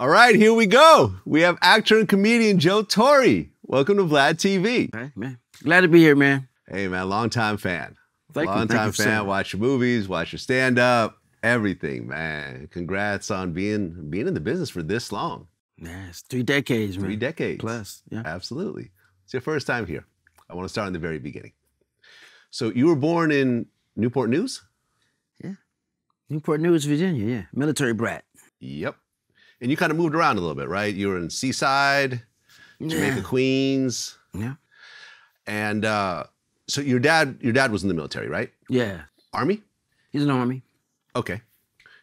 All right, here we go. We have actor and comedian Joe Torry. Welcome to Vlad TV. Hey, man. Glad to be here, man. Hey, man, longtime fan. Thank you. longtime Thank you for fan. that. Watch your movies, watch your stand up, everything, man. Congrats on being being in the business for this long. Yeah, it's three decades, man. Three decades. Plus, yeah. Absolutely. It's your first time here. I want to start in the very beginning. So you were born in Newport News? Yeah. Newport News, Virginia, yeah. Military brat. Yep. And you kind of moved around a little bit, right? You were in Seaside, Jamaica, Yeah. Queens, Yeah. and uh, so your dad, your dad was in the military, right? Yeah. Army. He's an army. Okay.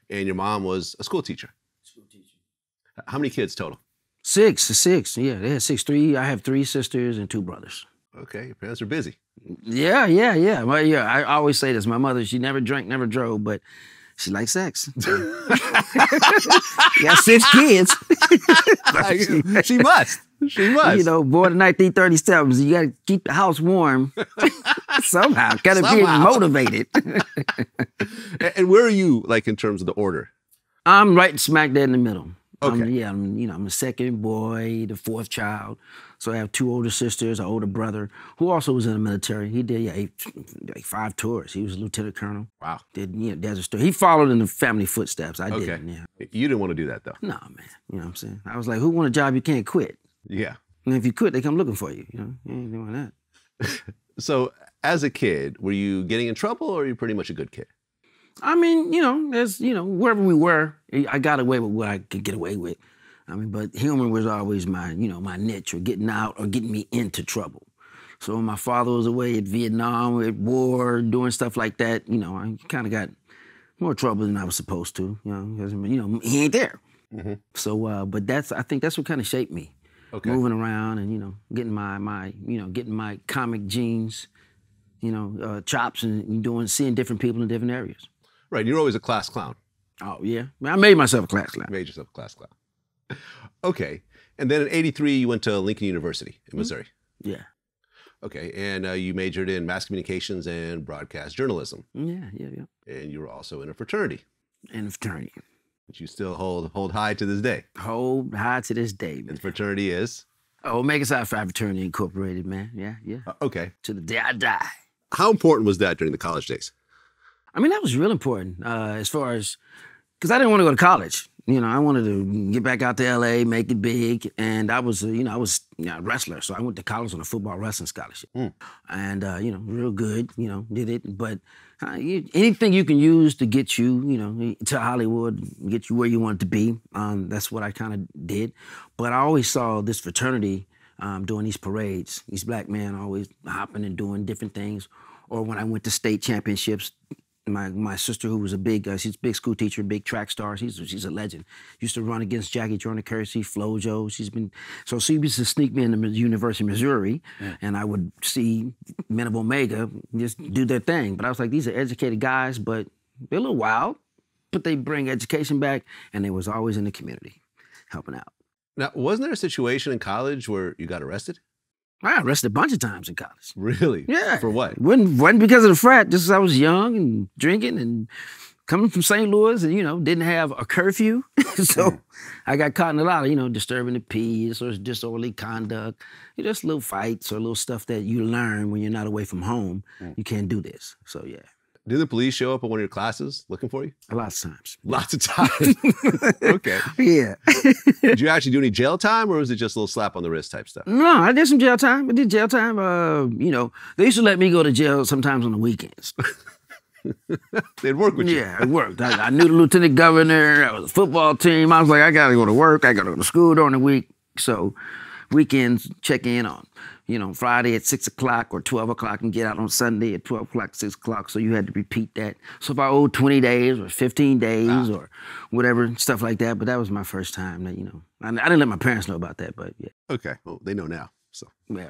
And your mom was a school teacher. How many kids total? Six, six. Yeah, they had six. Three. I have three sisters and two brothers. Okay, your parents are busy. Yeah, yeah, yeah. Well, yeah. I always say this. My mother, she never drank, never drove, but she likes sex. got six kids. she must. She must. You know, born in 1937, so you got to keep the house warm somehow. Got to be motivated. And- and where are you, like in terms of the order? I'm right smack dead in the middle. I'm- Okay. yeah, I'm, you know, I'm the second boy, the fourth child. So I have two older sisters, an older brother who also was in the military. He did yeah, eight, like five tours. He was a lieutenant colonel. Wow. Did you know, Desert Storm. He followed in the family footsteps. I Okay. didn't. Yeah. You didn't want to do that though. No, man. You know what I'm saying? I was like, who want a job you can't quit? Yeah. And if you quit, they come looking for you. You know, you ain't doing that. So as a kid, were you getting in trouble or are you pretty much a good kid? I mean, you know, as you know, wherever we were, I got away with what I could get away with. I mean, but humor was always my, you know, my niche, or getting out, or getting me into trouble. So when my father was away at Vietnam, at war, doing stuff like that, you know, I kind of got more trouble than I was supposed to. You know, 'cause, you know, he ain't there. Mhm. So, uh, but that's, I think that's what kind of shaped me, Okay. moving around and you know, getting my, my, you know, getting my comic genes, you know, uh, chops and doing, seeing different people in different areas. Right. You're always a class clown. Oh yeah, I made myself a class clown. You made yourself a class clown. Okay. And then in 83, you went to Lincoln University in Missouri. Yeah, Okay. And uh, you majored in mass communications and broadcast journalism. yeah, yeah, yeah. And you were also in a fraternity, And fraternity, which you still hold hold high to this day. hold high to this day, And the fraternity is Oh, Omega Psi Phi Fraternity Incorporated, man. Yeah, yeah. uh, okay. To the day I die. How important was that during the college days? I mean, that was real important uh, as far as because I didn't want to go to college. You know, I wanted to get back out to LA, make it big, and I was, uh, you know, I was you know, a wrestler, so I went to college on a football wrestling scholarship, Mm. and uh, you know, real good. You know, did it, but uh, you, anything you can use to get you, you know, to Hollywood, get you where you want to be. Um, that's what I kind of did. But I always saw this fraternity um, doing these parades. These black men always hopping and doing different things. Or when I went to state championships, my my sister who was a big uh, she's a big school teacher, big track star. She's she's a legend. Used to run against Jackie Joyner Kersee, Flojo. She's been so she used to sneak me into the University of Missouri, and I would see men of Omega just do their thing. But I was like, these are educated guys, but they're a little wild. But they bring education back, and they was always in the community, helping out. Now, wasn't there a situation in college where you got arrested? I arrested a bunch of times in college. Really? Yeah. For what? Wasn't, wasn't because of the frat, just as I was young and drinking and coming from St. Louis and, you know, didn't have a curfew. so mm. I got caught in a lot of, you know, disturbing the peace or disorderly conduct. You know, just little fights or little stuff that you learn when you're not away from home. Mm. You can't do this. So, yeah, Did the police show up at one of your classes looking for you? a lot of times. Lots of times. okay. Yeah. Did you actually do any jail time or was it just a little slap on the wrist type stuff? no, I did some jail time. I did jail time. Uh, you know, they used to let me go to jail sometimes on the weekends. They'd work with you. Yeah, it worked. I, I knew the lieutenant governor. I was a football team. I was like, I gotta go to work. I gotta go to school during the week. So weekends check in on, you know, Friday at six o'clock or twelve o'clock and get out on Sunday at twelve o'clock, six o'clock. So you had to repeat that. So if I owed twenty days or fifteen days or whatever stuff like that, but that was my first time. That you know, I, I didn't let my parents know about that, but yeah, Okay. Well, they know now. So, yeah.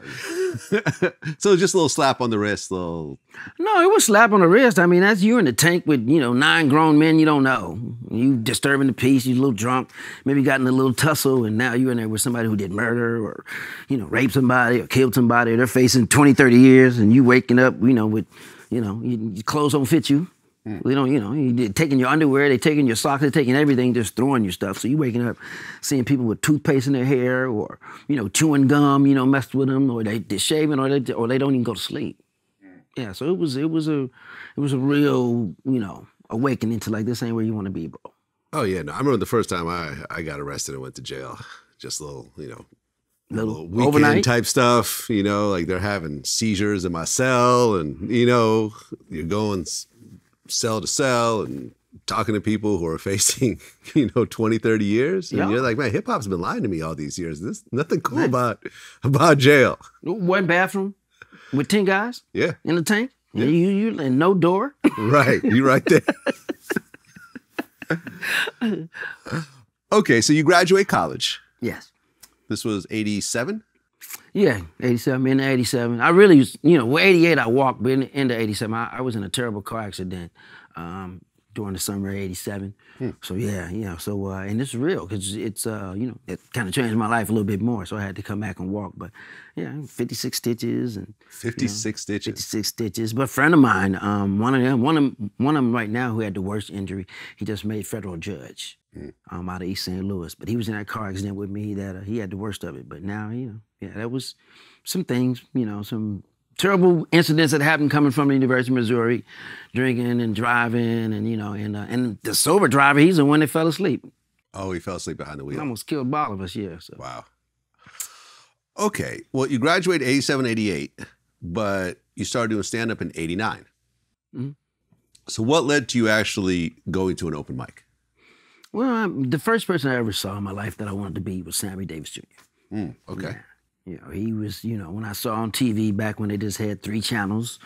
so just a little slap on the wrist, little. No, it was slap on the wrist. I mean, that's you in the tank with, you know, nine grown men you don't know. You disturbing the peace, You're a little drunk, maybe got in a little tussle, and now you're in there with somebody who did murder or, you know, raped somebody or killed somebody. They're facing 20, 30 years, and you waking up, you know, with, you know, your clothes don't fit you. Hmm. Don't, you know, you did- taking your underwear, they're taking your socks, they're taking everything, just throwing your stuff. So you waking up, seeing people with toothpaste in their hair, or you know, chewing gum, you know, messed with them, or they they shaving, or they or they don't even go to sleep. Hmm. Yeah, so it was it was a it was a real you know awakening to like this ain't where you want to be, bro. Oh yeah, no. I remember the first time I I got arrested and went to jail. Just a little, you know, Little little weekend overnight? type stuff. You know, like they're having seizures in my cell, and you know, you're going cell to cell and talking to people who are facing, you know, 20, 30 years. And Yeah. you're like, man, hip hop's been lying to me all these years. There's nothing cool about about jail. One bathroom with ten guys Yeah, in the tank, and you you and no door. right. You right there. okay, so you graduate college. yes. This was 87? Yeah, 87, in 87. I really, was, you know, well, 88 I walked, but in, into 87, I, I was in a terrible car accident um, during the summer of 87. So yeah, yeah, so, uh, and it's real because it's, uh, you know, it kind of changed my life a little bit more. So I had to come back and walk, but yeah, 56 stitches and 56 stitches. 56 stitches. But a friend of mine, um, one of them, one of one of them right now who had the worst injury, he just made federal judge um, out of East St. Louis. But he was in that car accident with me that uh, he had the worst of it. But now, you know, yeah, that was some things, you know, some terrible incidents that happened coming from the University of Missouri, drinking and driving, and you know, and uh, and the sober driver, he's the one that fell asleep. Oh, he fell asleep behind the He wheel. almost killed all of us. Yeah. So. Wow. Okay. Well, you graduated 87, 88, but you started doing stand up in 89. Mhm. So, what led to you actually going to an open mic? Well, I'm, the first person I ever saw in my life that I wanted to be was Sammy Davis Jr. Mm, okay. You know, he was, you know, when I saw on TV back when they just had three channels,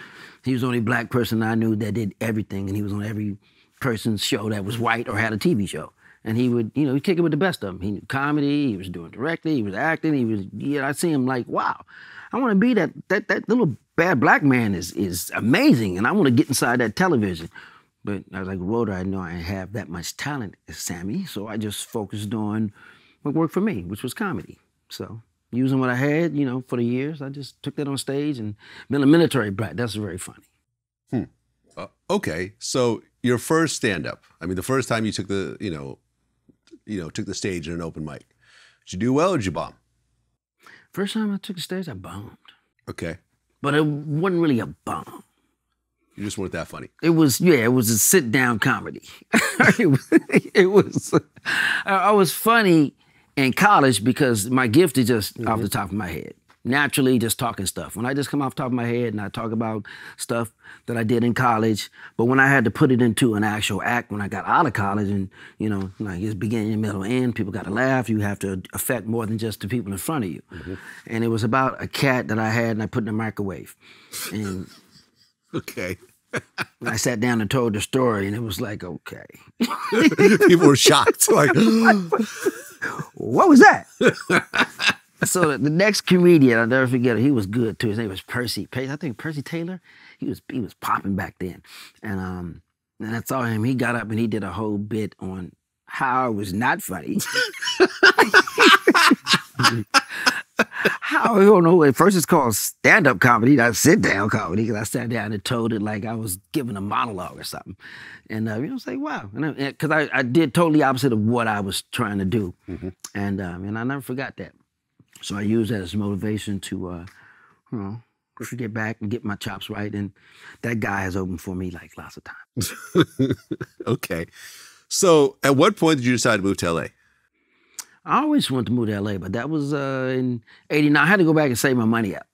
he was the only black person I knew that did everything, and he was on every person's show that was white or had a TV show. And he would, you know, he'd kick it with the best of them. He knew comedy, he was doing directing, he was acting, he was, yeah, I see him like, wow, I want to be that, that, that little bad black man is, is amazing, and I want to get inside that television. But I was like, Rhoda, I know I didn't have that much talent as Sammy, so I just focused on what worked for me, which was comedy. So using what I had, you know, for the years, I just took that on stage and been a military brat. That's very funny. Uh, okay. So, your first stand up, I mean, the first time you took the, you know, you know, took the stage in an open mic, did you do well or did you bomb? First time I took the stage, I bombed. Okay. But it wasn't really a bomb. You just weren't that funny. It was, yeah, it was a sit down comedy. it was, it was I I was funny in college because my gift is just off the mm-hmm. top of my head. Naturally, just talking stuff. When I just come off the top of my head and I talk about stuff that I did in college, but when I had to put it into an actual act when I got out of college and, you know, like it's beginning, middle, end, people got to laugh. You have to affect more than just the people in front of you. Mm-hmm. And it was about a cat that I had and I put in the microwave. And Okay. I sat down and told the story, and it was like, okay, People were shocked. Like, what was that? so the, next comedian, I'll never forget it. He was good too. His name was Percy. Percy I think Percy Taylor. He was he was popping back then, and um, and I saw him. He got up and he did a whole bit on how I was not funny. How I don't know. At first, it's called stand-up comedy, not sit-down comedy, because I sat down and told it like I was giving a monologue or something. And uh, you know, it's like wow, because I, I, did totally opposite of what I was trying to do, and um, and I never forgot that. So I used that as motivation to, uh, you know, to get back and get my chops right. And that guy has opened for me like lots of times. okay. So, at what point did you decide to move to LA? I always wanted to move to LA, but that was uh, in '89. I had to go back and save my money up.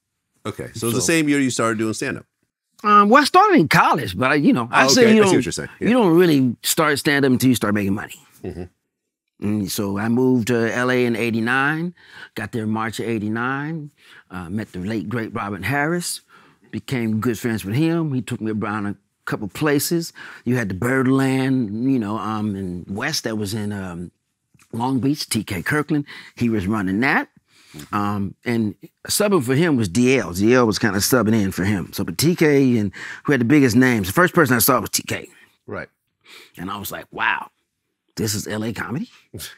Okay. So, it was the same year you started doing stand up. Um, well, I started in college, but I, you know, I Oh, say okay. you I don't, see what you're saying. Yeah. you don't really start stand up until you start making money. Mm -hmm. And so I moved to LA in '89, got there in March of '89, uh, met the late great Robin Harris, became good friends with him. He took me around a couple places. You had the Birdland, you know, um, in West that was in um, Long Beach, TK Kirkland. He was running that. Um, and subbing for him was DL. DL was kind of subbing in for him. So, but TK and who had the biggest names, the first person I saw was TK. Right. And I was like, wow, this is LA comedy?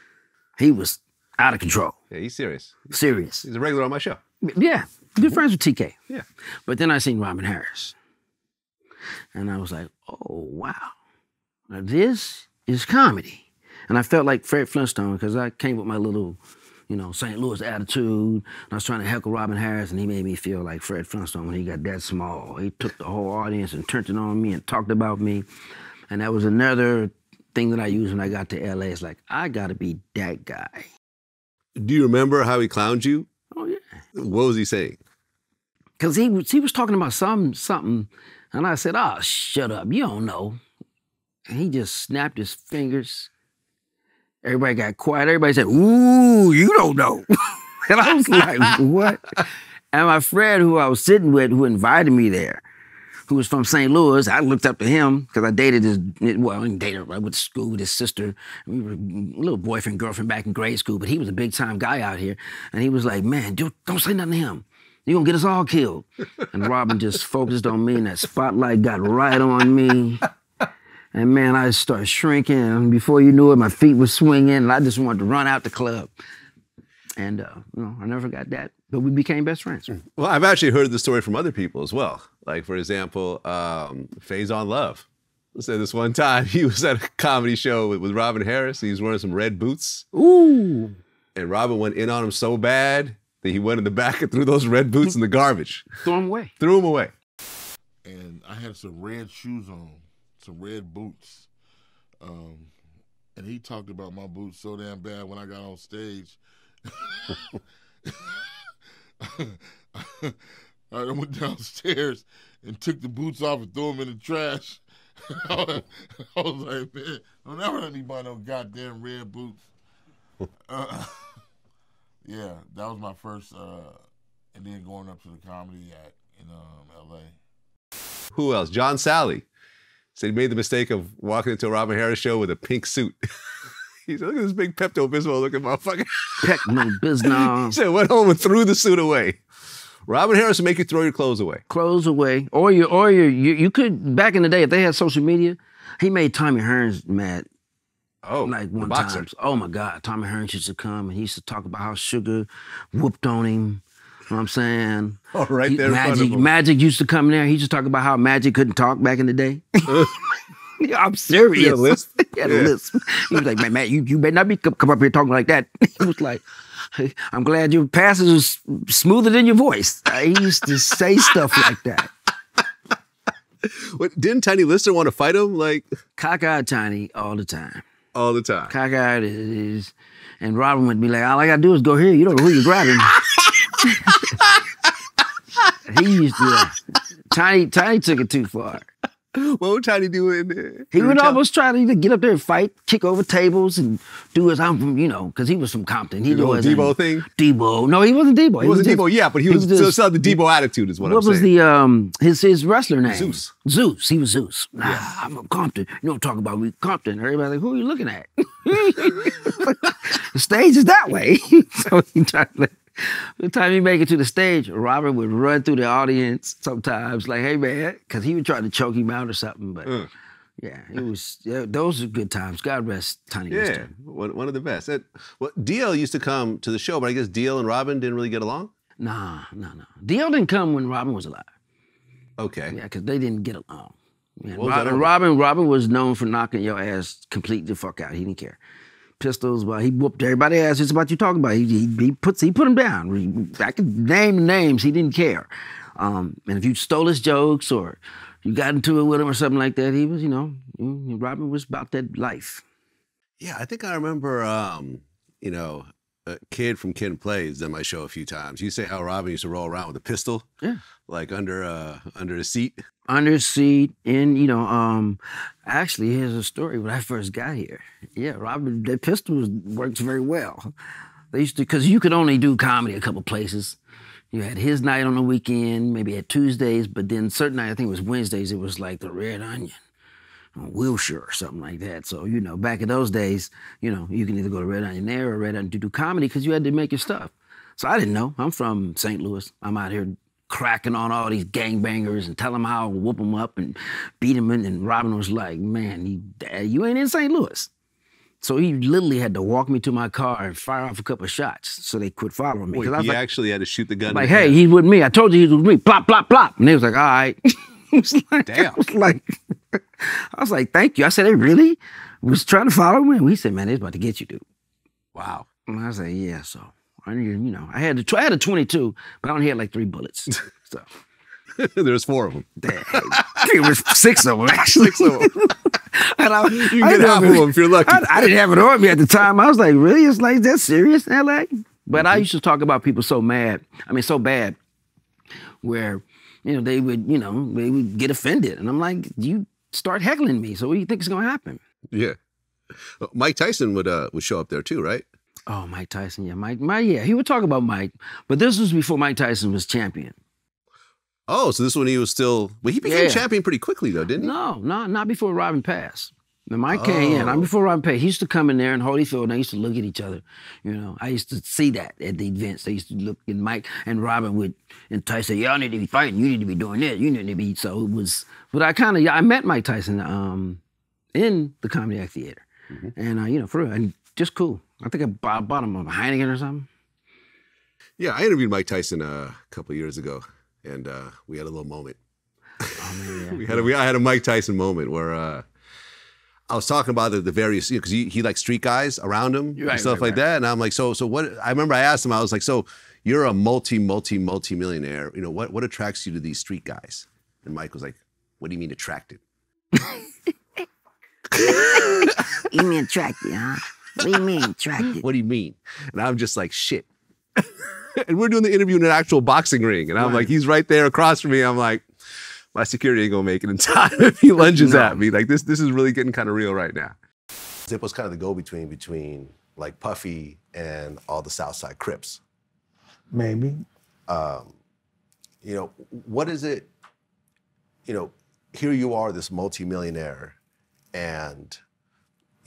he was out of control, Yeah, he's serious. serious. He's a regular on my show. Yeah, good friends with TK. Yeah. But then I seen Robin Harris. And I was like, oh, wow. Now, this is comedy. And I felt like Fred Flintstone because I came with my little, you know, St. Louis attitude. And I was trying to heckle Robin Harris, and he made me feel like Fred Flintstone when he got that small. He took the whole audience and turned it on me and talked about me. And that was another thing that I used when I got to LA. It's like, I got to be that guy. Do you remember how he clowned you? Oh, yeah. What was he saying? Because he, was- he was talking about some, something, and I said, oh, shut up. You don't know. And he just snapped his fingers. Everybody got quiet. Everybody said, ooh, you don't know. and I was like, what? And my friend who I was sitting with, who invited me there, who was from St. Louis, I looked up to him because I dated his, well, I didn't date her, I went to school with his sister. We were little boyfriend, girlfriend back in grade school, but he was a big time guy out here. And he was like, man, dude, don't say nothing to him. You're gonna get us all killed. And Robin just focused on me, and that spotlight got right on me. And man, I started shrinking. And before you knew it, my feet were swinging, and I just wanted to run out the club. And uh, you know, I never forgot that. But we became best friends. Well, I've actually heard the story from other people as well. Like, for example, um, Faizon Love said this one time he was at a comedy show with, with Robin Harris. He was wearing some red boots, Ooh. and Robin went in on him so bad that he went in the back and threw those red boots in the garbage, Threw him away. threw them away. and I had some red shoes on, some red boots. Um, and he talked about my boots so damn bad when I got on stage. I went downstairs and took the boots off and threw them in the trash. I was like, man, don't ever let me buy no goddamn red boots. Uh, yeah, that was my first, uh, and then going up to the comedy act in um, L.A. Who else? John Salley said he made the mistake of walking into a Robin Harris show with a pink suit. he said, "Look at this big Pepto Bismol looking motherfucker." He business. said, "Went home and threw the suit away." Robin Harris will make you throw your clothes away. Clothes away. Or you or you, you you could back in the day if they had social media, he made Tommy Hearns mad Oh, like one time. Oh my God, Tommy Hearns used to come and he used to talk about how Sugar whooped on him. You know what I'm saying? Oh, right He- there Magic. Magic used to come in there. He just to talk about how Magic couldn't talk back in the day. I'm serious. He had a lisp? he had Yeah. a lisp. He was like, man, man, you, you better not be come, up here talking like that. he was like, "Hey, I'm glad your passes is smoother than your voice. Uh, He used to say stuff like that. What, didn't Tiny Lister want to fight him like Cockeyed Tiny all the time. all the time? Cockeyed is, and Robin would be like, all I gotta do is go here. You don't know who you're grabbing. He used to, uh, Tiny, Tiny took it too far. What would Tiny do in there? He would almost try to get up there and fight, kick over tables, and do his I'm from, you know, because he was from Compton. He The do Debo thing? Debo. No, he wasn't Debo. He wasn't Debo, yeah, but he was, still, just- had the Debo attitude, is what, what I'm saying. What was the um his his wrestler name? Zeus. Zeus. He was Zeus. Nah, I'm from Compton. You don't talk about me Compton. Everybody's like, who are you looking at? the stage is that way. so he tried to, the time he make it to the stage, Robert would run through the audience sometimes, like, hey man, because he would try to choke him out or something. But Uh. yeah, it was yeah, those are good times. God rest Tiny yeah, one, of the best. That, well, DL used to come to the show, but I guess DL and Robin didn't really get along. Nah, no, no. DL didn't come when Robin was alive. Okay. Yeah, because they didn't get along. Yeah, What was that Robin. Robin, Robin was known for knocking your ass completely the fuck out. He didn't care. Pistols, well, he whooped everybody ass. It's about you talking about. He, he, he puts he put him down. I could name names. He didn't care. Um, and if you stole his jokes or you got into it with him or something like that, he was, you know, Robin was about that life. Yeah, I think I remember, um, you know, a kid from Kid 'n Play's done my show a few times. You say how Robin used to roll around with a pistol, Yeah. like under uh under the seat. Under seat in you know um actually here's a story when i first got here. Yeah robert that pistol works very well. They used to because you could only do comedy a couple places. You had his night on the weekend maybe at tuesdays but then certain night i think it was wednesdays it was like the red onion on wilshire or something like that. So you know back in those days you know you can either go to red onion there or red onion to do comedy because you had to make your stuff. So i didn't know. I'm from st louis. I'm out here cracking on all these gangbangers and tell them how I'll whoop them up and beat them. And, and Robin was like, man, you, Dad, you ain't in St. Louis. So he literally had to walk me to my car and fire off a couple of shots so they quit following me. Wait, I he like, actually had to shoot the gun. like, hey, he's with me. I told you he was with me. Plop, plop, plop. And they was like, all right. was like, Damn. It was like, I was like, thank you. I said, they really was trying to follow me. And he said, man, they about to get you, dude. Wow. And I said, yeah, so I you know, I had the I had a 22, but I only had like three bullets. So There's four of them. damn, it was six of them actually. Six of 'em. and I, You I get didn't half of them if you're lucky. I, I didn't have it on me at the time. I was like, really? It's like that serious in LA? But I used to talk about people so mad. I mean, so bad, where you know they would, you know, they would get offended, and I'm like, you start heckling me. So what do you think is going to happen? Yeah. Uh, Mike Tyson would uh would show up there too, right? Oh, Mike Tyson, yeah, Mike, Mike, yeah, he would talk about Mike, but this was before Mike Tyson was champion. Oh, so this one he was still well, he became Yeah. champion pretty quickly though, didn't he? No, no, not before Robin passed. When Mike came in, I'm before Robin passed. He used to come in there in Holyfield and they used to look at each other. You know, I used to see that at the events. They used to look and Mike and Robin would and Tyson, y'all need to be fighting. You need to be doing this. You need to be. So it was, but I kind of, I met Mike Tyson um, in the Comedy Act Theater. And, uh, you know, for real, and just cool. I think I bought, bought him a Heineken or something. Yeah, I interviewed Mike Tyson uh, a couple years ago, and uh, we had a little moment. Oh, man, yeah. We had a, we, I had a Mike Tyson moment where uh, I was talking about the, the various because he, he likes street guys around him Right, and stuff right, like right. that, and I'm like, so so what? I remember I asked him, I was like, so you're a multi multi multi millionaire, you know what what attracts you to these street guys? And Mike was like, what do you mean attracted? You mean attracted, huh? What do you mean attracted? What do you mean? And I'm just like, shit. and we're doing the interview in an actual boxing ring. And I'm like, he's right there across from me. I'm like, my security ain't gonna make it in time if he lunges No. at me. Like this, this is really getting kind of real right now. Zip was kind of the go-between between like Puffy and all the Southside Crips. Maybe. Um, you know, what is it? You know, here you are, this multimillionaire, and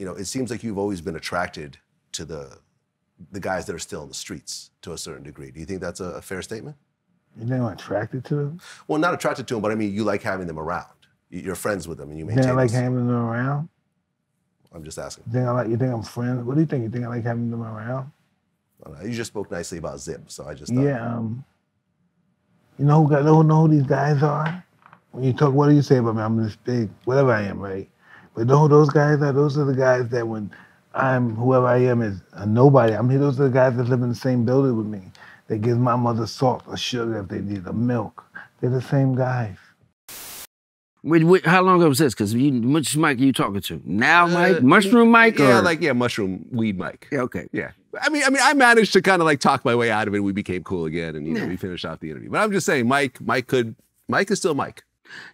you know, it seems like you've always been attracted to the the guys that are still in the streets to a certain degree. Do you think that's a, a fair statement? You think I'm attracted to them? Well, not attracted to them, but I mean, you like having them around. You- You're friends with them, and you You maintain. think I like this. having them around? I'm just asking. You think I like? You think I'm friends? What do you think? You think I like having them around? Don't know. You just spoke nicely about Zip, so I just thought, Yeah. Um. You know who got? Know, know who these guys are? When you talk, what do you say about me? I'm this big, whatever I am, right? But know who those guys are? Those are the guys that when I'm whoever I am is a nobody. I'm here. Those are the guys that live in the same building with me. That gives my mother salt or sugar if they need, or milk. They're the same guys. Wait, wait, how long ago was this? Because you, which mic are you talking to? Now, Mike, Uh, mushroom Mike? Yeah, or like yeah, mushroom weed Mike. Yeah, okay. Yeah. I mean, I mean, I managed to kind of like talk my way out of it. We became cool again, and you know, we finished off the interview. But I'm just saying, Mike, Mike could, Mike is still Mike.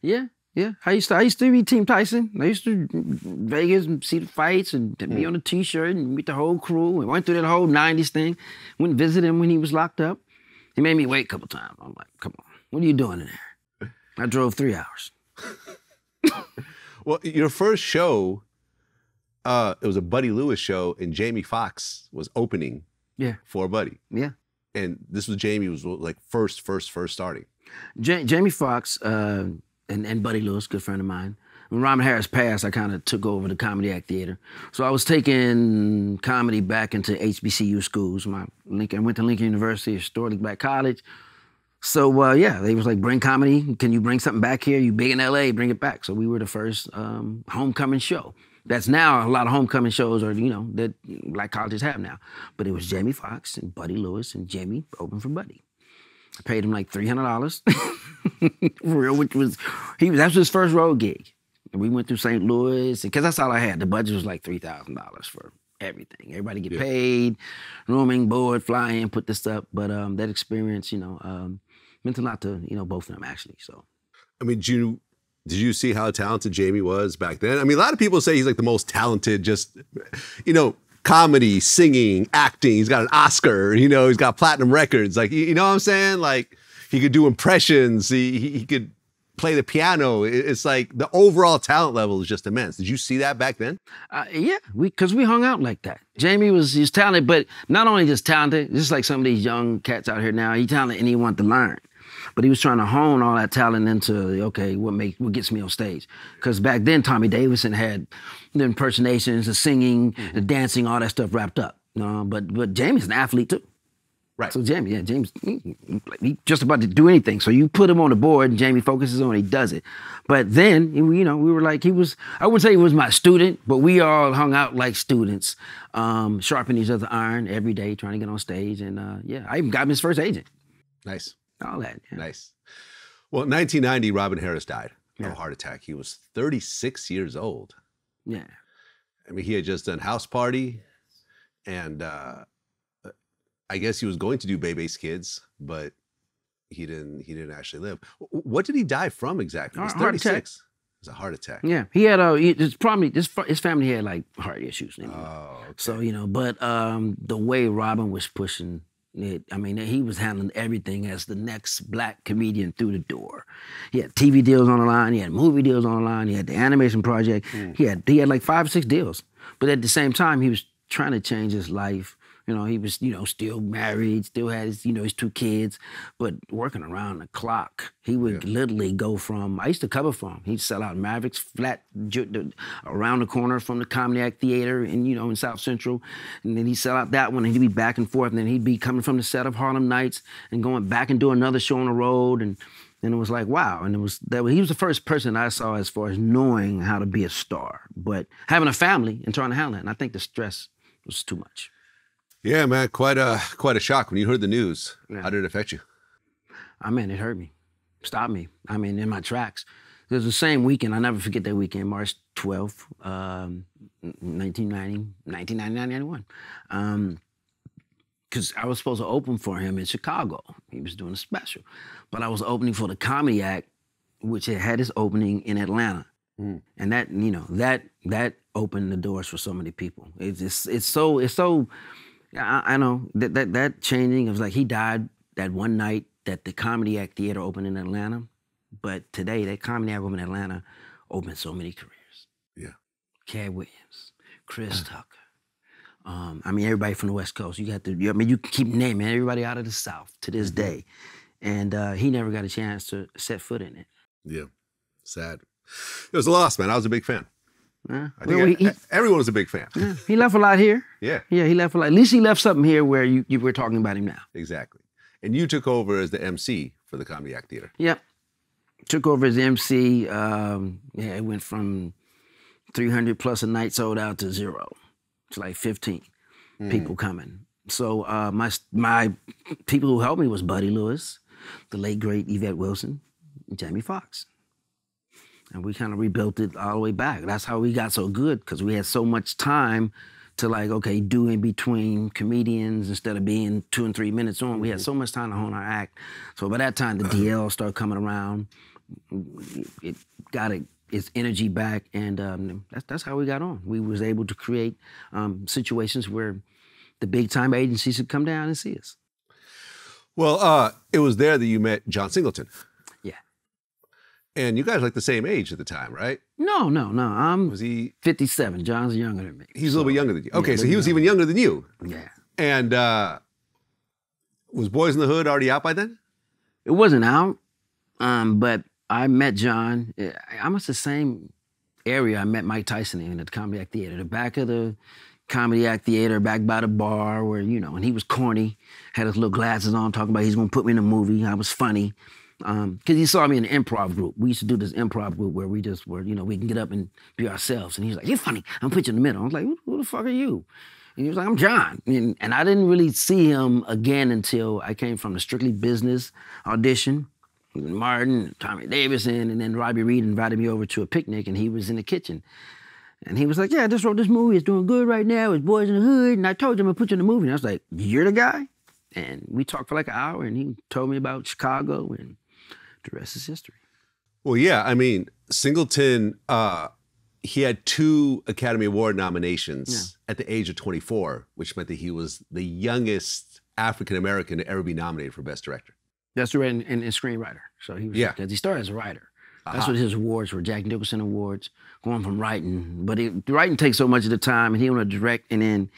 Yeah, yeah. I used to, I used to be Team Tyson. I used to Vegas and see the fights and be on the T-shirt and meet the whole crew. And went through that whole '90s thing. Went and visited him when he was locked up. He made me wait a couple times. I'm like, come on, what are you doing in there? I drove three hours. Well, your first show, uh, it was a Buddy Lewis show, and Jamie Foxx was opening Yeah, for Buddy, yeah. and this was Jamie was like first, first, first starting. Ja- Jamie Foxx uh, and, and Buddy Lewis, good friend of mine. When Robin Harris passed, I kind of took over the Comedy Act Theater. So I was taking comedy back into HBCU schools. My Lincoln, I went to Lincoln University, historically black college. So uh, yeah, they was like, bring comedy. Can you bring something back here? You big in LA, bring it back. So we were the first um, homecoming show. That's now a lot of homecoming shows are you know that black colleges have now. But it was Jamie Foxx and Buddy Lewis and Jamie open for Buddy. I paid him like three hundred dollars real, which was he that was his first road gig. And we went through St. Louis because that's all I had. The budget was like three thousand dollars for everything. Everybody get paid, rooming, board, fly in, put this up. But um, that experience, you know, um, meant a lot to you know both of them actually. So I mean, did you did you see how talented Jamie was back then? I mean, a lot of people say he's like the most talented, just you know, comedy, singing, acting. He's got an Oscar. You know, he's got platinum records. Like, you, know what I'm saying? Like, he could do impressions. He he, he could play the piano. It's like the overall talent level is just immense. Did you see that back then? Uh, yeah, we because we hung out like that. Jamie was he's talented, but not only just talented, just like some of these young cats out here now. He talented and he wanted to learn, but he was trying to hone all that talent into okay, what make what gets me on stage? Because back then Tommy Davidson had the impersonations, the singing, the dancing, all that stuff wrapped up. No, but but Jamie's an athlete too. Right. So Jamie, yeah, James, he, he- just about to do anything. So you put him on the board, and Jamie focuses on, it, he does it. But then, you know, we were like, he was. I wouldn't say he was my student, but we all hung out like students, um, sharpening each other's iron every day, trying to get on stage. And uh, yeah, I even got him his first agent. Nice. All that. Yeah. Nice. Well, in 1990, Robin Harris died of a heart attack. He was 36 years old. Yeah. I mean, he had just done House Party, and uh, I guess he was going to do Bebe's Kids, but he didn't. He didn't actually live. What did he die from exactly? He was attack. 36. It was a heart attack. Yeah, he had a. He, his probably his, his family had like heart issues. anyway. Oh, okay. So you know, but um, the way Robin was pushing it, I mean, he was handling everything as the next black comedian through the door. He had TV deals on the line, he had movie deals on the line, he had the animation project. Hmm. He had he had like five or six deals. But at the same time, he was trying to change his life. You know, he was, you know, still married, still had his, you know, his two kids, but working around the clock. He would literally go from, I used to cover for him. He'd sell out Mavericks flat around the corner from the Comedy Act Theater and, you know, in South Central. And then he'd sell out that one and he'd be back and forth. And then he'd be coming from the set of Harlem Nights and going back and doing another show on the road. And, and it was like, wow. And it was that he was the first person I saw as far as knowing how to be a star, but having a family and trying to handle it. And I think the stress was too much. Yeah, man, quite a quite a shock when you heard the news. Yeah. How did it affect you? I mean, it hurt me, stopped me. I mean, in my tracks. It was the same weekend. I never forget that weekend, March 12th, um, 1990, 1999, 91. Um, because I was supposed to open for him in Chicago. He was doing a special, but I was opening for the Comedy Act, which had had its opening in Atlanta, Mm. and that you know that that opened the doors for so many people. It's it's, it's so it's so I, I know that that that changing. It was like he died that one night that the Comedy Act Theater opened in Atlanta, but today that Comedy Act opened in Atlanta opened so many careers. Yeah. Katt Williams, Chris Tucker. Um, I mean, everybody from the West Coast. You got to. You, I mean, you can keep naming everybody out of the South to this day, and uh, he never got a chance to set foot in it. Yeah, sad. It was a loss, man. I was a big fan. Uh, I think well, e- he, everyone was a big fan. yeah, he left a lot here. Yeah, Yeah, he left a lot. At least he left something here where you, you were talking about him now. exactly. And you took over as the MC for the Comedy Act Theater. Yep. Took over as MC. Um, yeah, it went from 300 plus a night sold out to zero. It's like 15 people coming. So uh, my my people who helped me was Buddy Lewis, the late great Yvette Wilson, and Jamie Foxx. And we kind of rebuilt it all the way back. That's how we got so good because we had so much time to like, okay, do in between comedians instead of being two and three minutes on. We had so much time to hone our act. So by that time, the DL started coming around. It got it, its energy back, and um, that's that's how we got on. We was able to create um, situations where the big time agencies would come down and see us. Well, uh, it was there that you met John Singleton. Yeah. And you guys were like the same age at the time, right? No, no, no. I'm Was he? 57. John's younger than me. He's a little bit younger than you. Okay, a so he was even younger than you. Yeah. And uh, was Boys in the Hood already out by then? It wasn't out, um, but I met John. eh, almost the same area I met Mike Tyson in at the Comedy Act Theater, the back of the Comedy Act Theater, back by the bar where, you know, and he was corny, had his little glasses on, talking about he's gonna put me in a movie. I was funny. Um, cause he saw me in an improv group. We used to do this improv group where we just were, you know, we can get up and be ourselves. And he was like, You're funny. I'm put you in the middle. I was like, Who, who the fuck are you? And he was like, I'm John. And, and I didn't really see him again until I came from the Strictly Business audition. Martin, Tommy Davidson, and then Robi Reed invited me over to a picnic, and he was in the kitchen. And he was like, Yeah, I just wrote this movie. It's doing good right now. It's Boys in the Hood. And I told him I put you in the movie. And I was like, You're the guy? And we talked for like an hour, and he told me about Chicago, and the rest is history. Well, yeah. I mean, Singleton, uh, he had two Academy Award nominations at the age of 24, which meant that he was the youngest African American to ever be nominated for Best Director. That's the and, and, and screenwriter. So he was Yeah. because he started as a writer. That's Uh-huh. what his awards were, Jack Nicholson Awards, going from writing. But it, writing takes so much of the time, and he want to direct, and then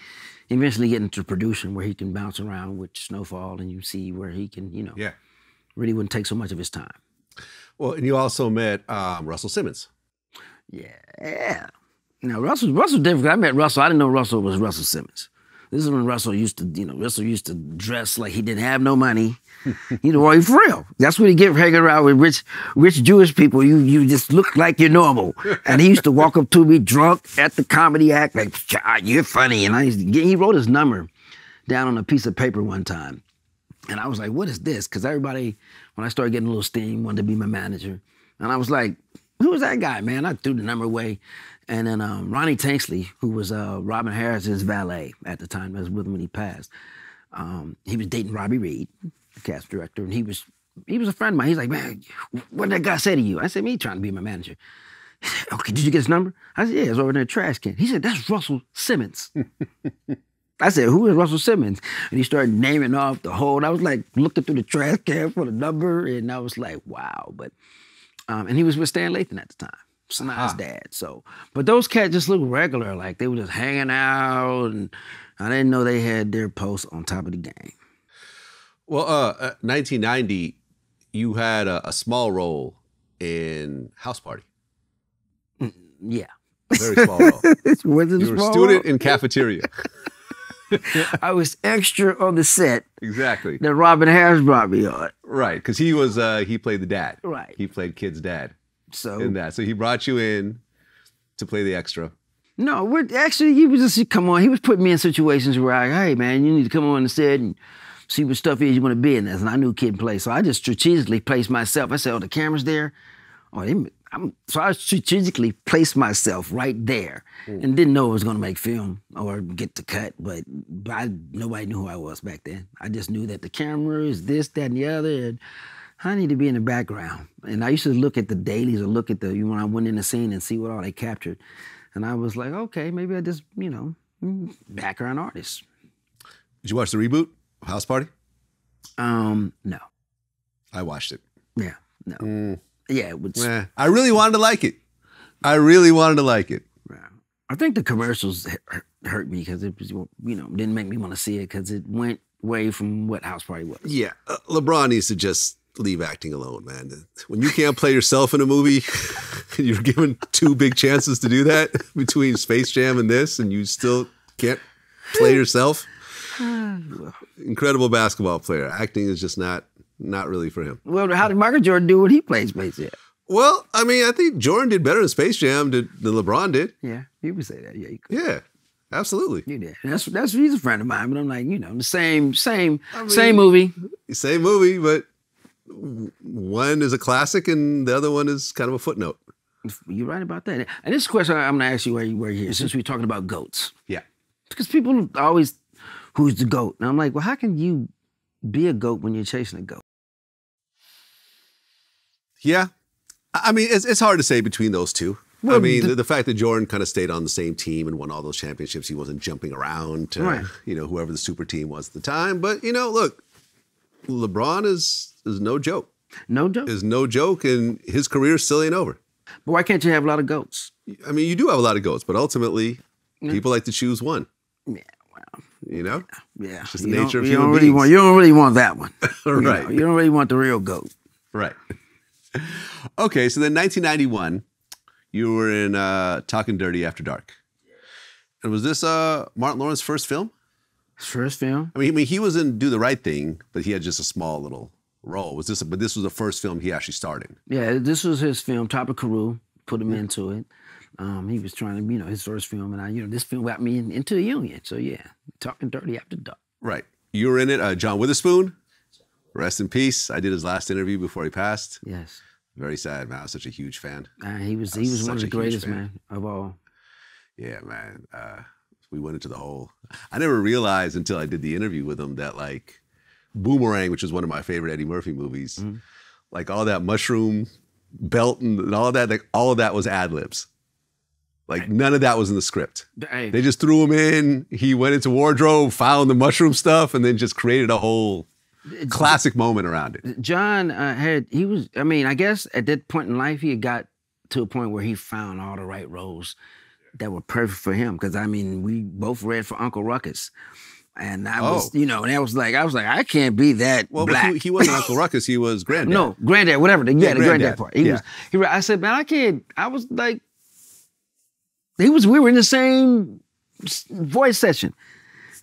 eventually get into producing where he can bounce around with Snowfall, and you see where he can, you know, Yeah. Really wouldn't take so much of his time. Well, and you also met um, Russell Simmons. Yeah. Now Russell, Russell different. I met Russell. I didn't know Russell was Russell Simmons. This is when Russell used to, you know, Russell used to dress like he didn't have no money. you know, well, for real. That's what he get hanging around with rich, rich Jewish people. You you just look like you're normal. And he used to walk up to me drunk at the comedy act, like, you're funny. And I used to get, he wrote his number down on a piece of paper one time. And I was like, what is this? Because everybody, when I started getting a little steam, wanted to be my manager. And I was like, who was that guy, man? I threw the number away. And then um, Ronnie Tanksley, who was uh, Robin Harris's valet at the time, was with him when he passed. Um, he was dating Robi Reed, the cast director, and he was he was a friend of mine. He's like, man, what did that guy say to you? I said, me trying to be my manager. He said, okay, did you get his number? I said, yeah, it's over in the trash can. He said, that's Russell Simmons. I said, who is Russell Simmons? And he started naming off the whole. And I was like looking through the trash can for the number, and I was like, wow. But um, and he was with Stan Lathan at the time. Sanaa's dad. So, but those cats just look regular, like they were just hanging out, and I didn't know they had their posts on top of the game. Well, uh, uh, 1990, you had a, a small role in House Party. Yeah, A very small role. was it You were a student role? in cafeteria. I was extra on the set exactly. that Robin Harris brought me on. Right, because he was uh, he played the dad. Right. He played kid's dad So in that. So he brought you in to play the extra. No, we're actually he was just come on. He was putting me in situations where I, hey man, you need to come on the set and see what stuff is you want to be in this. And I knew kid play, so I just strategically placed myself. I said, oh, the camera's there. Oh, they, I'm, so I strategically placed myself right there, and didn't know it was going to make film or get the cut. But, but I, nobody knew who I was back then. I just knew that the camera is this, that, and the other. And, I need to be in the background. And I used to look at the dailies or look at the you when I went in the scene and see what all they captured. And I was like, okay, maybe I just, you know, mm, background artist. Did you watch the reboot House Party? Um, no. I watched it. Yeah, no. Yeah, it was. Eh, I really wanted to like it. I really wanted to like it. I think the commercials hurt, hurt me because it was, you know, didn't make me want to see it because it went away from what House Party was. Yeah, uh, LeBron needs to just leave acting alone, man. When you can't play yourself in a movie, you're given two big chances to do that between Space Jam and this, and you still can't play yourself. Incredible basketball player. Acting is just not not really for him. Well, how did Michael Jordan do when he played Space Jam? Well, I mean, I think Jordan did better in Space Jam than, than LeBron did. Yeah, you would say that. Yeah, you could. Yeah, absolutely. You did. That's that's he's a friend of mine, but I'm like, you know, the same same same movie. Same movie, but one is a classic and the other one is kind of a footnote. You're right about that. And this question I'm gonna ask you where you were here, since we're talking about goats. Yeah. Because people always, who's the goat? And I'm like, well, how can you be a goat when you're chasing a goat? Yeah. I mean, it's, it's hard to say between those two. I mean, the- the, fact that Jordan kind of stayed on the same team and won all those championships, he wasn't jumping around to, Right. you know, whoever the super team was at the time. But, you know, look, LeBron is is no joke. No joke. Is no joke, and his career still ain't over. But why can't you have a lot of goats? I mean, you do have a lot of goats, but ultimately, people like to choose one. Yeah, well, You know, yeah. just the you nature of you human don't really beings. want. You don't really want that one. You know, Right. You don't really want the real goat. right? okay, so then 1991, you were in uh, Talking Dirty After Dark, and was this uh, Martin Lawrence's first film? His first film. I mean, I mean, he was in Do the Right Thing, but he had just a small little role. Was this? A, But this was the first film he actually started. Yeah, this was his film. Topper Carew put him into it. Um, he was trying to, you know, his first film, and I, you know, this film got me in, into the union. So yeah, talking dirty after dark. Right. You were in it. Uh, John Witherspoon, rest in peace. I did his last interview before he passed. Yes, Very sad, man. I was such a huge fan. uh, he was. He was was one of the greatest man of all. Yeah, man. Uh, we went into the whole. I never realized until I did the interview with him that like Boomerang, which is one of my favorite Eddie Murphy movies, Mm-hmm. like all that mushroom belt and, and all that, like all of that was ad libs. Like none of that was in the script. Hey, They just threw him in. He went into wardrobe, found the mushroom stuff, and then just created a whole classic moment around it. John uh, had. He was. I mean, I guess at that point in life, he had got to a point where he found all the right roles that were perfect for him. Because I mean, we both read for Uncle Ruckus. And I was, Oh. you know, and I was like, I was like, I can't be that Well, black. he, he wasn't Uncle Ruckus. He was Granddad. No, granddad, whatever. The, yeah, the granddad. granddad part. He Yeah. was. He. I said, man, I can't. I was like, he was. We were in the same voice session,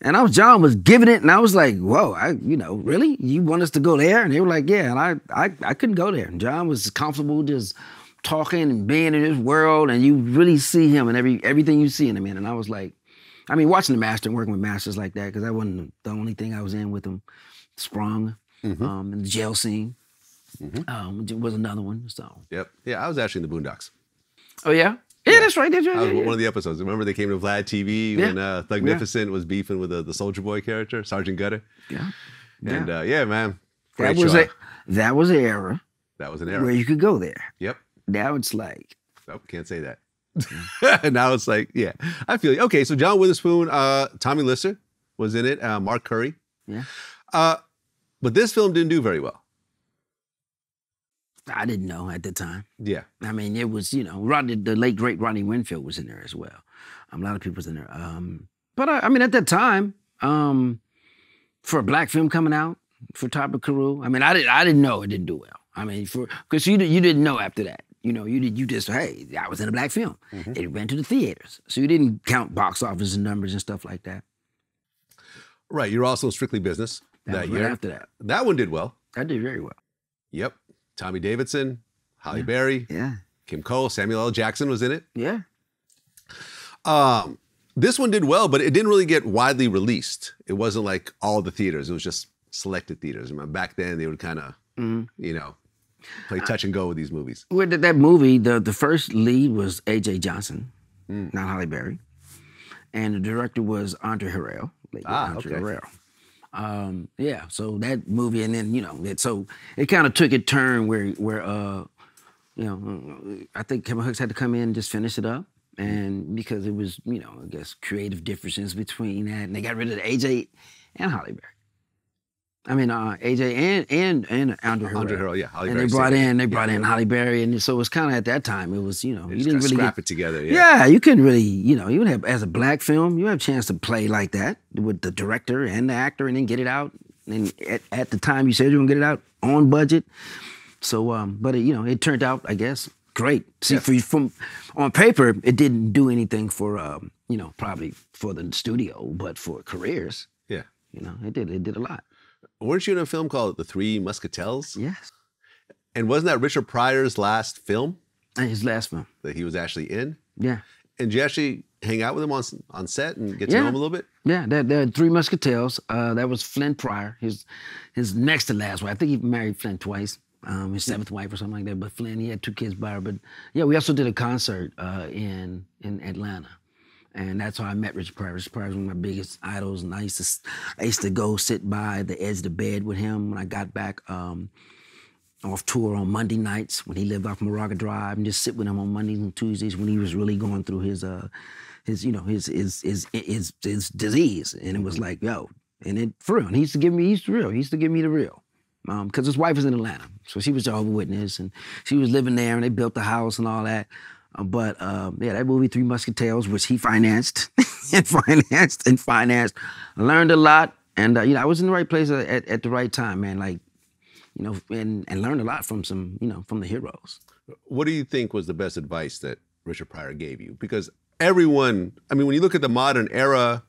And I was John was giving it, and I was like, "Whoa, I, you know, really? You want us to go there?" And they were like, "Yeah." And I, I, I couldn't go there. And John was comfortable just talking and being in his world, and you really see him and every everything you see in him. And I was like, I mean, watching the master and working with masters like that, because that wasn't the only thing I was in with him. Sprung, um, and the jail scene, um, was another one. So, Yep. Yeah, I was actually in the Boondocks. oh yeah, yeah, that's right. That's right. I was one of the episodes. Remember they came to Vlad TV when uh, Thugnificent was beefing with the, the Soldier Boy character, Sergeant Gutter. yeah. And uh, yeah, man. That was show. a that was an era that was an era. where you could go there. Yep. Now it's like, Nope, can't say that. now it's like, yeah, I feel you. Okay, so John Witherspoon, uh, Tommy Lister was in it, uh, Mark Curry. yeah, Uh, but this film didn't do very well. I didn't know at the time. Yeah. I mean, it was you know, Rodney, the late great Rodney Winfield was in there as well. Um, a lot of people was in there. Um, but I, I mean, at that time, um, for a black film coming out for Topper Carew, I mean, I didn't I didn't know it didn't do well. I mean, for because you you didn't know after that. You know, you did you just hey, I was in a black film. It went to the theaters, so you didn't count box office and numbers and stuff like that. Right. You're also Strictly Business That, that, was right year. after that, That one did well. I did very well. Yep. Tommy Davidson, Halle Berry, Yeah, Kim Cole, Samuel L. Jackson was in it. yeah. Um, this one did well, but it didn't really get widely released. It wasn't like all the theaters. It was just selected theaters. Remember back then they would kind of, you know, play touch and go with these movies. With that- that movie, the the first lead was A.J. Johnson, Hmm. not Halle Berry, and the director was Andre Harrell. Ah, Andre okay. Harrell. Um, yeah, so that movie, and then you know, it, so it kind of took a turn where where uh, you know, I think Kevin Hooks had to come in and just finish it up. And because it was, you know, I guess creative differences between that, and they got rid of the AJ and Halle Berry. I mean, uh, AJ and and and Andrew Harrell. Andre Harrell, yeah, Holly and Berry they brought in they brought in Halle Berry, and so it was kind of at that time. It was you know you didn't really scrap get, it together. Yeah. yeah. you couldn't really you know you would have as a black film you have a chance to play like that with the director and the actor and then get it out and at, at the time you said you were gonna get it out on budget. So um, but it, you know it turned out I guess great. See for from on paper it didn't do anything for um, you know probably for the studio, but for careers Yeah. you know it did it did a lot. Weren't you in a film called The Three Muscatels? Yes, And wasn't that Richard Pryor's last film his last film. that he was actually in? Yeah. And did you actually hang out with him on on set and get to Yeah. know him a little bit? Yeah, that there Three Muscatels. Uh, that was Flynn Pryor, his his next to last wife. I think he married Flynn twice. Um, his seventh wife or something like that. But Flynn, he had two kids by her. But yeah, we also did a concert uh, in in Atlanta, and that's how I met Richard Pryor. Richard Pryor was one of my biggest idols, and I used to I used to go sit by the edge of the bed with him when I got back. Um, off tour on Monday nights when he lived off Moraga Drive and just sit with him on Mondays and Tuesdays when he was really going through his uh his you know his his his his, his disease and it was like yo and it for real and he used to give me he used to real he used to give me the real um because his wife was in Atlanta so she was Jehovah's Witness and she was living there and they built the house and all that but um, yeah that movie Three Musketeers which he financed and financed and financed I learned a lot and uh, you know I was in the right place at, at, at the right time man like you know, and, and learned a lot from some, you know, from the heroes. What do you think was the best advice that Richard Pryor gave you? Because everyone, I mean, when you look at the modern era,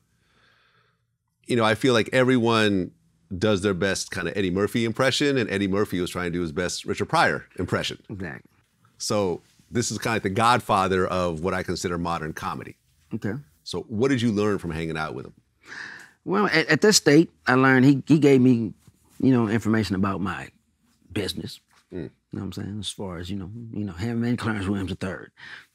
you know, I feel like everyone does their best kind of Eddie Murphy impression, and Eddie Murphy was trying to do his best Richard Pryor impression. Exactly. So this is kind of like the godfather of what I consider modern comedy. Okay. So what did you learn from hanging out with him? Well, at, at this state, I learned he he gave me, you know, information about my business. You know what I'm saying? As far as, you know, you know, him and Clarence Williams III.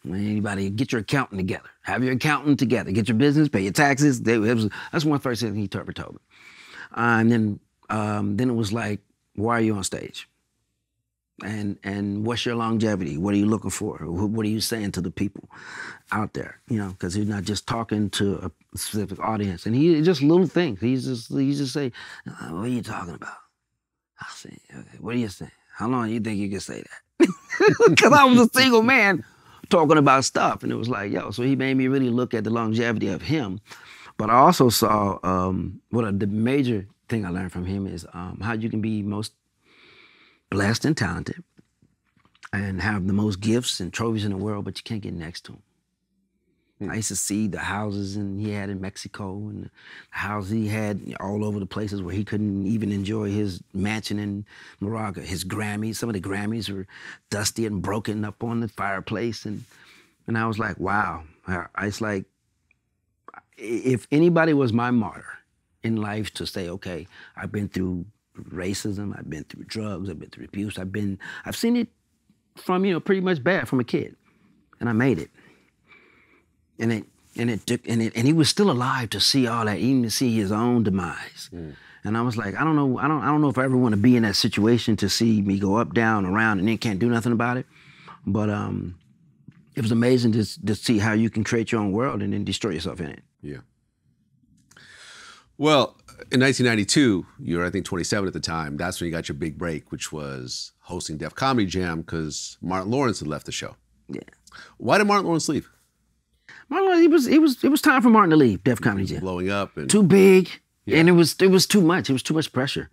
Anybody get your accountant together. Have your accountant together. Get your business, pay your taxes. They, it was, that's one first thing he told me. Uh, and then um, then it was like, why are you on stage? And and what's your longevity? What are you looking for? What are you saying to the people out there? You know, because he's not just talking to a specific audience. And he just little things. He's just he just say, "Uh, "What are you talking about?" I say, okay, "What are you saying? How long do you think you can say that?" Because I was a single man talking about stuff, and it was like, yo. So he made me really look at the longevity of him. But I also saw um, what a, the major thing I learned from him is um, how you can be most blessed and talented and have the most gifts and trophies in the world, but you can't get next to them. Hmm. I used to see the houses and he had in Mexico and the houses he had all over the places where he couldn't even enjoy his mansion in Moraga. His Grammys, some of the Grammys were dusty and broken up on the fireplace, and and I was like, wow. I, it's like if anybody was my martyr in life to say, okay, I've been through racism, I've been through drugs, I've been through abuse, I've been, I've seen it from you know pretty much bad from a kid, and I made it. And it and it took and it and he was still alive to see all that, even to see his own demise. And I was like, I don't know, I don't, I don't know if I ever want to be in that situation to see me go up, down, around, and then can't do nothing about it. But um, it was amazing to to see how you can create your own world and then destroy yourself in it. Yeah. Well, in 1992, you were I think 27 at the time. That's when you got your big break, which was hosting Def Comedy Jam because Martin Lawrence had left the show. Yeah. Why did Martin Lawrence leave? Martin, it was it was it was time for Martin to leave Def Comedy Jam. Blowing up and Too big, and it was it was too much. It was too much pressure.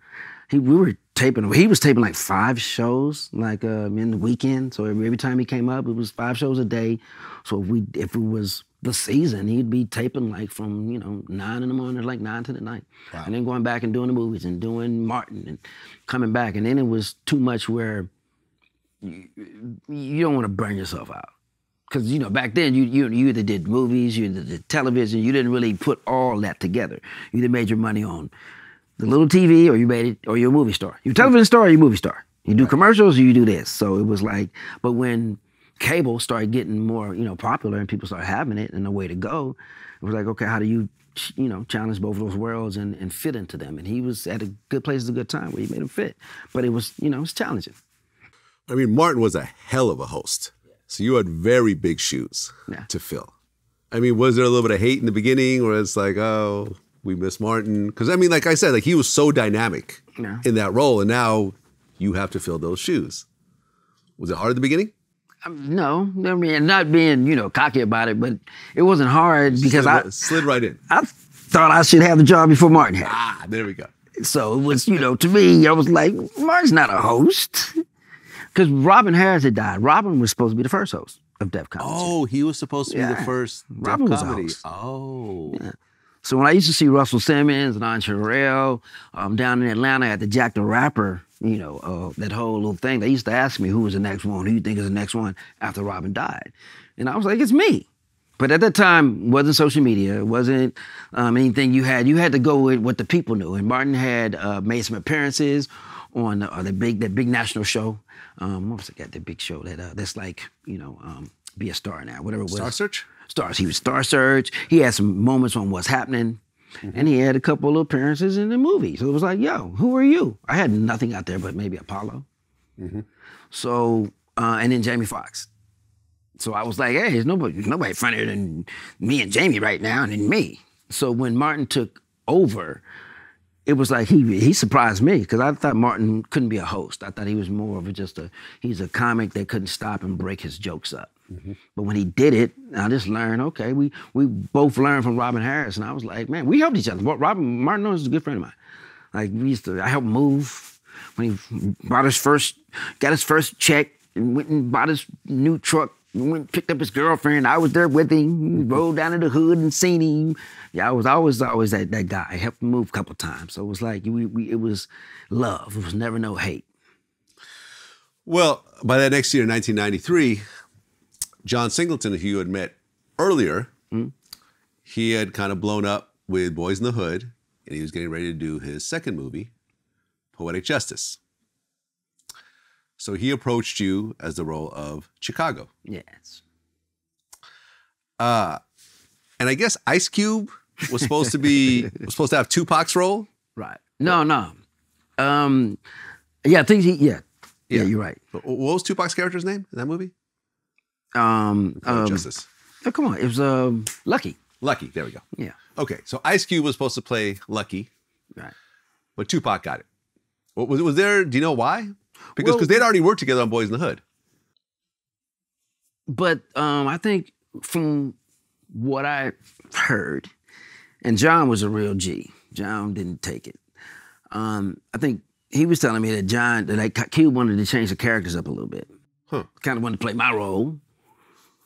He we were taping. He was taping like five shows, like um, in the weekend. So every, every time he came up, it was five shows a day. So if we if it was the season, he'd be taping like from you know nine in the morning, to like nine to the night, and then going back and doing the movies and doing Martin and coming back. And then it was too much where you, you don't want to burn yourself out because you know back then you, you you either did movies, you did television. You didn't really put all that together. You either made your money on the little TV, or you made it, or you're a movie star. You're a television star, or you're a movie star. You do commercials, or you do this. So it was like, but when cable started getting more, you know, popular and people started having it and the way to go, it was like, okay, how do you, you know, challenge both of those worlds and, and fit into them? And he was at a good place at a good time where he made them fit. But it was, you know, it was challenging. I mean, Martin was a hell of a host. So you had very big shoes Yeah. to fill. I mean, was there a little bit of hate in the beginning where it's like, oh, we miss Martin? Because I mean, like I said, like he was so dynamic Yeah. in that role, and now you have to fill those shoes. Was it hard at the beginning? Um, no, I mean, not being, you know, cocky about it, but it wasn't hard because slid, I, right- slid right in. I thought I should have the job before Martin had. Ah, there we go. So it was, you know, to me, I was like, Martin's not a host. Because Robin Harris had died. Robin was supposed to be the first host of Def Comedy. Oh, he was supposed to be the Yeah. first Def Robin was a comedy. host. Oh, So when I used to see Russell Simmons and Don Cherrell um, down in Atlanta at the Jack the Rapper, you know, uh, that whole little thing, they used to ask me who was the next one, who you think is the next one after Robin died. And I was like, it's me. But at that time, wasn't social media, it wasn't um, anything you had. You had to go with what the people knew. And Martin had uh, made some appearances on uh, the big that big national show. Um, what was it? Got the big show that uh, that's like you know um, be a star now, whatever it was. Star Search. Stars. He was Star Search. He had some moments on what's happening. And he had a couple of appearances in the movie. So it was like, yo, who are you? I had nothing out there but maybe Apollo. So, uh, and then Jamie Foxx. So I was like, hey, there's nobody, nobody funnier than me and Jamie right now and then me. So when Martin took over, it was like he he surprised me because I thought Martin couldn't be a host. I thought he was more of a, just a he's a comic that couldn't stop and break his jokes up. Mm-hmm. But when he did it, I just learned. Okay, we we both learned from Robin Harris, and I was like, man, we helped each other. Robin Martin Lawrence is a good friend of mine. Like we used to, I helped move when he bought his first, got his first check, and went and bought his new truck. Went and picked up his girlfriend. I was there with him. We mm-hmm. rode down to the hood and seen him. Yeah, I was always always that that guy. I helped him move a couple times. So it was like we, we it was love. It was never no hate. Well, by that next year, 1993, John Singleton, who you had met earlier, he had kind of blown up with Boyz n the Hood, and he was getting ready to do his second movie, Poetic Justice. So he approached you as the role of Chicago. Yes. Uh, and I guess Ice Cube was supposed to be was supposed to have Tupac's role. Right. No, no. Um, yeah, I think he. Yeah. Yeah, Yeah. you're right. What was Tupac's character's name in that movie? Um, um Justice. oh, come on, it was um, Lucky. Lucky. There we go. Yeah. Okay, so Ice Cube was supposed to play Lucky, Right. but Tupac got it. What was was there? Do you know why? Because Well- because they'd already worked together on Boyz n the Hood. But um, I think from what I heard, and John was a real G. John didn't take it. Um, I think he was telling me that John, that Cube wanted to change the characters up a little bit. Huh. Kind of wanted to play my role.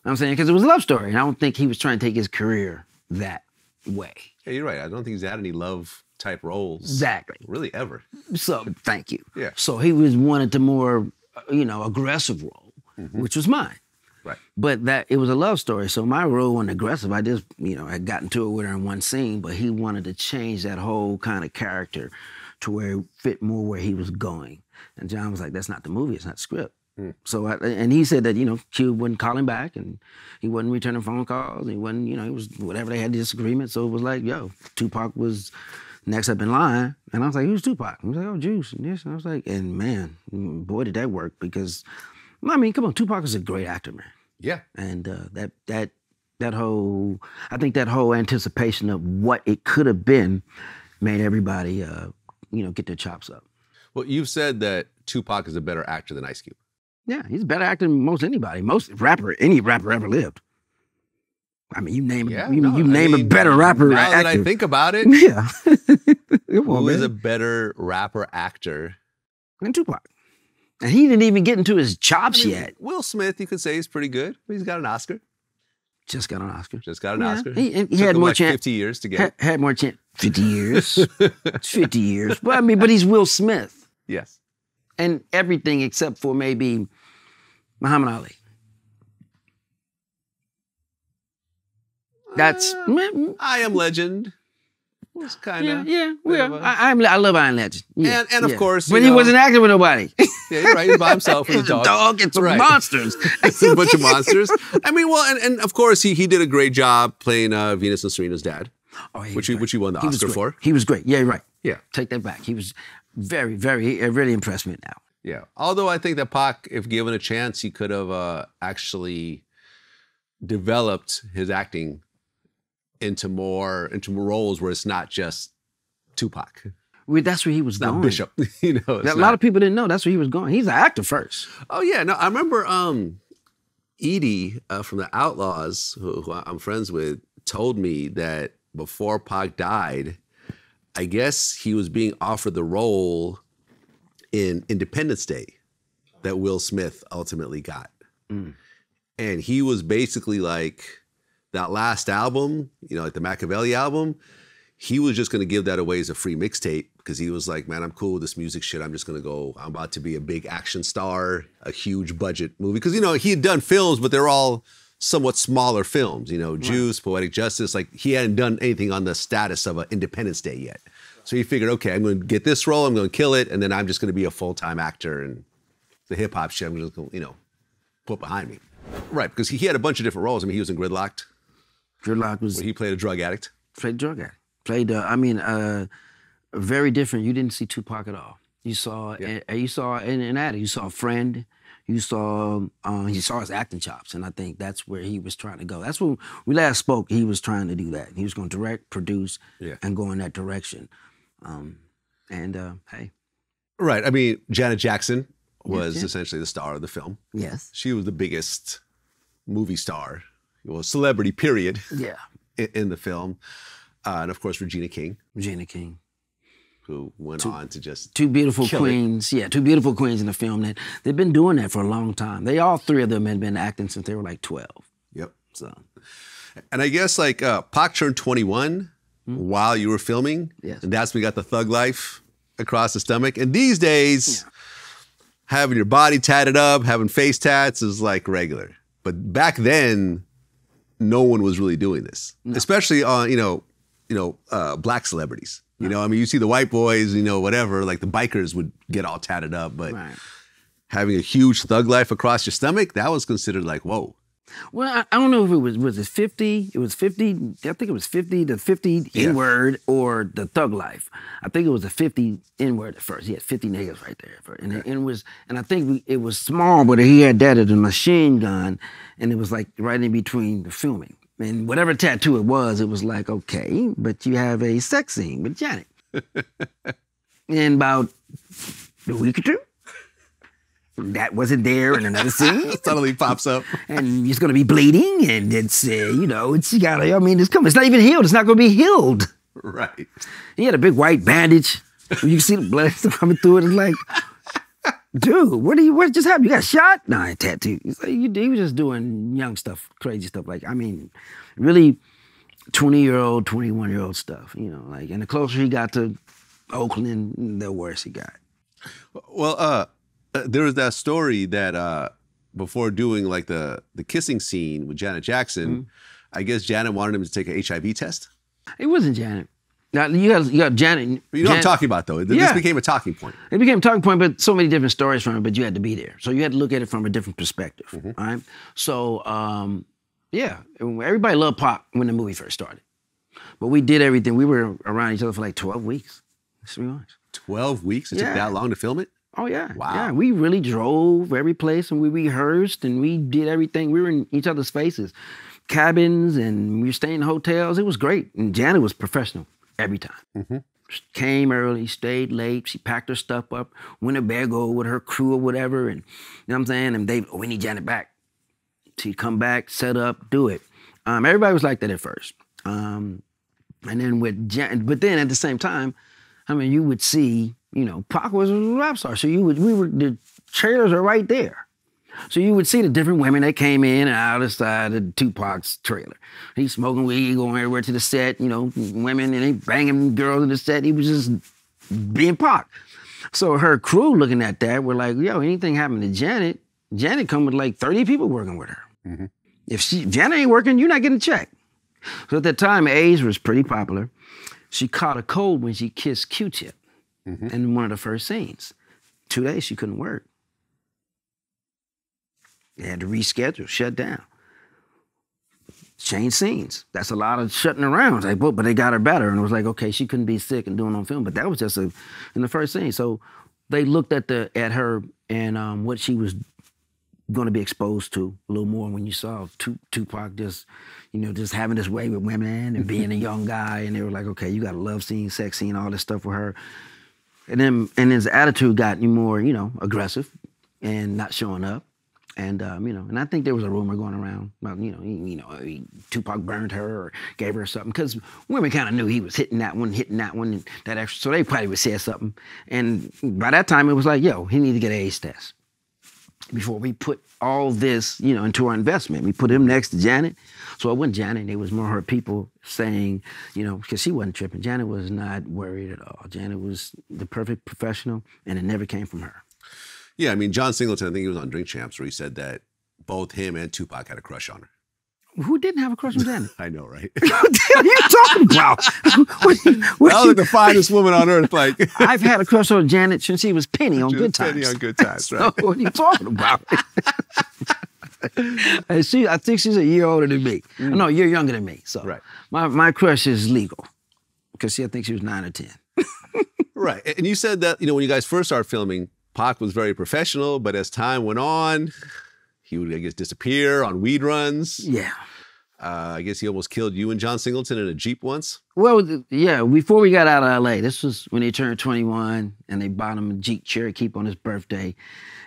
I'm saying because it was a love story, and I don't think he was trying to take his career that way. Yeah, you're right. I don't think he's had any love type roles. Exactly. Really ever. So thank you. Yeah. So he was wanted the more, uh, you know, aggressive role, which was mine. Right. But that it was a love story. So my role wasn't aggressive. I just, you know, had gotten to it with her in one scene, but he wanted to change that whole kind of character to where it fit more where he was going. And John was like, "That's not the movie. It's not the script." So, I, and he said that you know Cube wouldn't call him back, and he wasn't returning phone calls. He wasn't, you know, he was whatever they had disagreement. So it was like, yo, Tupac was next up in line, and I was like, who's Tupac? He was like, oh, Juice, and this. And I was like, and man, boy, did that work because, I mean, come on, Tupac is a great actor, man Yeah. and uh, that that that whole I think that whole anticipation of what it could have been made everybody uh, you know get their chops up. Well, you've said that Tupac is a better actor than Ice Cube. Yeah, he's a better actor than most anybody, most rapper, any rapper ever lived. I mean, you name Yeah. you, no, you name a better rapper. Now that. I think about it, yeah, come on, who is a better rapper actor? than Tupac, and he didn't even get into his chops I mean, yet. Will Smith, you could say, is pretty good. He's got an Oscar. Just got an Oscar. Just got an Yeah, Oscar. he- he had more like chan- 50 years to get Had, it. had more chance. Fifty years. Fifty years. But I mean, but he's Will Smith. Yes. And everything except for maybe Muhammad Ali. That's Uh, mm, I Am Legend was kind yeah, of. yeah. bit well, a, I, I'm, I love I Am Legend. Yeah, And- and of yeah. course, but you he wasn't acting with nobody. Yeah, you're right. He's by himself with a dog. dog and some Right. monsters. It's a bunch of monsters. I mean, well, and, and of course, he he did a great job playing uh, Venus and Serena's dad, Oh, he which he which he won the He Oscar for. He was great. Yeah, you're right. Yeah, Take that back. He was very, very. It really impressed me now. yeah. Although I think that Pac, if given a chance, he could have uh, actually developed his acting into more into more roles where it's not just Tupac, Well, that's where he was going. Bishop. you know, it's a lot of people didn't know that's where he was going. He's an actor first. Oh yeah, no, I remember um Edie uh, from the Outlawz, who, who I'm friends with, told me that before Pac died, I guess he was being offered the role in Independence Day that Will Smith ultimately got. Mm. And he was basically like that last album, you know, like the Makaveli album, he was just going to give that away as a free mixtape because he was like, man, I'm cool with this music shit. I'm just going to go, I'm about to be a big action star, a huge budget movie. Because, you know, he had done films, but they're all somewhat smaller films, you know, Juice, Poetic Justice. Like he hadn't done anything on the status of an Independence Day yet. So he figured, okay, I'm going to get this role, I'm going to kill it, and then I'm just going to be a full time actor and the hip hop shit, I'm just going to, you know, put behind me. Right, because he, he had a bunch of different roles. I mean, he was in Gridlock'd, Gridlock was where he played a drug addict. played drug addict. Played, uh, I mean, uh, very different. You didn't see Tupac at all. You saw, Yeah. uh, you saw in an addict. You saw a friend. You saw, um, you saw his acting chops, and I think that's where he was trying to go. That's when we last spoke. He was trying to do that. He was going to direct, produce, Yeah. and go in that direction. Um, and uh, hey, Right. I mean, Janet Jackson was yeah. essentially the star of the film. yes, She was the biggest movie star, well, celebrity, period, yeah, in, in the film. Uh, and of course, Regina King, Regina King. Who went on to just. two beautiful Kill it. queens. Yeah, two beautiful queens in the film that they've been doing that for a long time. They all three of them had been acting since they were like twelve. Yep. So And I guess like uh, Pac turned 21 while you were filming. Yes. And that's when we got the thug life across the stomach. And these days, having your body tatted up, having face tats is like regular. But back then, no one was really doing this, especially on, you know, you know, uh, black celebrities. You know, I mean, you see the white boys, you know, whatever, like the bikers would get all tatted up, but right. having a huge thug life across your stomach, that was considered like, whoa. Well, I, I don't know if it was was it fifty. It was fifty. I think it was fifty to fifty Yeah. N word or the thug life. I think it was a fifty N word at first. He had fifty niggas right there, for- and, it, and it was and I think we, it was small, but he had that as a machine gun, and it was like right in between the filming. And whatever tattoo it was, it was like okay, but you have a sex scene with Janet. in about a week or two, that wasn't there in another scene it Suddenly pops up. and it's gonna be bleeding, and it's uh, you know it's you gotta. I mean, it's coming. It's not even healed. It's not gonna be healed. right. He had a big white bandage. You can see the blood coming through it. It's like, dude, what do you what just happened? You got shot? No, I tattooed. Like, you, he was just doing young stuff, crazy stuff. Like, I mean, really 20 year old, 21 year old stuff, you know, like, and the closer he got to Oakland, the worse he got. Well, uh, uh, there was that story that uh, before doing like the the kissing scene with Janet Jackson, Mm-hmm. I guess Janet wanted him to take a HIV test. It wasn't Janet. Now, you got, you got Janet. You know what I'm talking about though. This Yeah. became a talking point. It became a talking point, but so many different stories from it, but you had to be there. So you had to look at it from a different perspective. all right. So um, yeah, everybody loved Pop when the movie first started. But we did everything. We were around each other for like 12 weeks. Three months. Twelve weeks. It Yeah. took that long to film it. Oh yeah. Wow. Yeah. We really drove every place and we rehearsed and we did everything. We were in each other's faces. Cabins and we were staying in hotels. It was great. And Janet was professional every time. She Came early, stayed late. She packed her stuff up, went to Bego with her crew or whatever. And you know what I'm saying? And they, oh, we need Janet back. She'd come back, set up, do it. Um, everybody was like that at first. Um, and then with Jan, but then at the same time, I mean, you would see, you know, Pac was a rap star, so you would, we were the trailers are right there. So you would see the different women that came in and out of the side of Tupac's trailer. He's smoking weed, he going everywhere to the set, you know, women and he banging girls in the set. He was just being Pac. So her crew looking at that were like, yo, anything happened to Janet, Janet come with like 30 people working with her. Mm-hmm. If she Janet ain't working, you're not getting a check. So at that time, AIDS was pretty popular. She caught a cold when she kissed Q-Tip mm-hmm. in one of the first scenes. Two days she couldn't work. They had to reschedule, shut down. Change scenes. That's a lot of shutting around. Like, but, but they got her better. And it was like, okay, she couldn't be sick and doing on film. But that was just a, in the first scene. So they looked at the at her and um, what she was going to be exposed to a little more when you saw Tu- Tupac just, you know, just having this way with women and being a young guy, and they were like, okay, you got a love scene, sex scene, all this stuff with her, and then and his attitude got you more, you know, aggressive and not showing up, and um, you know, and I think there was a rumor going around about, you know, he, you know, he, Tupac burned her or gave her something because women kind of knew he was hitting that one, hitting that one, that extra, so they probably would say something, and by that time it was like, yo, he need to get an AIDS test before we put all this, you know, into our investment. We put him next to Janet. So it wasn't Janet, it was more her people saying, you know, because she wasn't tripping. Janet was not worried at all. Janet was the perfect professional, and it never came from her. Yeah, I mean, John Singleton, I think he was on Drink Champs where he said that both him and Tupac had a crush on her. Who didn't have a crush on Janet? I know, right? what the hell are you talking about? What- what That was you- like the finest woman on earth. Like, I've had a crush on Janet since she was Penny on Good Times. Penny on Good Times, right. So what are you talking about? and she, I think she's a year older than me. No, you're younger than me. So Mm. Right. my, my crush is legal because she, I think she was nine or ten. right. And you said that, you know, when you guys first started filming, Pac was very professional, but as time went on, he would, I guess, disappear on weed runs. Yeah. Uh, I guess he almost killed you and John Singleton in a Jeep once. Well, yeah. Before we got out of LA, this was when he turned 21, and they bought him a Jeep Cherokee keep on his birthday,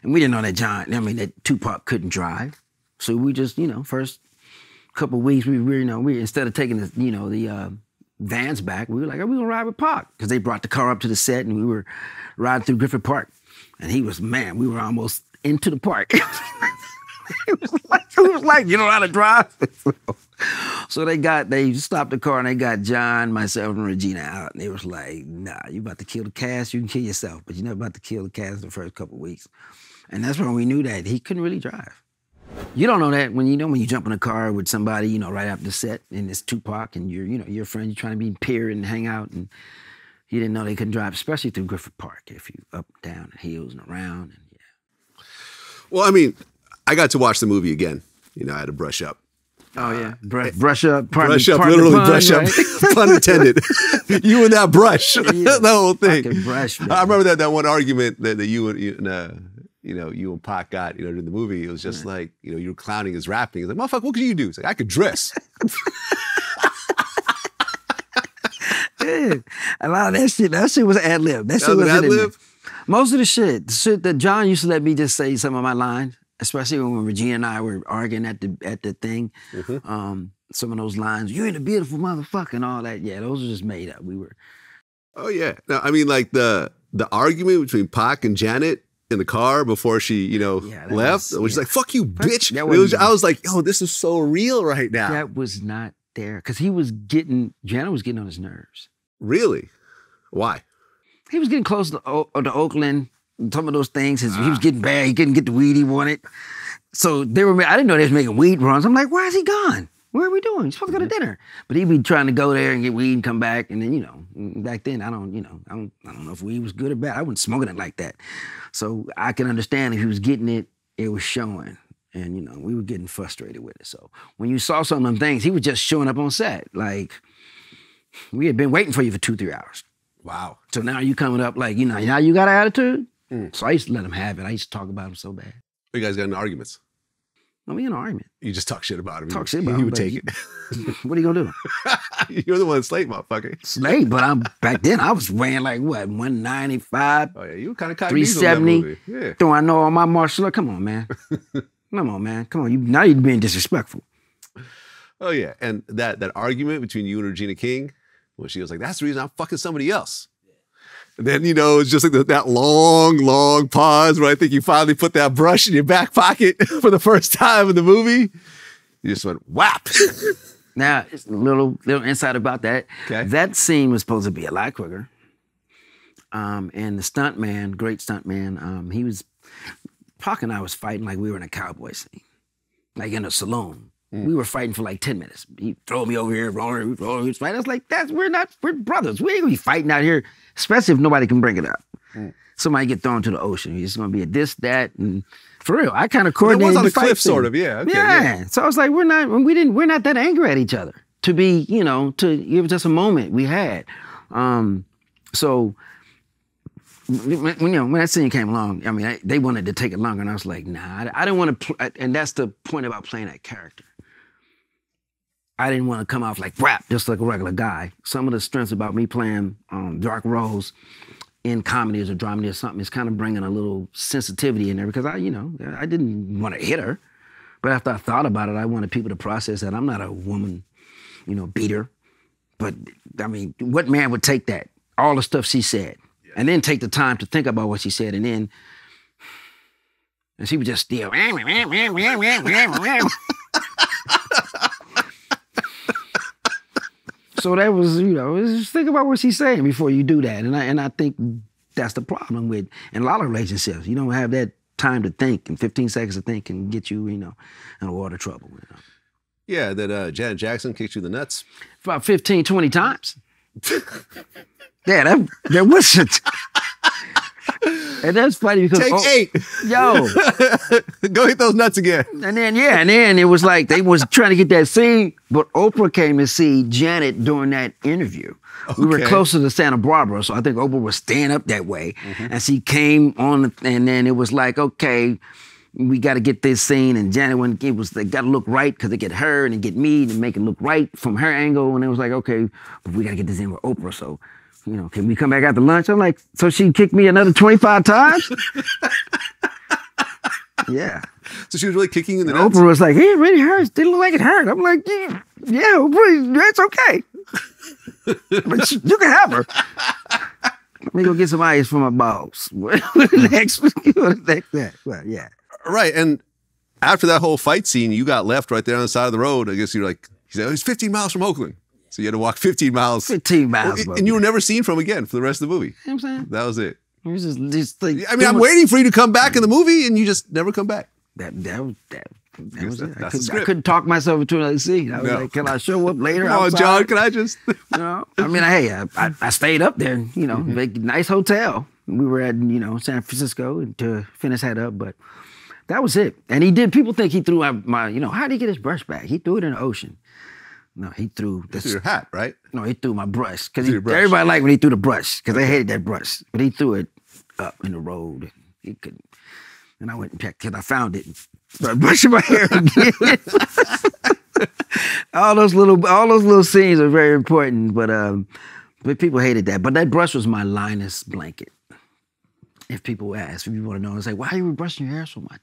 and we didn't know that John. I mean, that Tupac couldn't drive, so we just, you know, first couple weeks we were, you know, we instead of taking the, you know, the uh, vans back, we were like, are we gonna ride with Pac? Because they brought the car up to the set, and we were riding through Griffith Park, and he was man, we were almost into the park. he, was like, it was like you know how to drive. So they got they stopped the car and they got John, myself, and Regina out, and they was like, "Nah, you about to kill the cast. You can kill yourself, but you're not about to kill the cast in the first couple weeks." And that's when we knew that he couldn't really drive. You don't know that when you know when you jump in a car with somebody, you know, right after the set, and it's Tupac, and you're, you know, your friend, you're trying to be peer and hang out, and you didn't know they couldn't drive, especially through Griffith Park, if you up, down, and hills, and around, and yeah. Well, I mean, I got to watch the movie again. You know, I had to brush up. Oh yeah, brush, brush up, pardon- brush up, literally pun, brush right? up. Pun intended. you and that brush, the whole thing. Brush, I remember that that one argument that, that you and you and, uh, you know you and Pac got you know in the movie. It was just like you know you were clowning his rapping. He's like, motherfucker, what could you do? He's like, I could dress. Yeah. A lot of that shit, that shit was ad lib. That, shit was was an in there. ad-lib? Most of the shit, the shit that John used to let me just say some of my lines, especially when Regina and I were arguing at the at the thing. Mm-hmm. Um, some of those lines, "You ain't a beautiful motherfucker" and all that. Yeah, those were just made up. We were. oh yeah. No, I mean like the the argument between Pac and Janet. in the car before she, you know, Yeah, left. was- Which is like, fuck you, bitch. It was, I was like, yo, this is so real right now. That was not there because he was getting Janet was getting on his nerves. Really? Why? He was getting close to, o- to Oakland. Some of those things, his, Ah. he was getting bad. He couldn't get the weed he wanted. So they were. I didn't know they was making weed runs. I'm like, why is he gone? Where are we doing? He's supposed to go Mm-hmm. to dinner. But he'd be trying to go there and get weed and come back. And then you know, back then I don't, you know, I don't, I don't know if weed was good or bad. I wasn't smoking it like that. So I can understand if he was getting it, it was showing. And you know, we were getting frustrated with it. So when you saw some of them things, he was just showing up on set. Like we had been waiting for you for two, three hours. Wow. So now you coming up like, you know, now you got an attitude. Mm. So I used to let him have it. I used to talk about him so bad. You guys got in arguments. I mean, an argument. You just talk shit about him. Talk shit about He him, would take he- it. What are you gonna do? You're the one that's late, motherfucker. Slave, but I'm back then I was weighing like what, 195, Oh yeah, you were kind of cocky. 370. Yeah. Though I know all my martial art. Come on, man. Come on, man. Come on. You now you're being disrespectful. Oh yeah, and that that argument between you and Regina King, when she was like, "That's the reason I'm fucking somebody else." And then you know it's just like the, that long, long pause where I think you finally put that brush in your back pocket for the first time in the movie. You just went whap. Now, little little insight about that. Okay. That scene was supposed to be a lot quicker. Um, and the stunt man, great stunt man, um, he was Pac and I was fighting like we were in a cowboy scene, like in a saloon. We were fighting for like 10 minutes. He throw me over here, rolling, rolling, he was fighting. I was like, that's we're not, we're brothers. We ain't gonna be fighting out here, especially if nobody can bring it up. Somebody get thrown to the ocean. It's gonna be a this, that, and for real. I kind of it coordinated was on the a cliff, sort of. Yeah. Okay, yeah. yeah. So I was like, we're not, we didn't, we're not that angry at each other to be, you know, to it was just a moment we had. Um, so when, you know when that scene came along, I mean, I, they wanted to take it longer, and I was like, nah, I, I didn't want to. Pl- and that's the point about playing that character. I didn't want to come off like rap, just like a regular guy. Some of the strengths about me playing um, dark roles in comedies or dramedy or something is kind of bringing a little sensitivity in there because I, you know, I didn't want to hit her, but after I thought about it, I wanted people to process that I'm not a woman, you know, beater. But I mean, what man would take that, all the stuff she said, and then take the time to think about what she said, and then, and she would just steal. so that was, you know, just think about what she's saying before you do that, and I and I think that's the problem with in a lot of relationships. You don't have that time to think, and 15 seconds to think can get you, you know, in a world of trouble. You know? Yeah. That uh, Janet Jackson kicked you in the nuts. about 15, 20 times. yeah, that, that wasn't. And that's funny because Take oh, eight. yo, Go hit those nuts again. and then yeah, and then it was like they was trying to get that scene, but Oprah came to see Janet during that interview. We were closer to Santa Barbara, so I think Oprah was staying up that way, mm-hmm. and she came on, and then it was like, okay, we got to get this scene, and Janet went, it was they got to look right because they get her and they get me and make it look right from her angle, and it was like, okay, but we got to get this in with Oprah, so. You know, can we come back after lunch? I'm like, so she kicked me another 25 times? yeah. So she was really kicking you in the nuts. Oprah was like, "It really hurts. Didn't look like it hurt." I'm like, "Yeah, yeah Oprah, that's okay. but you, you can have her." Let me go get some ice for my balls. Next? Next? that? Well, yeah. Right. And after that whole fight scene, you got left right there on the side of the road. I guess you're like, he said, oh, 15 miles from Oakland. So you had to walk 15 miles. 15 miles. and you were never seen from again for the rest of the movie. You know what I'm saying? That was it. It was just, just like, I mean, I'm waiting for you to come back in the movie and you just never come back. That, that, was- that, that was it. I, couldn't, I couldn't talk myself into another scene. I was No. like, can I show up later? On, outside? John, can I just? You know, I mean, hey, I, I, I stayed up there, you know, Mm-hmm. big, nice hotel. We were at, you know, San Francisco to finish that up, but that was it. And he did, people think he threw my, my you know, how did he get his brush back? He threw it in the ocean. No, he threw this. your hat, right? No, he threw my brush because Threw your brush. everybody liked when he threw the brush because they hated that brush, but he threw it up in the road. He couldn't, and I went and checked because I found it. Started brushing my hair again. all those little, all those little scenes are very important, but um, but people hated that. But that brush was my Linus blanket. If people ask, if you want to know, it's like, why are you brushing your hair so much?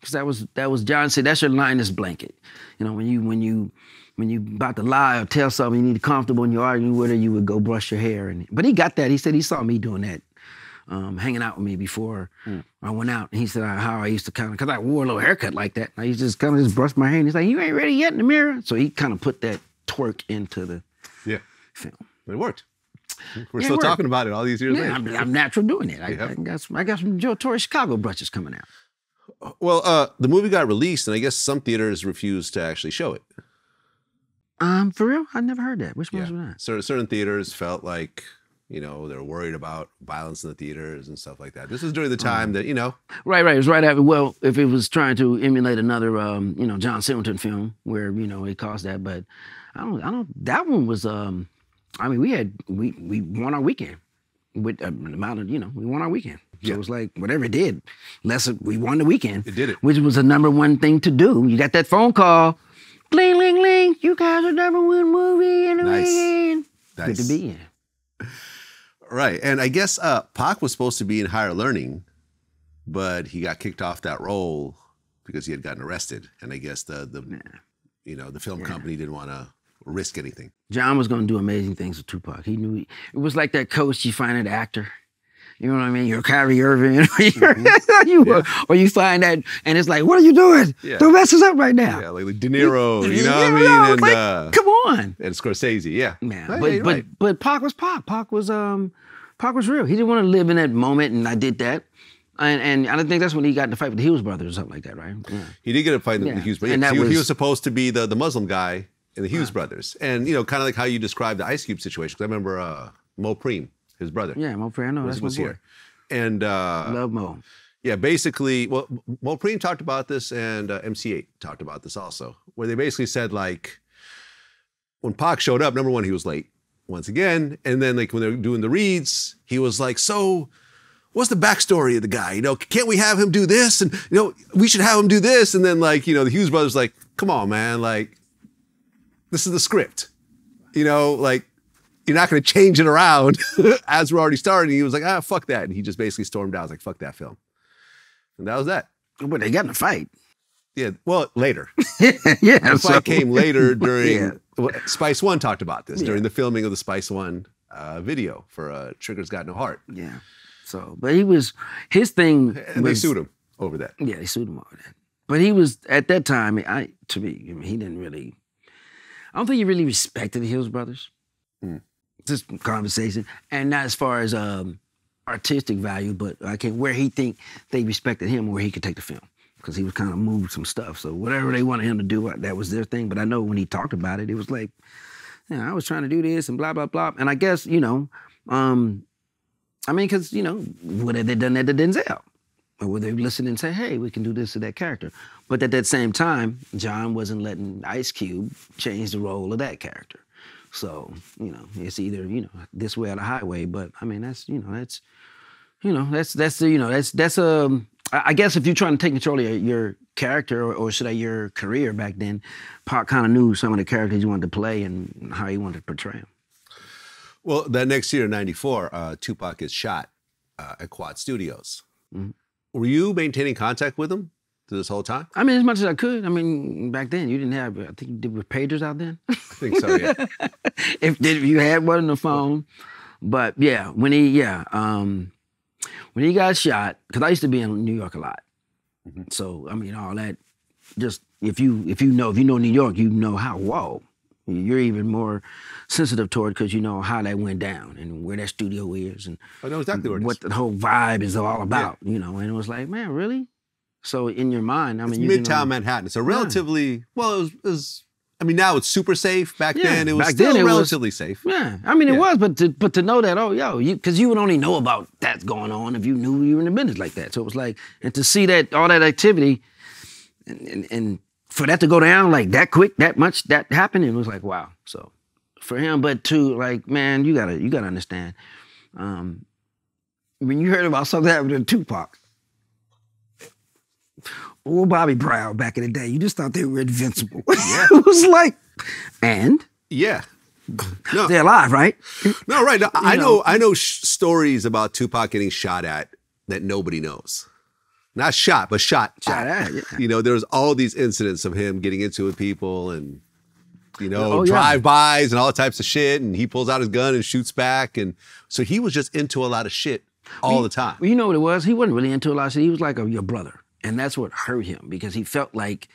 Because that was that was John said that's your Linus blanket. You know, when you when you when you about to lie or tell something you need to comfortable and you're arguing with her, you would go brush your hair. And but he got that. He said he saw me doing that um, hanging out with me before I went out. And he said uh, how I used to kind of, because I wore a little haircut like that. I used to just kind of just brush my hair. And he's like, you ain't ready yet in the mirror. So he kind of put that twerk into the Yeah. film. It worked. We're Yeah, still talking about it all these years Yeah, later. I'm, I'm natural doing it. I, Yeah. I got some, I got some Joe Torry Chicago brushes coming out. Well, uh, the movie got released, and I guess some theaters refused to actually show it. Um, for real? I never heard that. Which ones Yeah. were that? Certain, certain theaters felt like, you know, they're worried about violence in the theaters and stuff like that. This was during the time that, you know, Right, right. It was right after. Well, if it was trying to emulate another, um, you know, John Singleton film where you know it caused that, but I don't, I don't. That one was, um, I mean, we had we we won our weekend with an amount of, you know, we won our weekend. So Yeah. it was like whatever it did, less we won the weekend. It did it. which was the number one thing to do. You got that phone call, bling, bling, bling. You guys are number one movie in the Nice. weekend. Good to be in. right. And I guess uh, Pac was supposed to be in higher learning, but he got kicked off that role because he had gotten arrested. And I guess the, the you know, the film company didn't want to risk anything. John was going to do amazing things with Tupac. He knew he, it was like that coach you find an actor. You know what I mean? You're Kyrie Irving, or, you're- you, or you find that, and it's like, what are you doing? Yeah. Don't mess us up right now. Yeah, like, De Niro, you know what I Yeah, mean? And, like, uh, come on, and Scorsese, yeah. man. Right, but but but Pac was Pac. Pac was um, Pac was real. He didn't want to live in that moment, and I did that. And and I don't think that's when he got in the fight with the Hughes brothers or something like that, right? Yeah. He did get a fight with Yeah. the Hughes brothers. And he, he was- was supposed to be the, the Muslim guy in the Hughes brothers. And, you know, kind of like how you described the Ice Cube situation. Because I remember uh, Mo Preem, his brother, Yeah, Mo Prayer, I know was, that's was my boy. here. And uh, Love Mo. yeah, basically, well, Mo Preem talked about this and uh, MC Eiht talked about this also, where they basically said, like, when Pac showed up, number one, he was late once again. And then, like, when they were doing the reads, he was like, so what's the backstory of the guy? You know, can't we have him do this? And, you know, we should have him do this. And then, like, you know, the Hughes brothers, like, come on, man. Like, this is the script. You know, like, you're not going to change it around as we're already starting. He was like, ah, fuck that. And he just basically stormed out. I was like, fuck that film. And that was that. But they got in a fight. Yeah. Well, later. yeah, The so- fight came later during Yeah. well, Spice One talked about this during the filming of the Spice One uh, video for uh, Trigga Gots No Heart. Yeah. So, but he was his thing. And they sued him over that. Yeah, they sued him over that. But he was at that time. I to me, I mean, he didn't really. I don't think he really respected the Hills Brothers. Mm. Just conversation, and not as far as um, artistic value, but I can where he think they respected him, where he could take the film because he was kind of moved some stuff. So whatever they wanted him to do, that was their thing. But I know when he talked about it, it was like, yeah, I was trying to do this and blah blah blah. And I guess you know, um, I mean, because you know, would have they done that to Denzel? Or would they listen and say, hey, we can do this to that character? But at that same time, John wasn't letting Ice Cube change the role of that character. So, you know, it's either, you know, this way or the highway. But I mean, that's, you know, that's, you know, that's, that's, the, you know, that's, that's, um, I guess if you're trying to take control of your, character or, or should I, your career back then, Pac kind of knew some of the characters you wanted to play and how you wanted to portray them. Well, that next year, '94, uh, Tupac is shot uh, at Quad Studios. Mhm. Were you maintaining contact with him through this whole time? I mean, as much as I could. I mean, back then you didn't have, I think you did with pagers out then. I think so. Yeah. if, if you had one on the phone. But yeah, when he yeah, um, when he got shot, because I used to be in New York a lot. Mhm. So I mean, all that. Just if you if you know if you know New York, you know how whoa. You're even more sensitive toward because you know how that went down and where that studio is and I know exactly where what the whole vibe is all about, you know. And it was like, man, really? So in your mind, I It's mean, you Midtown only- Manhattan. It's a relatively well. It was, it was. I mean, now it's super safe. Back Yeah, then, it was still it was- relatively safe. Yeah, I mean it Yeah. was, but to but to know that, oh yo, because you would only know about that going on if you knew you were in the business like that. So it was like, and to see that all that activity, and and, and for that to go down like that quick, that much, that happened, it was like wow. So for him, but to like, man, you gotta you gotta understand. Um, when you heard about something happening to Tupac. Or Bobby Brown back in the day, you just thought they were invincible. it was like, and Yeah. No, they're alive, right? no, right. No, I know. know. I know sh- stories about Tupac getting shot at that nobody knows. Not shot, but shot. Shot at, yeah. You know, there's all these incidents of him getting into it with people and you know Oh, yeah. drive-bys and all types of shit. And he pulls out his gun and shoots back. And so he was just into a lot of shit all the time. Well, you know what it was? He wasn't really into a lot of shit. He was like a, your brother, and that's what hurt him because he felt like,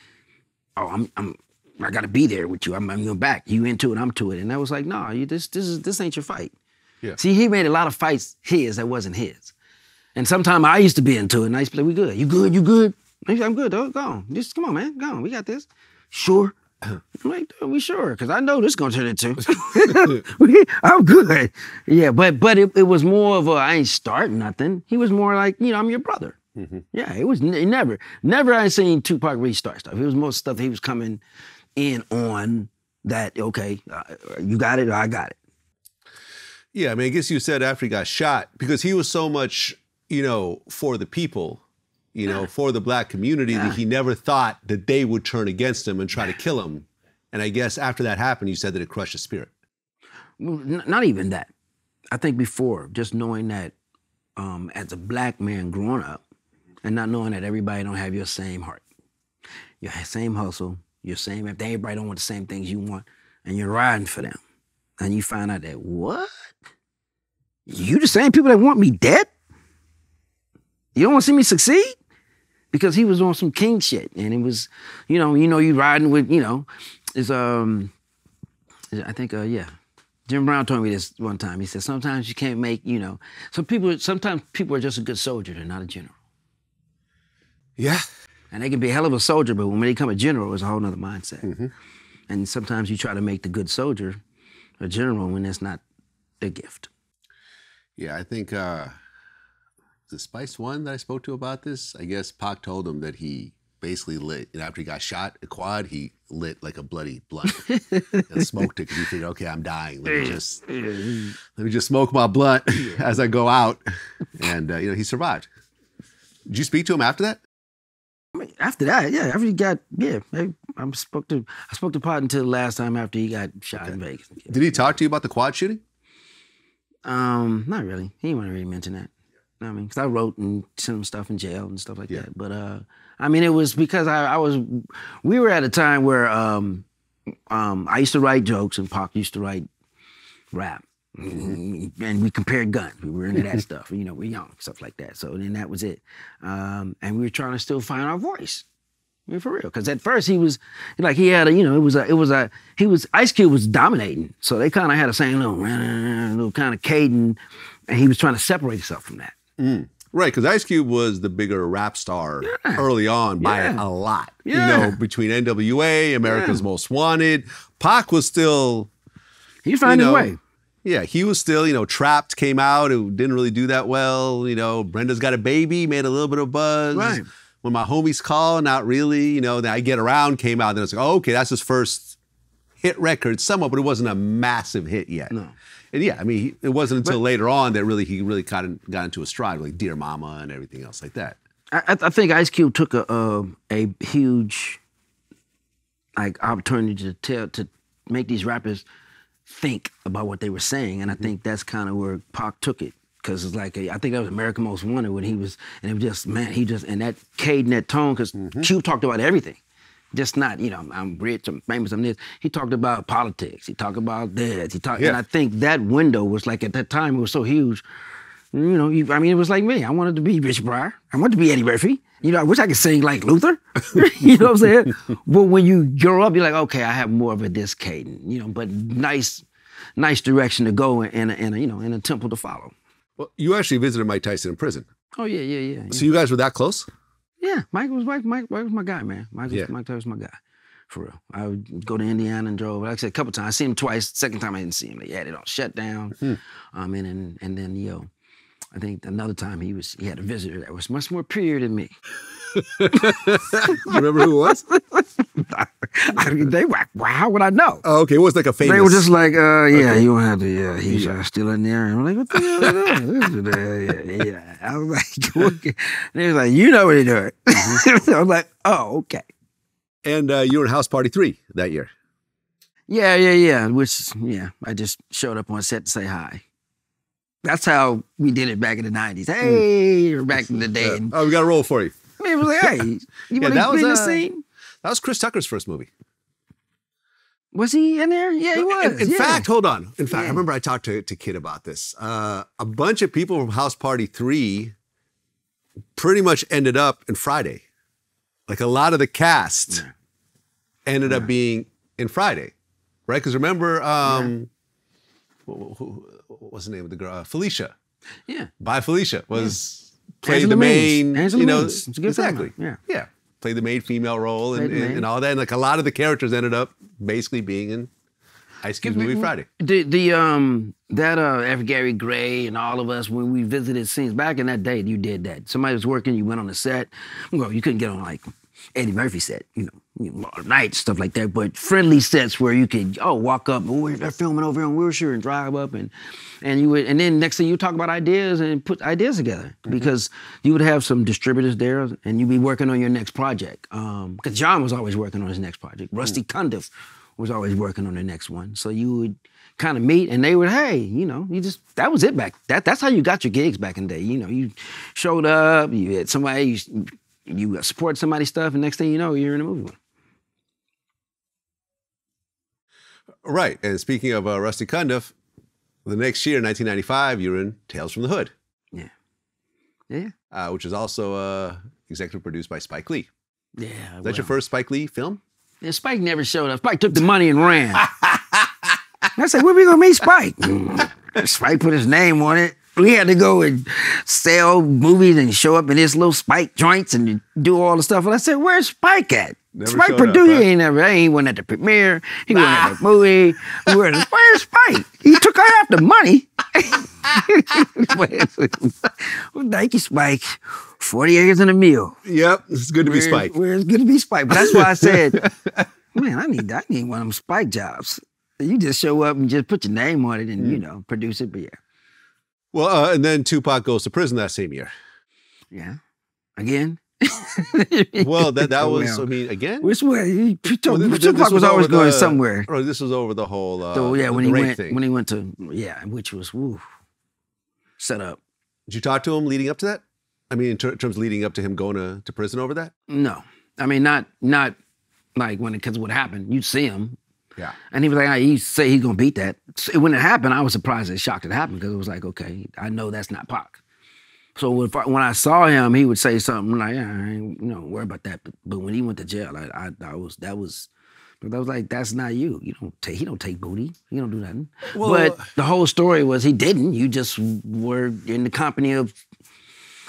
oh, I'm, I'm, I got to be there with you. I'm, I'm your back. You into it, I'm to it, and I was like, no, you this, this is, this ain't your fight. Yeah. See, he made a lot of fights his that wasn't his, and sometimes I used to be into it, and I used to be like, we good? You good? You good? I'm good, dog. Go on. Just come on, man. Go on. We got this. Sure. I'm like, we sure? Because I know this gonna turn into. I'm good. Yeah, but but it, it was more of a I ain't starting nothing. He was more like, you know, I'm your brother. Yeah, it was n- never, never I seen Tupac restart stuff. It was most stuff he was coming in on that. Okay, uh, you got it, or I got it. Yeah, I mean, I guess you said after he got shot because he was so much, you know, for the people, you know, for the black community that he never thought that they would turn against him and try to kill him. And I guess after that happened, you said that it crushed his spirit. Well, n- not even that. I think before, just knowing that um, as a black man growing up, and not knowing that everybody don't have your same heart, your same hustle, your same. If everybody don't want the same things you want, and you're riding for them, and you find out that what you the same people that want me dead. You don't want to see me succeed because he was on some king shit, and it was, you know, you know, you riding with, you know, is um, I think, uh, yeah. Jim Brown told me this one time. He said, sometimes you can't make, you know, some people, sometimes people are just a good soldier, they're not a general. Yeah. And they can be a hell of a soldier, but when they become a general, it's a whole nother mindset. And sometimes you try to make the good soldier a general when that's not the gift. Yeah, I think uh the Spice One that I spoke to about this, I guess Pac told him that he basically lit, and after he got shot at quad, he lit like a bloody blunt and smoked it because he figured, okay, I'm dying. Let me just let me just smoke my blunt as I go out, and uh, you know he survived. Did you speak to him after that? After that, yeah, after he got, yeah, I, I spoke to, I spoke to Pot until the last time after he got shot in Vegas. Did he talk to you about the quad shooting? Um, not really. He didn't want to really mention that. You know what I mean, because I wrote and sent him stuff in jail and stuff like Yeah. that. But uh, I mean, it was because I, I was, we were at a time where um, um, I used to write jokes and Pac used to write rap. And we compared guns. We were into that stuff. You know, we're young, stuff like that. So then that was it. Um, and we were trying to still find our voice. I mean, for real. Because at first he was like he had a, you know, it was a, it was a, he was Ice Cube was dominating. So they kind of had the same little, little kind of cadence, and he was trying to separate himself from that. Right, because Ice Cube was the bigger rap star early on by Yeah. a lot. Yeah. You know, between NWA, America's Yeah. Most Wanted, Pac was still He found You his way. Yeah, he was still, you know, Trapped came out. It didn't really do that well. You know, Brenda's Got a Baby made a little bit of buzz. Right. When my homies call, not really. You know, then I Get Around came out. Then it's like, oh, okay, that's his first hit record, somewhat, but it wasn't a massive hit yet. No. And yeah, I mean, he- it wasn't until later on that really he really kind of got into a stride, like Dear Mama and everything else like that. I, I think Ice Cube took a a, a huge like opportunity to tell to make these rappers think about what they were saying, and I mm-hmm. think that's kind of where Pac took it. Cause it's like I think that was American Most Wanted when he was, and it was just man, he just and that cadence, that tone. Cause mm-hmm. Cube talked about everything, just not you know I'm rich, I'm famous, I'm this. He talked about politics. He talked about this. He talked, and I think that window was like at that time it was so huge. You know, you, I mean, it was like me. I wanted to be Rich Pryor. I wanted to be Eddie Murphy. You know, I wish I could sing like Luther. you know what I'm saying? but when you grow up, you're like, okay, I have more of a this cadence. You know, but nice, nice direction to go and a, and you know, and a temple to follow. Well, you actually visited Mike Tyson in prison. Oh yeah, yeah, yeah. Yeah, So you guys were that close? yeah Mike was Mike. Mike, Mike was my guy, man. Mike was, Yeah. Mike Tyson was my guy. For real. I would go to Indiana and drove. Like I said, a couple times. I seen him twice. Second time I didn't see him. They had it all shut down. Um, and, and and then yo, I think another time he was he had a visitor that was much more prettier than me. You remember who it was? I mean, they were, how would I know? Oh, okay, it was like a famous. They were just like, uh, yeah, you don't have to, yeah, he's uh, still in there. And I'm like, what the hell are they doing? yeah, yeah. I was like, and he was like, you know what they're doing. I was like, oh, okay. and uh, you were in House Party 3 that year. Yeah, yeah, yeah. Which, yeah, I just showed up on set to say hi. That's how we did it back in the 90s. Hey, or back in the day. And, Oh, we got a role for you. I mean, it was like, hey, you want that to was, be in the uh, scene? That was Chris Tucker's first movie. Was he in there? Yeah, he was. In, in yeah. fact, hold on. In fact, I remember I talked to, to Kid about this. Uh, a bunch of people from House Party 3 pretty much ended up in Friday. Like a lot of the cast ended up being in Friday, right? Because remember, um, who, who, what was the name of the girl? Uh, Felicia. yeah. By Felicia was played Angela the main. Angela you know, Means. It's a good film, exactly. yeah. yeah, played the main female role and, and, and all that. And like a lot of the characters ended up basically being in Ice Cube's movie Friday. The the um that uh F. Gary Gray and all of us when we visited scenes back in that day, you did that. Somebody was working, you went on the set. Well, you couldn't get on like Eddie Murphy set, you know, you know, night stuff like that. But friendly sets where you could oh walk up, oh they're filming over here in Wilshire and drive up and and you would and then next thing you talk about ideas and put ideas together because you would have some distributors there and you'd be working on your next project. Um, because John was always working on his next project. Rusty Cundiff was always working on the next one. So you would kind of meet and they would, hey, you know, you just that was it back. That that's how you got your gigs back in the day. You know, you showed up, you had somebody you, you support somebody's stuff, and next thing you know, you're in a movie. Right. And speaking of uh, Rusty Cundiff, the next year, 1995, you're in Tales from the Hood, Yeah. Yeah. uh, which is also uh, executive produced by Spike Lee. Yeah. Is that your first Spike Lee film? Yeah, Spike never showed up. Spike took the money and ran. I said, where we gonna meet Spike? Spike put his name on it. We had to go and sell movies and show up in his little Spike joints and do all the stuff. And I said, where's Spike at? Never Spike showed Purdue up, he huh? ain't never. He ain't went at the premiere. He went at the movie. Where's, where's Spike? He took half the money. thank you, Spike. Forty acres and a meal. Yep. It's good to be Spike. Where it's good to be Spike. But that's why I said, man, I need I need one of them Spike jobs. You just show up and just put your name on it and Mm. you know produce it. But yeah, Well, uh, and then Tupac goes to prison that same year. yeah. Again. Well, that that was. I mean, again. which way? He, he Well, this- Tupac was over always going the- somewhere. Or this was over the whole. Uh, So yeah, when the he went thing. when he went to yeah, which was woo, set up. Did you talk to him leading up to that? I mean, in ter- terms of leading up to him going to, to prison over that? No, I mean not not like when it because what happened. You'd see him. Yeah. And he was like, "Ah, he say he's gonna beat that. So when it happened, I was surprised and shocked it happened because it was like, okay, I know that's not Pac. So if I, when I saw him, he would say something like, yeah, I ain't, you know, worry about that. But, but when he went to jail, I, I, I was that was, but I was like, that's not you. You don't take. He don't take booty. He don't do nothing. Well- but the whole story was he didn't. You just were in the company of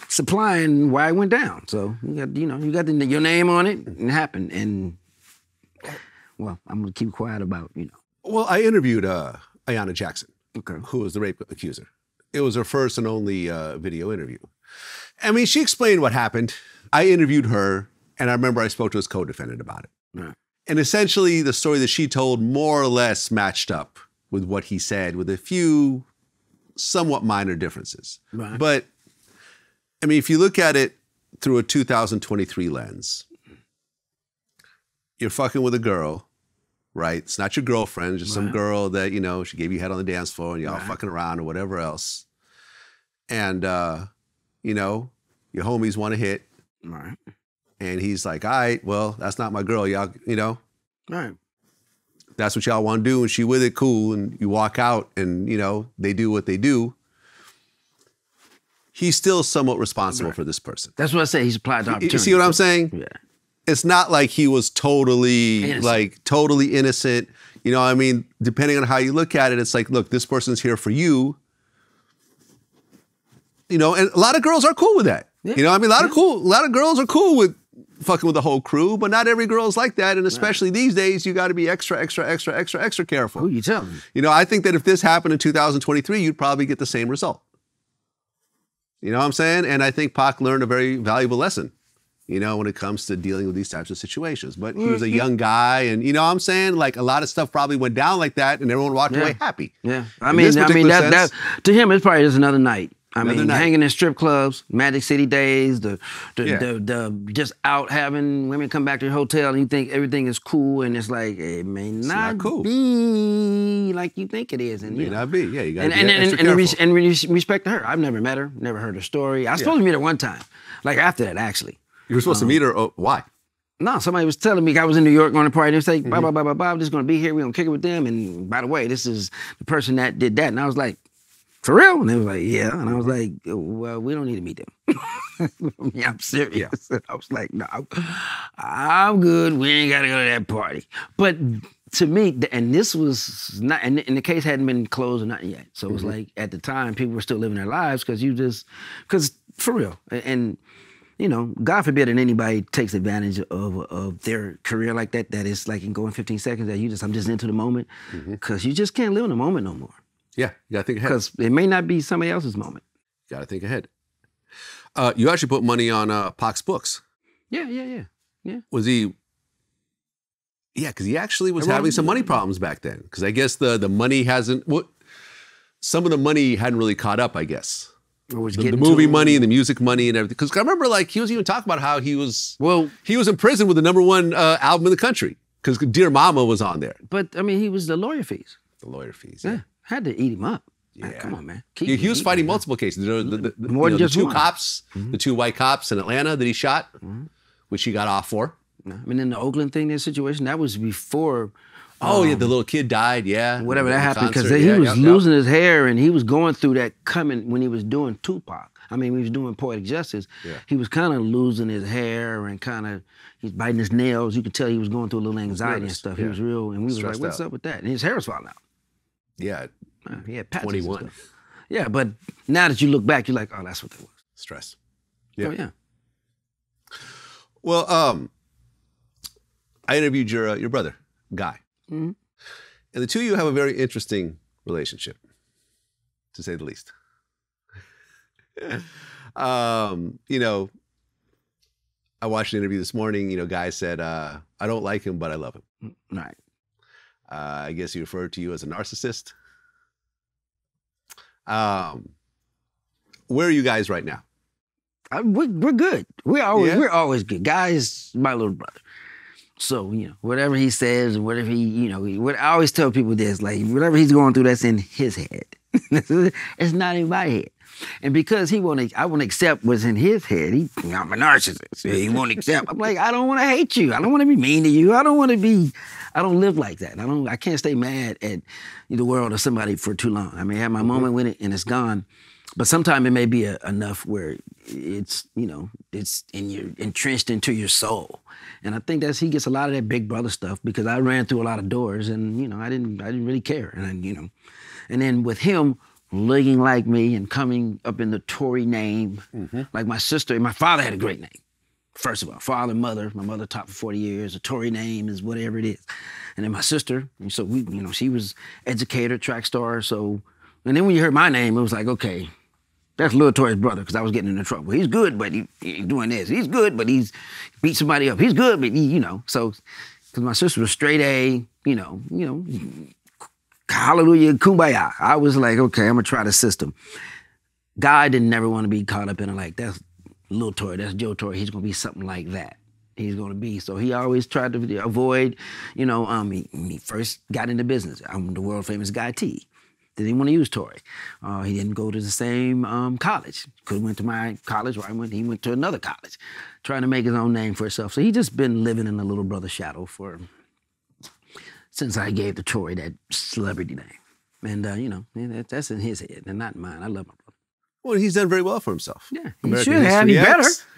supplying why it went down. So you got, you know, you got the, your name on it, and it happened. And well, I'm gonna keep quiet about, you know. Well, I interviewed uh, Ayanna Jackson, Okay. who was the rape accuser. It was her first and only uh, video interview. I mean, she explained what happened. I interviewed her, and I remember I spoke to his co-defendant about it. Right. And essentially, the story that she told more or less matched up with what he said, with a few somewhat minor differences. Right. But I mean, if you look at it through a 2023 lens, you're fucking with a girl, right? It's not your girlfriend, just some girl that, you know, she gave you head on the dance floor and y'all Right. fucking around or whatever else. And, uh, you know, your homies want to hit. Right. And he's like, all right, well, that's not my girl. Y'all, you know, right. that's what y'all want to do. And she with it, cool. And you walk out and, you know, they do what they do. He's still somewhat responsible for this person. That's what I say. He's applied You- opportunity. You see what I'm saying? Yeah. It's not like he was totally Innocent. like totally innocent. You know, I mean, depending on how you look at it, it's like, look, this person's here for you. You know, and a lot of girls are cool with that. Yeah. You know, I mean, a lot of cool, a lot of girls are cool with fucking with the whole crew, but not every girl's like that. And especially these days, you got to be extra, extra, extra, extra, extra careful. Who you telling? You know, I think that if this happened in 2023, you'd probably get the same result. You know what I'm saying? And I think Pac learned a very valuable lesson, you know, when it comes to dealing with these types of situations. But he was a young guy, and you know what I'm saying? Like a lot of stuff probably went down like that, and everyone walked Yeah. away happy. Yeah. I In mean, I mean that, that to him it's probably just another night. I Another mean, night. hanging in strip clubs, Magic City days, the the, Yeah. the the just out having women come back to your hotel and you think everything is cool and it's like it may not, not cool. be like you think it is. And it May you know. not be. Yeah, you got to and be and, and, extra and, and res- respect to her. I've never met her, never heard her story. I was supposed to meet her one time, like after that actually. You were supposed to meet her. Oh, why? No, somebody was telling me I was in New York on a party. They was like, blah, blah, blah, blah, blah. I'm just going to be here. We're going to kick it with them. And by the way, this is the person that did that. And I was like, for real? And they was like, yeah. And I was like, well, we don't need to meet them. yeah, I'm serious. I was like, no, I'm good. We ain't got to go to that party. But to me, and this was not, and, and the case hadn't been closed or nothing yet. So it was mm-hmm. like at the time, people were still living their lives because you just, because for real. And, you know, God forbid that anybody takes advantage of of their career like that. That is like in going 15 seconds. That you just, I'm just into the moment because you just can't live in the moment no more. Yeah, you gotta think ahead. Because it may not be somebody else's moment. Gotta think ahead. Uh, you actually put money on uh, Pac's books. Yeah, yeah, yeah, yeah. Was he? Yeah, because he actually was having some money problems back then. Because I guess the the money hasn't. What? Some of the money hadn't really caught up. I guess the, the movie money and the music money and everything. Because I remember, like he was even talking about how he was Well, he was in prison with the number one uh, album in the country. Because Dear Mama was on there. but I mean, he was the lawyer fees. The lawyer fees. Yeah, had to eat him up. Man, Yeah. come on, man. Keep He, he was fighting man. multiple cases. The, the, the, More you than just the two one. Mm-hmm. cops, the two white cops in Atlanta that he shot, which he got off for. I mean, in the Oakland thing, that situation, that was before Oh yeah, the little kid died. Yeah, Um, whatever that happened because he yeah, was yeah, yeah. losing his hair and he was going through that coming when he was doing Tupac. I mean, when he was doing Poetic Justice. Yeah. He was kind of losing his hair and kind of he's biting his nails. You could tell he was going through a little anxiety and stuff. He was real, and we was Stressed like, "What's out. up with that?" And his hair was falling out. Yeah, Uh, He had patches. 21. Yeah, but now that you look back, you're like, "Oh, that's what that was." stress. Yeah. Yeah. Oh yeah. Well, um, I interviewed your uh, your brother, Guy, Mhm. and the two of you have a very interesting relationship, to say the least. um, you know, I watched an interview this morning. You know, Guy said, uh, "I don't like him, but I love him." Right. Uh, I guess he referred to you as a narcissist. Um, where are you guys right now? I, we're, we're good. We're always Yeah? we're always good. Guys, my little brother. So you know, whatever he says, whatever he, you know, what I always tell people this, like whatever he's going through, that's in his head. it's not in my head. And because he won't, I won't accept what's in his head. He, I'm a narcissist. He won't accept. I'm like, I don't want to hate you. I don't want to be mean to you. I don't want to be. I don't live like that. I don't. I can't stay mad at the world or somebody for too long. I may have my mm-hmm. moment with it and it's gone. But sometimes it may be a, enough where it's you know it's in your entrenched into your soul, and I think that's he gets a lot of that big brother stuff because I ran through a lot of doors and you know I didn't I didn't really care and then, you know, and then with him looking like me and coming up in the Torry name, mm-hmm. like my sister and my father had a great name. First of all, father, mother. My mother taught for 40 years. A Torry name is whatever it is. And then my sister, so we, you know, she was educator, track star. So, and then when you heard my name, it was like, okay, that's Lil Torry's brother, because I was getting into trouble. He's good, but he, he doing this. He's good, but he's beat somebody up. He's good, but he, you know, so because my sister was straight A, you know, you know, hallelujah, kumbaya. I was like, okay, I'm gonna try the system. Guy didn't never want to be caught up in it like that's Lil Torry, that's Joe Torry. He's gonna be something like that. He's gonna be. So he always tried to avoid, you know, um, he, he first got into business. I'm the world famous Guy T. Didn't want to use Torry. Uh, he didn't go to the same um, college. Could have went to my college where I went. He went to another college, trying to make his own name for himself. So he just been living in the little brother shadow for since I gave the Torry that celebrity name. And uh, you know, that, that's in his head and not mine. I love my brother. Well, he's done very well for himself. Yeah, he American should have. History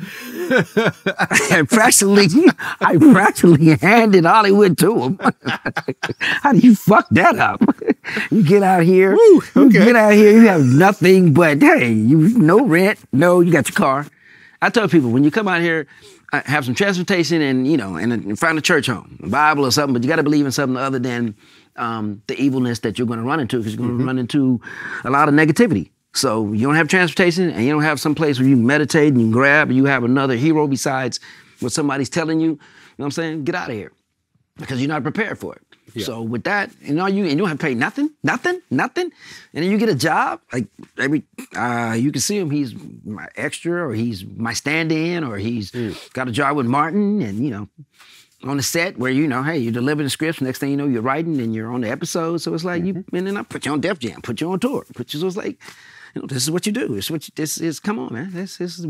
better. I practically, I practically handed Hollywood to him. How do you fuck that up? You get out here, you okay. get out here, you have nothing but hey, you no rent, no, you got your car. I tell people when you come out here, uh, have some transportation and you know, and, and find a church home, a Bible or something, but you got to believe in something other than um, the evilness that you're going to run into because you're going to run into a lot of negativity. So you don't have transportation and you don't have some place where you meditate and you grab and you have another hero besides what somebody's telling you. You know what I'm saying? Get out of here because you're not prepared for it. So with that, you know, you and you don't have to pay nothing, nothing, nothing, and then you get a job. Like every, uh, you can see him. He's my extra, or he's my stand-in, or he's got a job with Martin, and you know, on the set where you know, hey, you're delivering the scripts. Next thing you know, you're writing and you're on the episode. So it's like you, and then I put you on Def Jam, put you on tour, put you. So it's like, you know, this is what you do. This is what you, this is. Come on, man. This, this is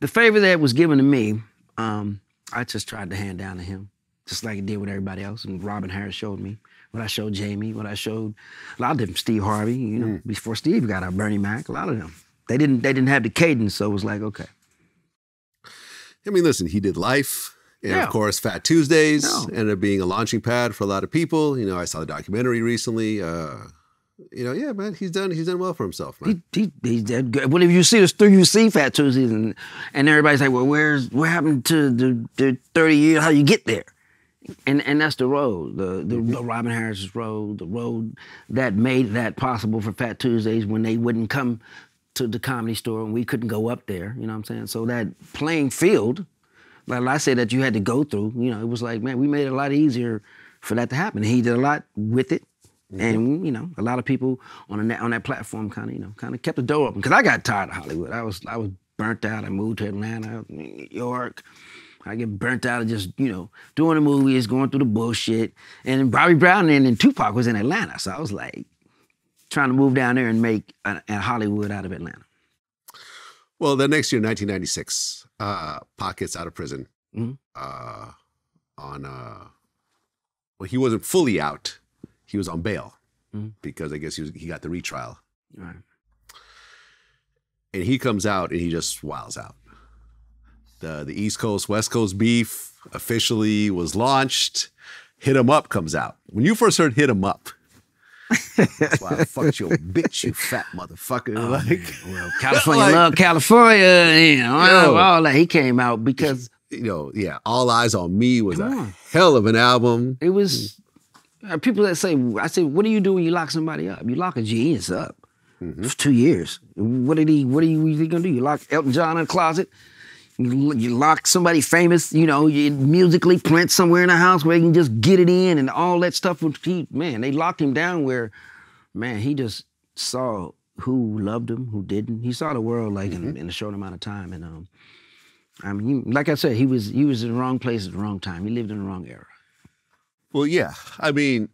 the favor that was given to me. Um, I just tried to hand down to him, just like it did with everybody else. And Robin Harris showed me what I showed Jamie, what I showed a lot of them, Steve Harvey, you know, Mm. before Steve got out, Bernie Mac, a lot of them. They didn't they didn't have the cadence, so it was like, okay. I mean, listen, he did Life. And Yeah. of course, Phat Tuesdays No. ended up being a launching pad for a lot of people. You know, I saw the documentary recently. Uh, you know, yeah, man, he's done he's done well for himself, man. He, he, he's dead good. Well, if you see there's three you see Phat Tuesdays and, and everybody's like, well, where's what happened to the, the 30 years? How you get there? And and that's the road, the the, mm-hmm. the Robin Harris's road, the road that made that possible for Phat Tuesdays when they wouldn't come to the comedy store and we couldn't go up there. You know what I'm saying? So that playing field, like I said, that you had to go through. You know, it was like, man, we made it a lot easier for that to happen. He did a lot with it. Mm-hmm. And you know, a lot of people on that on that platform kind of you know kind of kept the door open because I got tired of Hollywood. I was I was burnt out. I moved to Atlanta, New York. I get burnt out of just you know doing the movies, going through the bullshit. And Bobby Brown and, and Tupac was in Atlanta, so I was like trying to move down there and make a, a Hollywood out of Atlanta. Well, the next year, 1996, uh, Pac gets out of prison. Mhm. Uh, on uh, well, he wasn't fully out. He was on bail Mhm. because I guess he was he got the retrial, right. and he comes out and he just wiles out. The the East Coast West Coast beef officially was launched. Hit 'em up comes out. When you first heard "Hit 'em up," that's why I fucked your bitch, you fat motherfucker. like, Well, California Like- love California, you know, Yo. all that. He came out because you know, yeah, All Eyez on Me was a on. hell of an album. It was uh, people that say, I say, what do you do when you lock somebody up? You lock a genius up for two years. What did he? What are you, what are you gonna do? You lock Elton John in a closet. You, you lock somebody famous, you know, you musically Prince somewhere in the house where he can just get it in and all that stuff. He, man, they locked him down where, man, he just saw who loved him, who didn't. He saw the world like in, in a short amount of time, and um, I mean, he, like I said, he was he was in the wrong place at the wrong time. He lived in the wrong era. Well, yeah, I mean,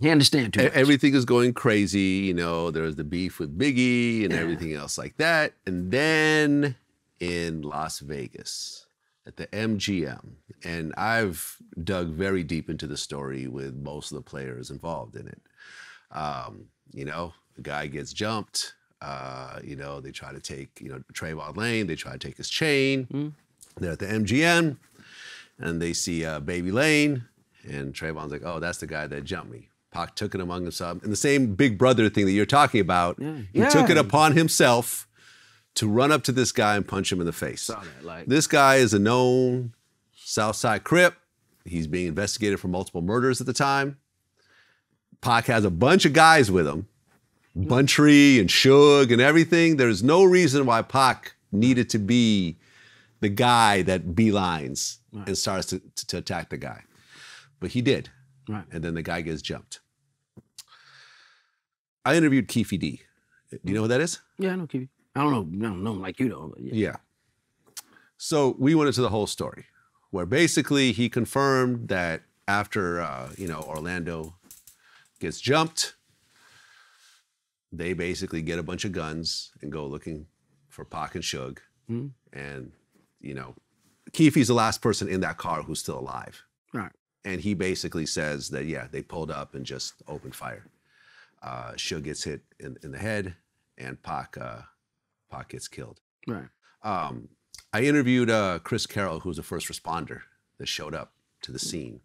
He understand too much. everything is going crazy. You know, there's the beef with Biggie and everything else like that. And then in Las Vegas at the MGM, and I've dug very deep into the story with most of the players involved in it. Um, you know, the guy gets jumped. Uh, you know, they try to take, you know, Trevon Lane, they try to take his chain. They're at the MGM and they see uh, Baby Lane, and Trevon's like, "Oh, that's the guy that jumped me." Pac took it among himself, and the same Big Brother thing that you're talking about. Yeah. He took it upon himself to run up to this guy and punch him in the face. That, like- this guy is a known Southside Crip. He's being investigated for multiple murders at the time. Pac has a bunch of guys with him, Buntry and Suge and everything. There's no reason why Pac needed to be the guy that beelines and starts to, to, to attack the guy. But he did. Right. And then the guy gets jumped. I interviewed Keefe D. Do you know who that is? Yeah, I know Kiwi. I don't know, I don't know like you though. But yeah. Yeah. So we went into the whole story, where basically he confirmed that after uh, you know Orlando gets jumped, they basically get a bunch of guns and go looking for Pac and Suge, and you know Keefe's the last person in that car who's still alive, Right. and he basically says that yeah they pulled up and just opened fire. Uh, Suge gets hit in, in the head, and Pac uh, Gets killed Right. um, I interviewed uh, Chris Carroll, who was a first responder that showed up to the scene,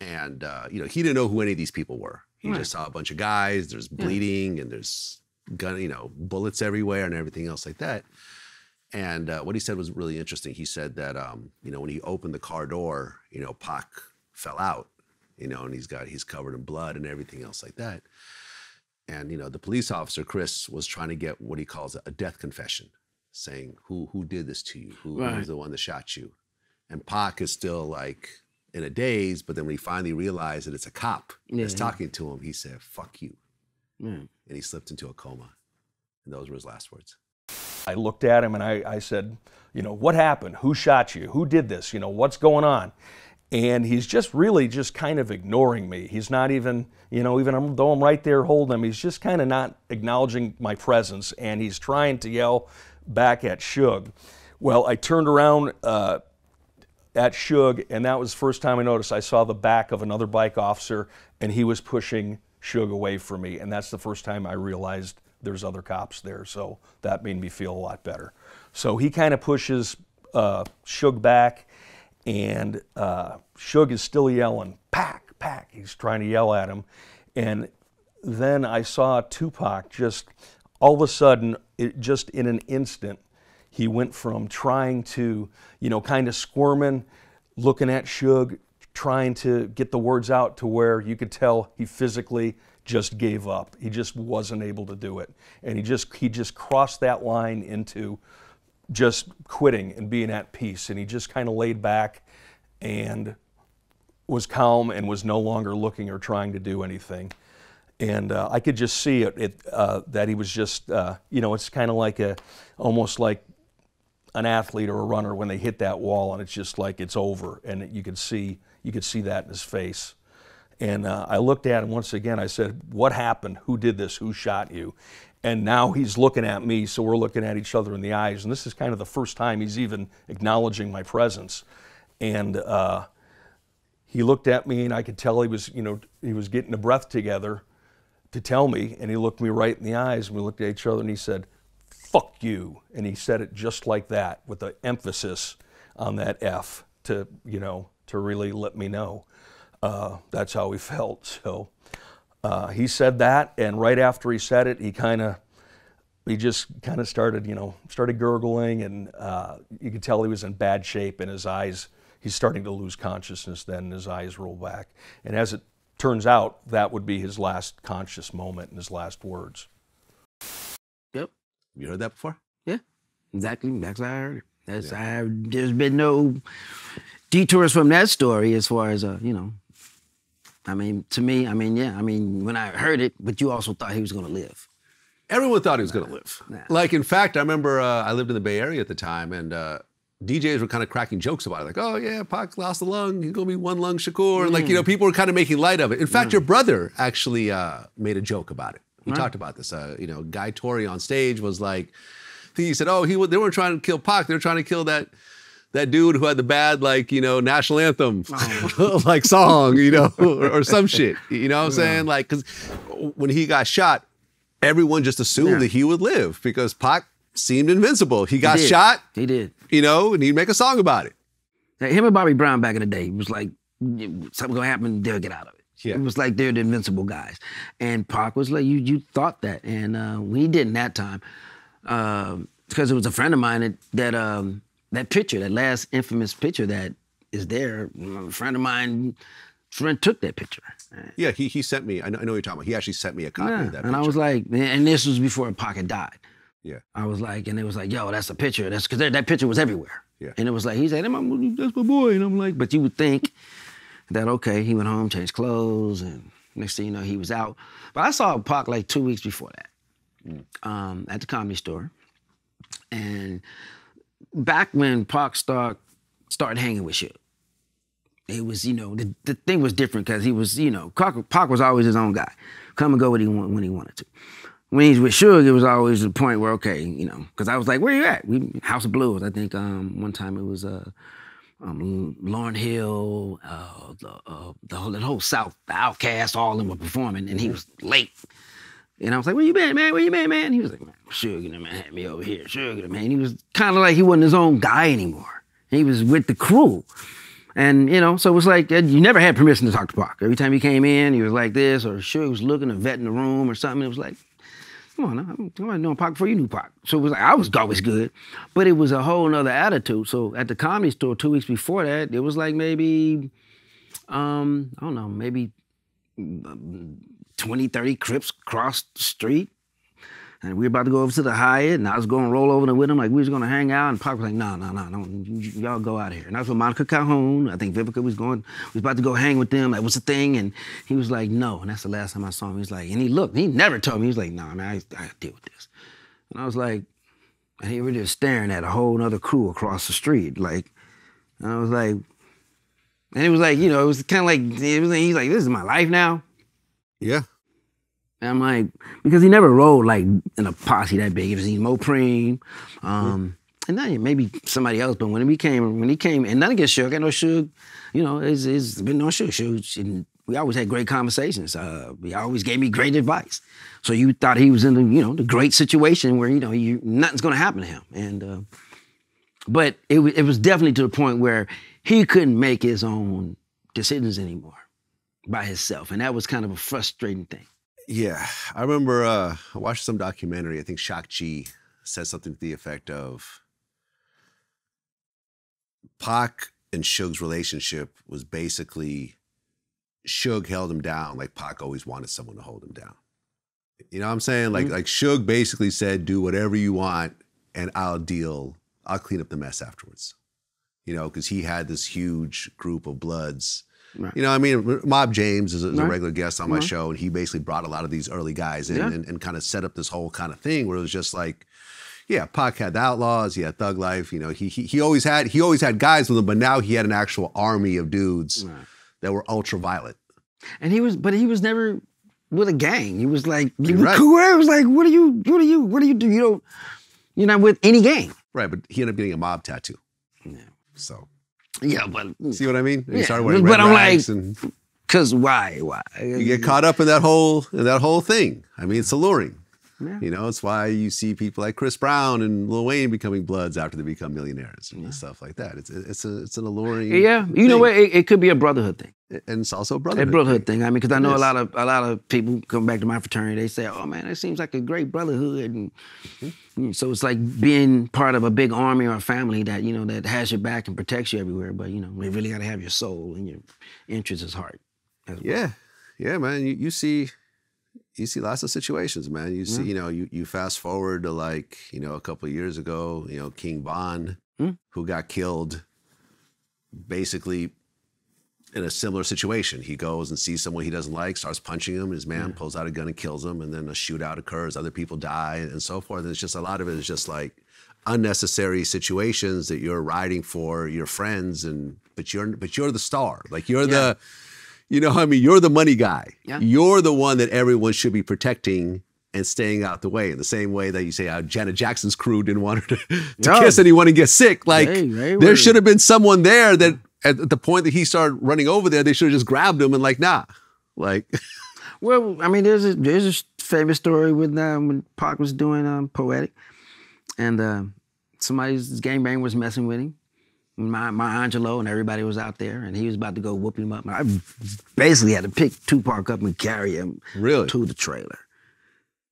and uh, you know he didn't know who any of these people were. He Right. just saw a bunch of guys. There's bleeding and there's gun, you know, bullets everywhere and everything else like that. And uh, what he said was really interesting. He said that um, you know when he opened the car door, you know Pac fell out, you know, and he's got he's covered in blood and everything else like that. And you know the police officer Chris was trying to get what he calls a death confession saying who who did this to you, who, who Right. was the one that shot you, and Pac is still like in a daze. But then when he finally realized that it's a cop that's Yeah. talking to him, he said "fuck you," Yeah. and he slipped into a coma. And those were his last words. I looked at him and I, I said, you know, what happened? Who shot you? Who did this? You know, what's going on? And he's just really just kind of ignoring me. He's not even, you know, even though I'm right there holding him, he's just kind of not acknowledging my presence and he's trying to yell back at Suge. Well, I turned around uh, at Suge, and that was the first time I noticed. I saw the back of another bike officer, and he was pushing Suge away from me, and that's the first time I realized there's other cops there. So that made me feel a lot better. So he kind of pushes uh, Suge back, and uh, Suge is still yelling, "Pac, Pac!" He's trying to yell at him, and then I saw Tupac just all of a sudden, it, just in an instant, he went from trying to, you know, kind of squirming, looking at Suge, trying to get the words out to where you could tell he physically just gave up. He just wasn't able to do it. And he just he just crossed that line into just quitting and being at peace. And he just kind of laid back and was calm and was no longer looking or trying to do anything and uh, I could just see it, it uh, that he was just, uh, you know, it's kind of like a, almost like an athlete or a runner when they hit that wall and it's just like it's over, and you could see, you could see that in his face. And uh, I looked at him once again. I said, "What happened? Who did this? Who shot you?" And now he's looking at me, so we're looking at each other in the eyes. And this is kind of the first time he's even acknowledging my presence. And uh, he looked at me, and I could tell he was, you know, he was getting a breath together to tell me, and he looked me right in the eyes, and we looked at each other, and he said, "Fuck you," and he said it just like that, with the emphasis on that F to, you know, to really let me know. Uh, that's how he felt. So uh, he said that, and right after he said it, he kind of, he just kind of started, you know, started gurgling, and uh, you could tell he was in bad shape, and his eyes. He's starting to lose consciousness then, and his eyes roll back. And as it turns out that would be his last conscious moment and his last words. Yep. You heard that before? Yeah. Exactly. That's how I heard it. That's I there's been no detours from that story as far as uh, you know. I mean, to me, I mean, yeah, I mean, when I heard it, but you also thought he was gonna live. Everyone thought he was going to live. Nah. Like, in fact, I remember uh, I lived in the Bay Area at the time, and uh, DJs were kind of cracking jokes about it. Like, oh, yeah, Pac lost a lung. He's going to be one lung Shakur. And, like, you know, people were kind of making light of it. In fact, your brother actually uh, made a joke about it. We talked about this. Uh, you know, Guy Torry on stage was like, he said, oh, he they weren't trying to kill Pac. They were trying to kill that that dude who had the bad, like, you know, national anthem, like song, you know, or, or some shit. You know what I'm saying? Like, because when he got shot, everyone just assumed Yeah. that he would live because Pac seemed invincible. He got did. shot, He did. you know, and he'd make a song about it. Like, him and Bobby Brown back in the day was like something gonna happen, they'll get out of it. Yeah. It was like they're the invincible guys. And Pac was like, you you thought that. And uh, he didn't that time, because it was a friend of mine that that um, that picture, that last infamous picture that is there, a friend of mine friend took that picture. Yeah, he he sent me. I know, I know what you're talking about. He actually sent me a copy Yeah. of that. and I was like, and this was before Pocket died. yeah, I was like, and it was like, yo, that's a picture. That's because that picture was everywhere. Yeah. And it was like, he said, that's my, that's my boy. And I'm like, but you would think that, okay, he went home, changed clothes, and next thing you know, he was out. But I saw Pac like two weeks before that um, at the comedy store. And back when Pac start, started hanging with Suge, it was, you know, the, the thing was different because he was, you know, Pac, Pac was always his own guy. Come and go when he, when he wanted to when he's with Suge, it was always the point where okay, you know, because I was like, "Where you at?" We House of Blues. I think um, one time it was uh, um, Lauryn Hill, uh, the, uh, the whole the whole South, the OutKast, all of them were performing, and he was late. And I was like, "Where you been, man? Where you been, man?" He was like, "Man, and them had me over here. Sugar man." He was kind of like he wasn't his own guy anymore. He was with the crew. And you know, so it was like you never had permission to talk to Pac. Every time he came in, he was like this, or Sugar was looking or vetting the room or something. It was like, come on, I'm, I'm Pac before you knew Pac. So it was like I was always good, but it was a whole nother attitude. So at the comedy store two weeks before that, it was like maybe, um, I don't know, maybe mm, 20, 30 Crips crossed the street. And we were about to go over to the Hyatt, and I was going to roll over there with him, like we was going to hang out. And Pac was like, "No, no, no, no, y'all go out here." And that's when Monica Calhoun, I think Vivica was going, was about to go hang with them. Like, what's the thing? And he was like, "No." And that's the last time I saw him. He was like, and he looked, he never told me. He was like, "No, nah, man, I, I deal with this." And I was like, and he was just staring at a whole other crew across the street, like, and I was like, and it was like, you know, it was kind of like, it was, he's like, "This is my life now." Yeah. And I'm like, because he never rode like in a posse that big. It was Mopreme, um, and then maybe somebody else, but when he came, when he came, and none against Suge, I know Suge, you know, it's, it's been no Suge. Suge, and we always had great conversations. Uh, he always gave me great advice. So you thought he was in the, you know, the great situation where, you know, you, nothing's going to happen to him. And, uh, but it, it was definitely to the point where he couldn't make his own decisions anymore by himself. And that was kind of a frustrating thing. Yeah, I remember uh, I watched some documentary. I think Shock G said something to the effect of Pac and Suge's relationship was basically Suge held him down like Pac always wanted someone to hold him down. You know what I'm saying? Like like Suge basically said, "Do whatever you want, and I'll deal. I'll clean up the mess afterwards." You know, because he had this huge group of Bloods. Right. You know, I mean, Mob James is a, is a regular guest on my Right. show, and he basically brought a lot of these early guys in Yeah. and, and kind of set up this whole kind of thing where it was just like, yeah, Pac had the Outlawz, he had Thug Life. You know, he he, he always had he always had guys with him, but now he had an actual army of dudes Right. that were ultra violent. And he was, but he was never with a gang. He was like, he was right. cool. Was like, what do you, what do you, what do you do? You don't, you're not with any gang. Right, but he ended up getting a mob tattoo. Yeah. So Yeah, but see what I mean? He Yeah, started wearing but red I'm like- and cause why, why? you get caught up in that whole in that whole thing. I mean, it's alluring. Yeah. You know, it's why you see people like Chris Brown and Lil Wayne becoming Bloods after they become millionaires and stuff like that. It's it's a it's an alluring. Yeah, you know what? It, it could be a brotherhood thing. and it's also a A brotherhood. brotherhood thing. I mean, because I know a lot of a lot of people come back to my fraternity. They say, "Oh man, it seems like a great brotherhood." And Mm-hmm. So it's like being part of a big army or a family that you know that has your back and protects you everywhere. But you know, they really got to have your soul and your interests as heart. well. Yeah, yeah, man. You you see, you see lots of situations, man. You see, you know, you you fast forward to like you know a couple of years ago, you know, King Von, Mm. who got killed, basically. In a similar situation, he goes and sees someone he doesn't like, starts punching him. His man pulls out a gun and kills him, and then a shootout occurs. Other people die, and so forth. And it's just a lot of it is just like unnecessary situations that you're riding for your friends, and but you're but you're the star, like you're the you know, I mean, you're the money guy. Yeah. You're the one that everyone should be protecting and staying out the way. In the same way that you say how Janet Jackson's crew didn't want her to, to No. kiss anyone and get sick. Like there should have been someone there that at the point that he started running over there, they should have just grabbed him and like, nah. Like, Well, I mean, there's a there's a famous story with um, when Pac was doing um, poetic, and uh, somebody's gangbang was messing with him. My Maya Angelou and everybody was out there, and he was about to go whoop him up. I basically had to pick Tupac up and carry him Really? to the trailer.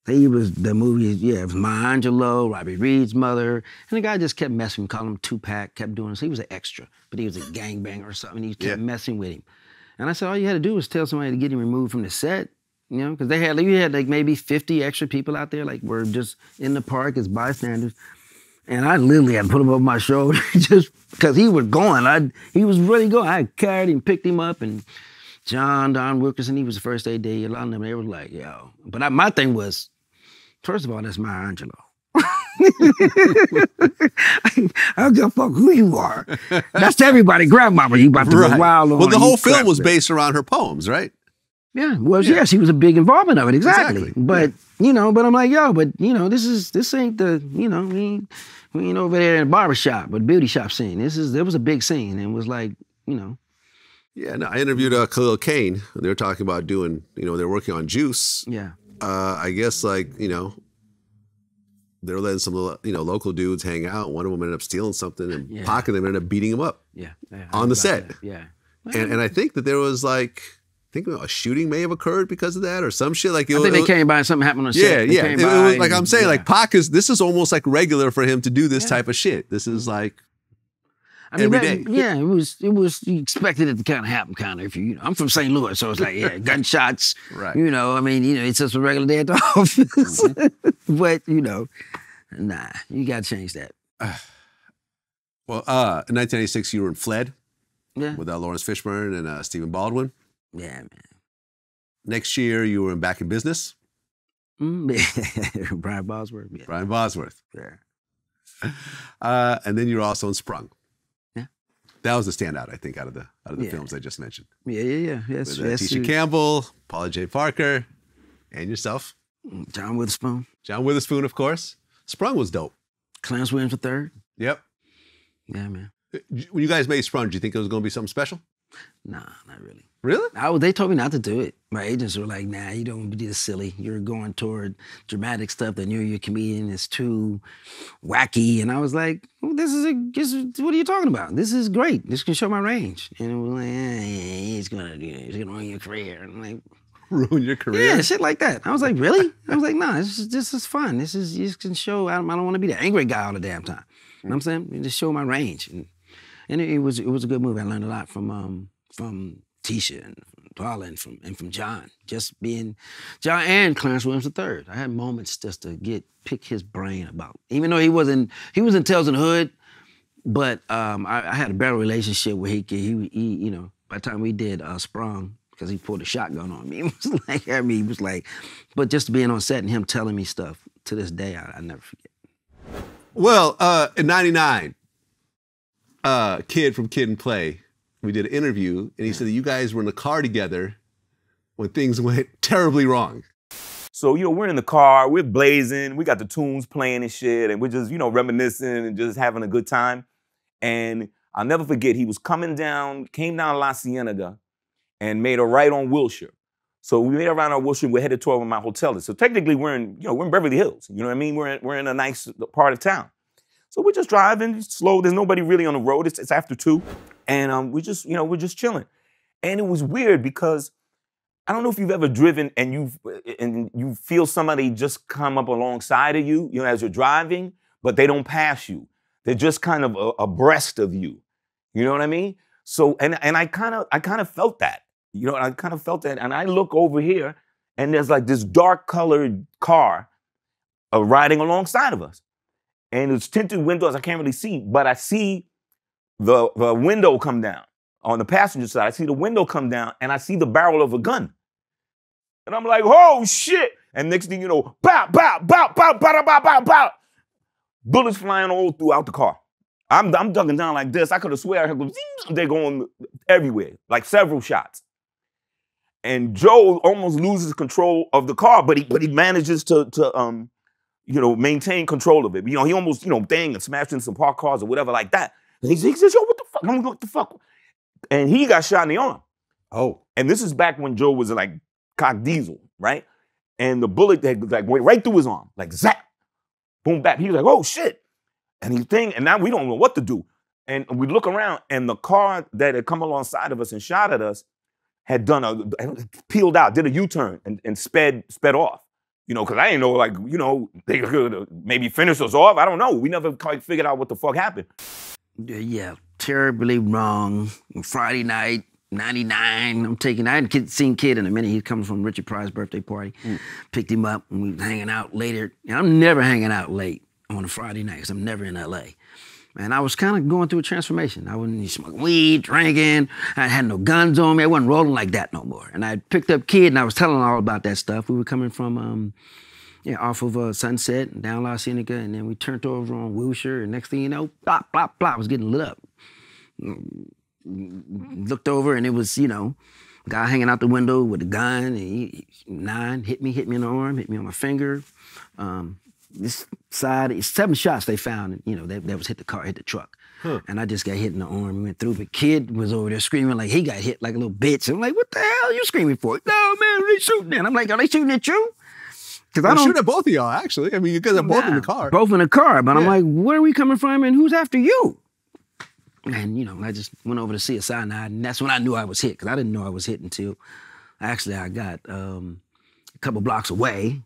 He was the movie, yeah, it was Maya Angelou, Robi Reed's mother, and the guy just kept messing calling him Tupac, kept doing this. He was an extra, but he was a gangbanger or something. He kept Yeah. messing with him. And I said, all you had to do was tell somebody to get him removed from the set, you know, because they had, you had like maybe 50 extra people out there, like were just in the park as bystanders. And I literally had to put him over my shoulder just because he was going. I he was really going. I carried him, picked him up, and John Don Wilkerson, he was the first AD. A lot of them, they were like, yo. But I, my thing was, first of all, that's Maya Angelou. I don't give a fuck who you are. That's to everybody. Grandmama, you about to go wild on Well, the whole film was it. based around her poems, right? Yeah, well, yeah. she was a big involvement of it, exactly. Exactly, But you know, but I'm like, yo, but you know, this is this ain't the, you know, we ain't, we ain't over there in a barber shop or beauty shop scene. This is there was a big scene and it was like, you know, Yeah. No, I interviewed uh, Khalil Kain. They were talking about doing, you know, they're working on Juice. yeah, uh, I guess like you know, they were letting some little, you know local dudes hang out. One of them ended up stealing something, and Yeah. Pac and them ended up beating him up. yeah, yeah. On the set. that, Yeah, And and I think that there was like, I think a shooting may have occurred because of that or some shit. Like it I was, think they came by and something happened on the Yeah, set. They yeah. came It- it was- like I'm saying, yeah. like Pac is this is almost like regular for him to do this Yeah. Mm-hmm. type of shit. This is like I mean, every that- day. Yeah, it was it was you expected it to kind of happen, kind of. If you, you know, I'm from St. Louis, so it's like yeah, gunshots. Right. You know, I mean, you know, it's just a regular day at the office. Mm-hmm. but you know, nah, you got to change that. well, uh, in 1986 you were in Fled Yeah, with uh, Laurence Fishburne and uh, Stephen Baldwin. yeah, man. Next year you were in Back in Business, Mm, Brian Bosworth. Yeah. Brian Bosworth. yeah. Uh, and then you were also in Sprung. That was the standout, I think, out of the out of the Yeah. films I just mentioned. Yeah, yeah, yeah. Yes, With uh, yes. Tisha you- Campbell, Paula Jai Parker, and yourself. John Witherspoon, John Witherspoon, of course. Sprung was dope. Clarence Williams III. Yep. Yeah, man. When you guys made Sprung, do you think it was going to be something special? Nah, not really. Really? I, they told me not to do it. My agents were like, "Nah, you don't be this silly. You're going toward dramatic stuff. That you're a comedian. It's too wacky." And I was like, well, "This is a. This what are you talking about? This is great. This can show my range." And it was like, eh, "It's gonna, you know, it's gonna ruin your career." And I'm like, Ruin your career? "Yeah, shit like that." I was like, "Really?" I was like, "Nah, this is this is fun. This is you can show. I don't, I don't want to be the angry guy all the damn time. You know what I'm saying? Just show my range." And, and it, it was it was a good movie. I learned a lot from um from Tisha and from Paula and from and from John. Just being John and Clarence Williams III. I had moments just to get pick his brain about. Even though he wasn't he was in Tales in Hood, but um, I, I had a better relationship with he. He, he you know by the time we did uh, Sprung. Because he pulled a shotgun on me. It was like, I mean, he was like, but just being on set and him telling me stuff to this day, I, I never forget. Well, uh, in '99, uh, kid from Kid 'n Play, we did an interview, and he said that you guys were in the car together when things went terribly wrong. So, you know, we're in the car, we're blazing, we got the tunes playing and shit, and we're just, you know, reminiscing and just having a good time. And I'll never forget, he was coming down, came down La Cienega and made a right on Wilshire. So we made a right on Wilshire, we're headed toward my hotel. So technically we're in, you know, we're in Beverly Hills. You know what I mean? We're in, we're in a nice part of town. So we're just driving slow. There's nobody really on the road. It's, it's after two. And um, we just, you know, we're just chilling. And it was weird because I don't know if you've ever driven and you and you feel somebody just come up alongside of you, you know, as you're driving, but they don't pass you. They're just kind of a- abreast of you. You know what I mean? So and and I kind of I kind of felt that. You know, I kind of felt that. And I look over here, and there's like this dark colored car uh, riding alongside of us, and it's tinted windows. I can't really see, but I see the the window come down on the passenger side. I see the window come down, and I see the barrel of a gun. And I'm like, oh shit. And next thing you know, bow, bow, bow, bow, bow, bow, bow, bow. Bullets flying all throughout the car. I'm, I'm ducking down like this. I could have swear I heard they're going everywhere, like several shots. And Joe almost loses control of the car, but he but he manages to to um, you know, maintain control of it. You know, he almost, you know, dang and smashed in some parked cars or whatever like that. And he, he says, yo, what the fuck? I'm like, what the fuck? And he got shot in the arm. Oh, And this is back when Joe was like cock diesel, right? And the bullet that like went right through his arm, like zap, boom, back. He was like, oh shit. And he thing, and now we don't know what to do. And we look around, and the car that had come alongside of us and shot at us had done a peeled out, did a U-turn and, and sped sped off. You know, because I didn't know, like, you know, they could maybe finish us off. I don't know. We never quite figured out what the fuck happened. Yeah, yeah, terribly wrong. Friday night, 99. I'm taking, I hadn't seen Kid in a minute. He comes from Richard Pryor's birthday party. Mm. Picked him up and we was hanging out later. And I'm never hanging out late on a Friday night because I'm never in LA. And I was kind of going through a transformation. I wasn't smoking weed, drinking. I had no guns on me. I wasn't rolling like that no more. And I picked up Kid and I was telling all about that stuff. We were coming from, um, yeah, off of uh, Sunset down La Cienega, and then we turned over on Wilshire, and next thing you know, blah, blah, blah, was getting lit up. Looked over, and it was, you know, guy hanging out the window with a gun, and he, nine, hit me, hit me in the arm, hit me on my finger. Um, this side, seven shots they found, and, you know, that, that was hit the car, hit the truck. And I just got hit in the arm and went through. But kid was over there screaming like he got hit like a little bitch. And I'm like, what the hell are you screaming for? No, man, they shooting at. I'm like, are they shooting at you? Because I shoot at both of y'all, actually. I mean, you guys are both in the car. Both in the car, but I'm like, where are we coming from and who's after you? And, you know, I just went over to see a cyanide, and that's when I knew I was hit, because I didn't know I was hit until actually I got um, a couple blocks away.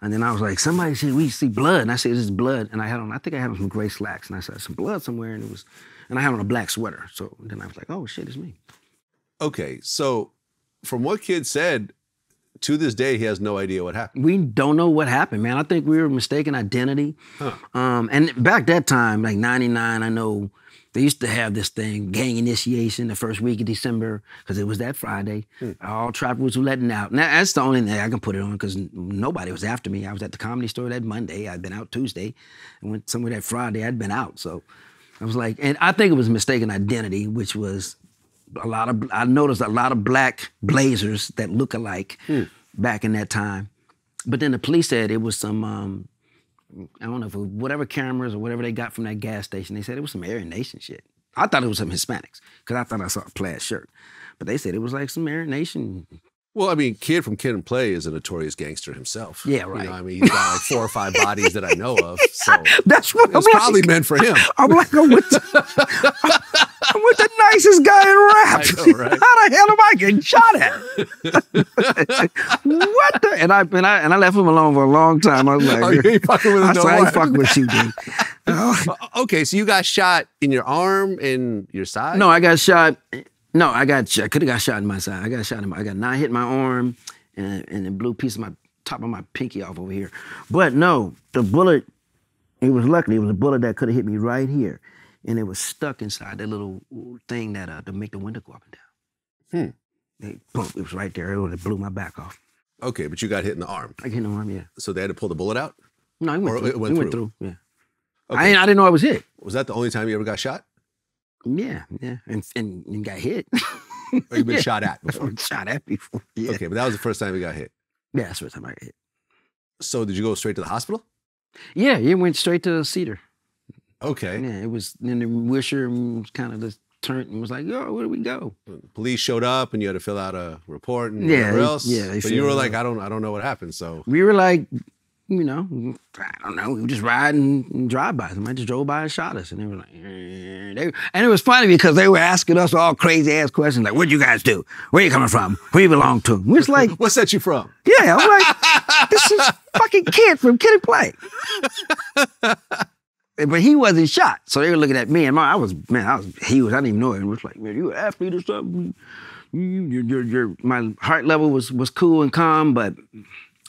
And then I was like, somebody said, we see blood. And I said, this is blood. And I had on, I think I had on some gray slacks. And I said, some blood somewhere. And it was, and I had on a black sweater. So then I was like, oh shit, it's me. Okay, so from what kid said, to this day, he has no idea what happened. we don't know what happened, man. I think we were mistaken identity. Um, and back that time, like '99, I know they used to have this thing, gang initiation, the first week of December, because it was that Friday. All trappers were letting out. Now that's the only thing I can put it on because nobody was after me. I was at the comedy store that Monday. I'd been out Tuesday, and went somewhere that Friday. I'd been out, so I was like, and I think it was mistaken identity, which was a lot of I noticed a lot of black blazers that look alike back in that time. But then the police said it was some um, I don't know was whatever cameras or whatever they got from that gas station. They said it was some Aryan Nation shit. I thought it was some Hispanics because I thought I saw a plaid shirt, but they said it was like some Aryan Nation. Well, I mean, Kid from Kid 'n Play is a notorious gangster himself. Yeah, You right. know, I mean, he's got like four or five bodies that I know of. So That's what it was like. probably meant for him. I'm like, I'm with, the, I'm with the nicest guy in rap. I know, right? How the hell am I getting shot at? what the? And I and I and I left him alone for a long time. I was like, Oh, you ain't fucking with him I no I ain't fucking with you, dude. Oh, Okay, so you got shot in your arm and your side? no, I got shot. No, I got. I could have got shot in my side. I got shot in. My, I got nine hit my arm, and and it blew a piece of my top of my pinky off over here. But no, the bullet. It was luckily it was a bullet that could have hit me right here, and it was stuck inside that little thing that uh, to make the window go up and down. Hmm. It, boom, it was right there. It blew my back off. Okay, but you got hit in the arm. I hit the arm. Yeah. So they had to pull the bullet out? No, it went Or through. it went went through. through. Yeah. Okay. I I didn't know I was hit. Was that the only time you ever got shot? Yeah, yeah, and and, and got hit. Or you've been Yeah. shot at before? shot at before. Yeah. Okay, but that was the first time you got hit. Yeah, that's the first time I got hit. So did you go straight to the hospital? Yeah, it went straight to Cedar. Okay. Yeah, it was then the wisher was kind of just turned and was like, "Yo, where do we go?" Police showed up and you had to fill out a report and Yeah, whatever else. yeah, but you were like. I don't I don't know what happened. So We were like, you know, I don't know, we were just riding and drive by. Somebody just drove by and shot us, and they were like, eh. they, and it was funny because they were asking us all crazy ass questions like, "What'd you guys do? Where you coming from? Where you belong to?" We was like, what set you from? "Yeah," I'm like, "This is fucking kid from Kid 'n Play." But he wasn't shot, so they were looking at me, and my, I was man, I was he was I didn't even know it. Was like, man, you an athlete or something? You, your, your, my heart level was was cool and calm, but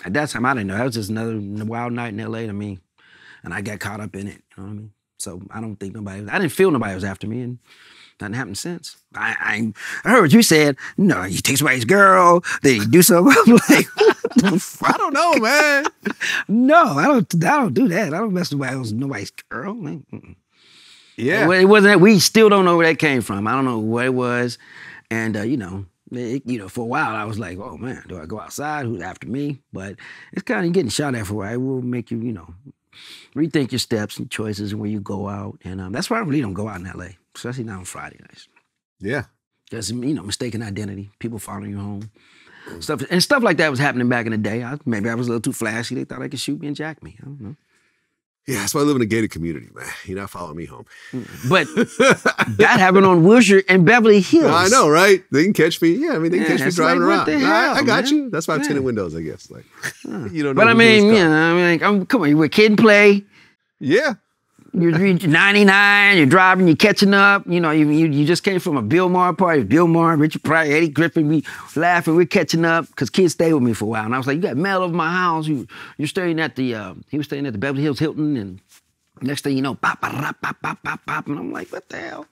at that time I didn't know. That was just another wild night in L.A. to me, and I got caught up in it. You know what I mean? So I don't think nobody. I didn't feel nobody was after me, and nothing happened since. I I, I heard what you said. No, you take somebody's girl, then you do something. I'm like, what the fuck? I don't know, man. No, I don't. I don't do that. I don't mess with nobody else, nobody's girl. Like, yeah. Well, it wasn't. that- We still don't know where that came from. I don't know what it was, and uh, you know, it, you know, for a while I was like, oh man, do I go outside? Who's after me? But it's kind of getting shot at for a while. It will make you, you know, rethink your steps and choices and where you go out. And um, that's why I really don't go out in L.A., especially now on Friday nights. Yeah. Because you know, mistaken identity, people following you home, stuff and stuff like that was happening back in the day. I, maybe I was a little too flashy. They thought I could shoot me and jack me. I don't know. Yeah, that's why I live in a gated community, man. You're not following me home. But that happened on Wilshire and Beverly Hills. I know, right? They can catch me. Yeah, I mean, they can Yeah, catch me driving like, around. Nah, I- I got man? you. That's why I have tinted windows, I guess. Like, you don't know. But I mean, yeah. I mean, like, I'm, come on, you were Kid 'n Play. Yeah. You're, you're 99, you're driving, you're catching up. You know, you, you, you just came from a Bill Maher party. Bill Maher, Richard Pryor, Eddie Griffin, we laughing, we're catching up because kids stayed with me for a while. And I was like, you got mail over my house. You, you're staying at the, uh, he was staying at the Beverly Hills Hilton. And next thing you know, pop, pop, pop, pop, pop, pop. And I'm like, what the hell?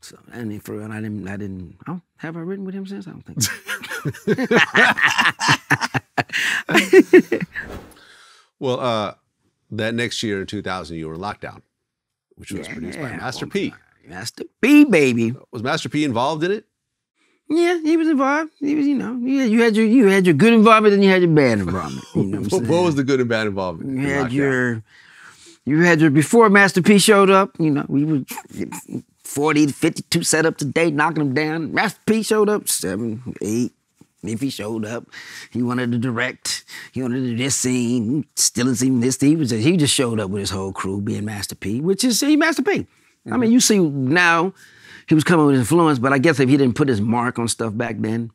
So, and for real, I didn't, I didn't, I have I written with him since? I don't think so. Well, uh, that next year in 2000, you were in lockdown, which was produced by Master P. Master P, baby. Was Master P involved in it? Yeah, he was involved. He was, you know, you had, you had your you had your good involvement, then you had your bad involvement. You know what What, was the good and bad involvement? You had lockdown? your you had your before Master P showed up. You know, we were forty to fifty-two set up today, knocking them down. Master P showed up seven, eight. If he showed up, he wanted to direct. He wanted to do this scene, still a scene, this. He was just, he just showed up with his whole crew, being Master P, which is he Master P. I mean, you see now he was coming with influence, but I guess if he didn't put his mark on stuff back then,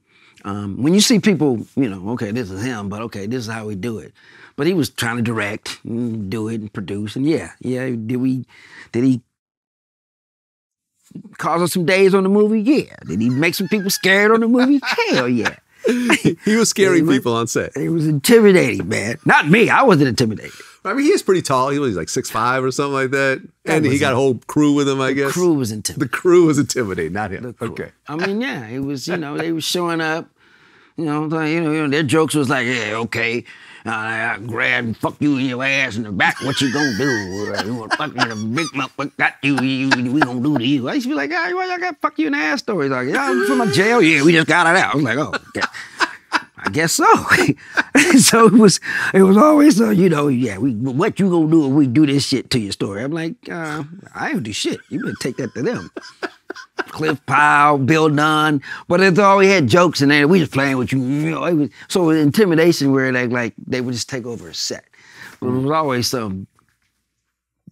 um, when you see people, you know, okay, this is him, but okay, this is how we do it. But he was trying to direct, and do it, and produce, and yeah, yeah. Did we? Did he cause us some days on the movie? Yeah. Did he make some people scared on the movie? Hell yeah. he was scaring people on set. He was intimidating, man. Not me. I wasn't intimidated. I mean, he is pretty tall. He was like six five or something like that, That and he got a whole crew with him. I The guess crew was intimidating. the crew was intimidating, not him. Okay. I mean, yeah, it was. You know, they were showing up. You know, like, you know, you know, their jokes was like, yeah, okay, uh, I grab and fuck you in your ass in the back. What you gonna do? Uh, you want fuck me in the big mouth? What got you? you? We gonna do to you? I used to be like, yeah, why y'all got fuck you in the ass stories? Like, yeah, I'm from a jail. Yeah, we just got it out. I was like, oh, okay. I guess so. so it was it was always uh, you know, yeah, we what you gonna do if we do this shit to your story? I'm like, uh, I don't do shit. You better take that to them. Cliff Powell, Bill Dunn, but it's all we had jokes and we just playing with you. you know, was, so intimidation where like like they would just take over a set. But it was always some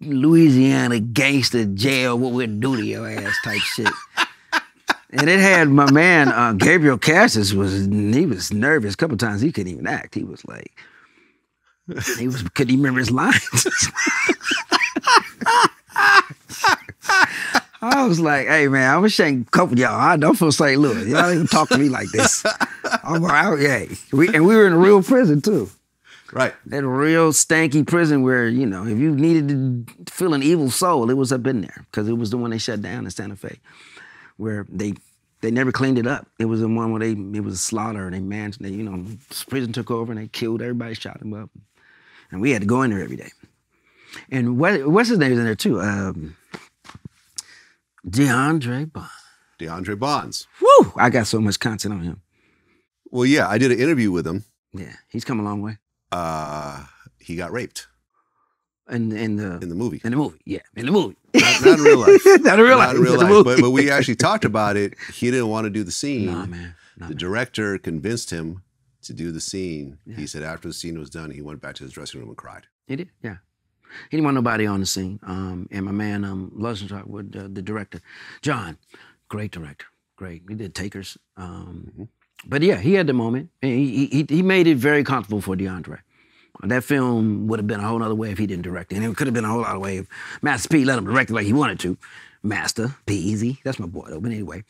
Louisiana gangster jail, what we'd do to your ass type shit. And it had my man uh, Gabriel Casseus was he was nervous a couple times he couldn't even act. He was like he was couldn't even remember his lines. I was like, hey man, I'm ashamed a couple of y'all. I don't feel St. Louis. Y'all ain't even talk to me like this. I'm like, yeah. We, and we were in a real prison too. Right. That real stanky prison where, you know, if you needed to feel an evil soul, it was up in there. Because it was the one they shut down in Santa Fe. Where they they never cleaned it up. It was the one where they it was a slaughter and they man they, you know, prison took over and they killed everybody, shot them up. And we had to go in there every day. And what what's his name is in there too? Um, De'Aundre Bond. De'Aundre Bonds. Woo! I got so much content on him. Well, yeah, I did an interview with him. Yeah, he's come a long way. Uh, he got raped In in the in the movie. in the movie, yeah, in the movie. Not, not in real life. Not in real life. Not in real in the life. But, but we actually talked about it. He didn't want to do the scene. Nah, man. Nah, the man. director convinced him to do the scene. Yeah. He said after the scene was done, he went back to his dressing room and cried. He did, yeah. He didn't want nobody on the scene. Um, and my man, um, Luessenhop, with uh, the director, John, great director, great. He did Takers. Um, Mhm. But yeah, he had the moment. And he, he he made it very comfortable for De'Aundre. That film would have been a whole other way if he didn't direct it. And it could have been a whole other way if Master P let him direct it like he wanted to. Master, P Easy, that's my boy though. But anyway,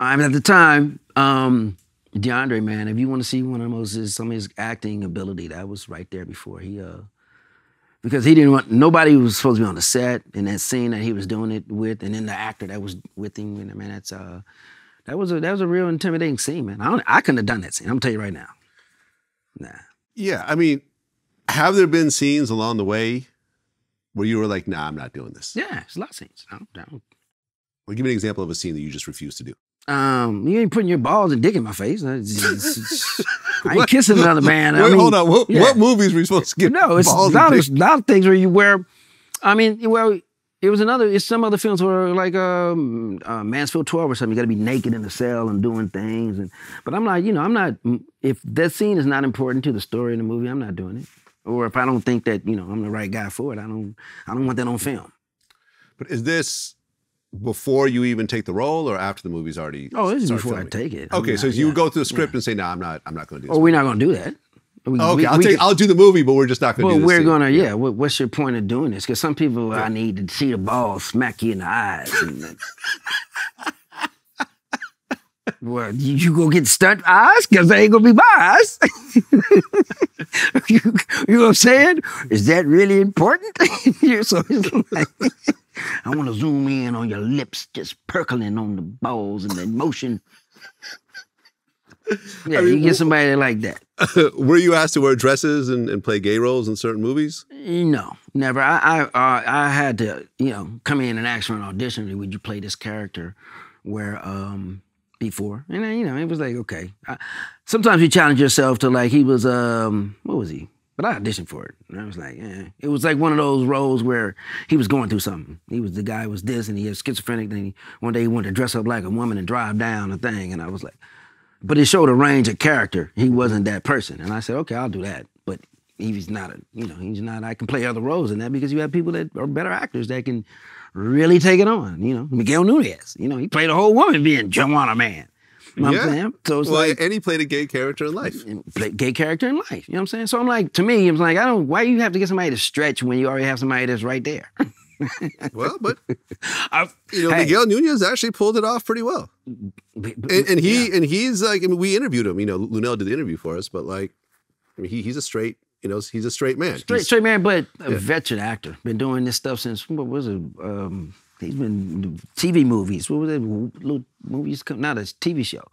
I mean, at the time, um, De'Aundre, man, if you want to see one of the most, some of his acting ability, that was right there before he, uh, because he didn't want nobody was supposed to be on the set in that scene that he was doing it with, and then the actor that was with him. And man, that's uh, that was a that was a real intimidating scene, man. I don't, I couldn't have done that scene. I'm gonna tell you right now. Nah. Yeah, I mean, have there been scenes along the way where you were like, "Nah, I'm not doing this"? Yeah, it's a lot of scenes. I don't, I don't Well, give me an example of a scene that you just refused to do. Um, you ain't putting your balls and dick in my face. I, I ain't kissing another man. I Wait, mean, hold on. What, yeah. what movies were you supposed to get? No, it's a balls lot, and of, lot of things where you wear. I mean, well, it was another. It's some other films where like um, uh, Mansfield Twelve or something. You got to be naked in the cell and doing things. And but I'm like, you know, I'm not. If that scene is not important to the story in the movie, I'm not doing it. Or if I don't think that you know I'm the right guy for it, I don't. I don't want that on film. But is this before you even take the role, or after the movie's already? Oh, this is before I take it. I Okay, mean, so you yeah. go through the script and say, "No, I'm not. I'm not going to do this." Oh, we're not gonna do that. We, okay, we- I'll we take. I'll do the movie, but we're just not going to Well, do this. we're gonna, yeah. What, what's your point of doing this? Because some people, I need to see the ball smack you in the eyes. And, well, you, you go get stunt eyes? Because they ain't gonna be my eyes. you, you know what I'm saying? Is that really important? So like, I want to zoom in on your lips, just percolating on the balls and the motion. Yeah, you get somebody like that. were you asked to wear dresses and, and play gay roles in certain movies? No, never. I I uh, I had to, you know, come in and ask for an audition. Would you play this character? Where um before, and you know, it was like okay. I, sometimes you challenge yourself to like he was um what was he? But I auditioned for it, and I was like, eh. It was like one of those roles where he was going through something. He was the guy was this, and he was schizophrenic. And he, one day he wanted to dress up like a woman and drive down a thing, and I was like, but it showed a range of character. He wasn't that person, and I said, okay, I'll do that. He's not a, you know, he's not. I can play other roles in that because you have people that are better actors that can really take it on. You know, Miguel Nunez. You know, he played a whole woman being Juwanna Mann. You know what I'm Yeah. saying? So it's well, like and he played a gay character in life. play gay character in life. You know what I'm saying? So I'm like, to me, I'm like, I don't. Why you have to get somebody to stretch when you already have somebody that's right there? Well, but I, you know, Hey. Miguel Nunez actually pulled it off pretty well. but- but- And, and he yeah. and he's like, I mean, we interviewed him. You know, Lunel did the interview for us, but like, I mean, he, he's a straight, you know, he's a straight man. Straight, He's- straight man, but a Yeah. veteran actor. Been doing this stuff since what was it? Um, he's been TV movies. What was it? Little movies, come- not a TV show.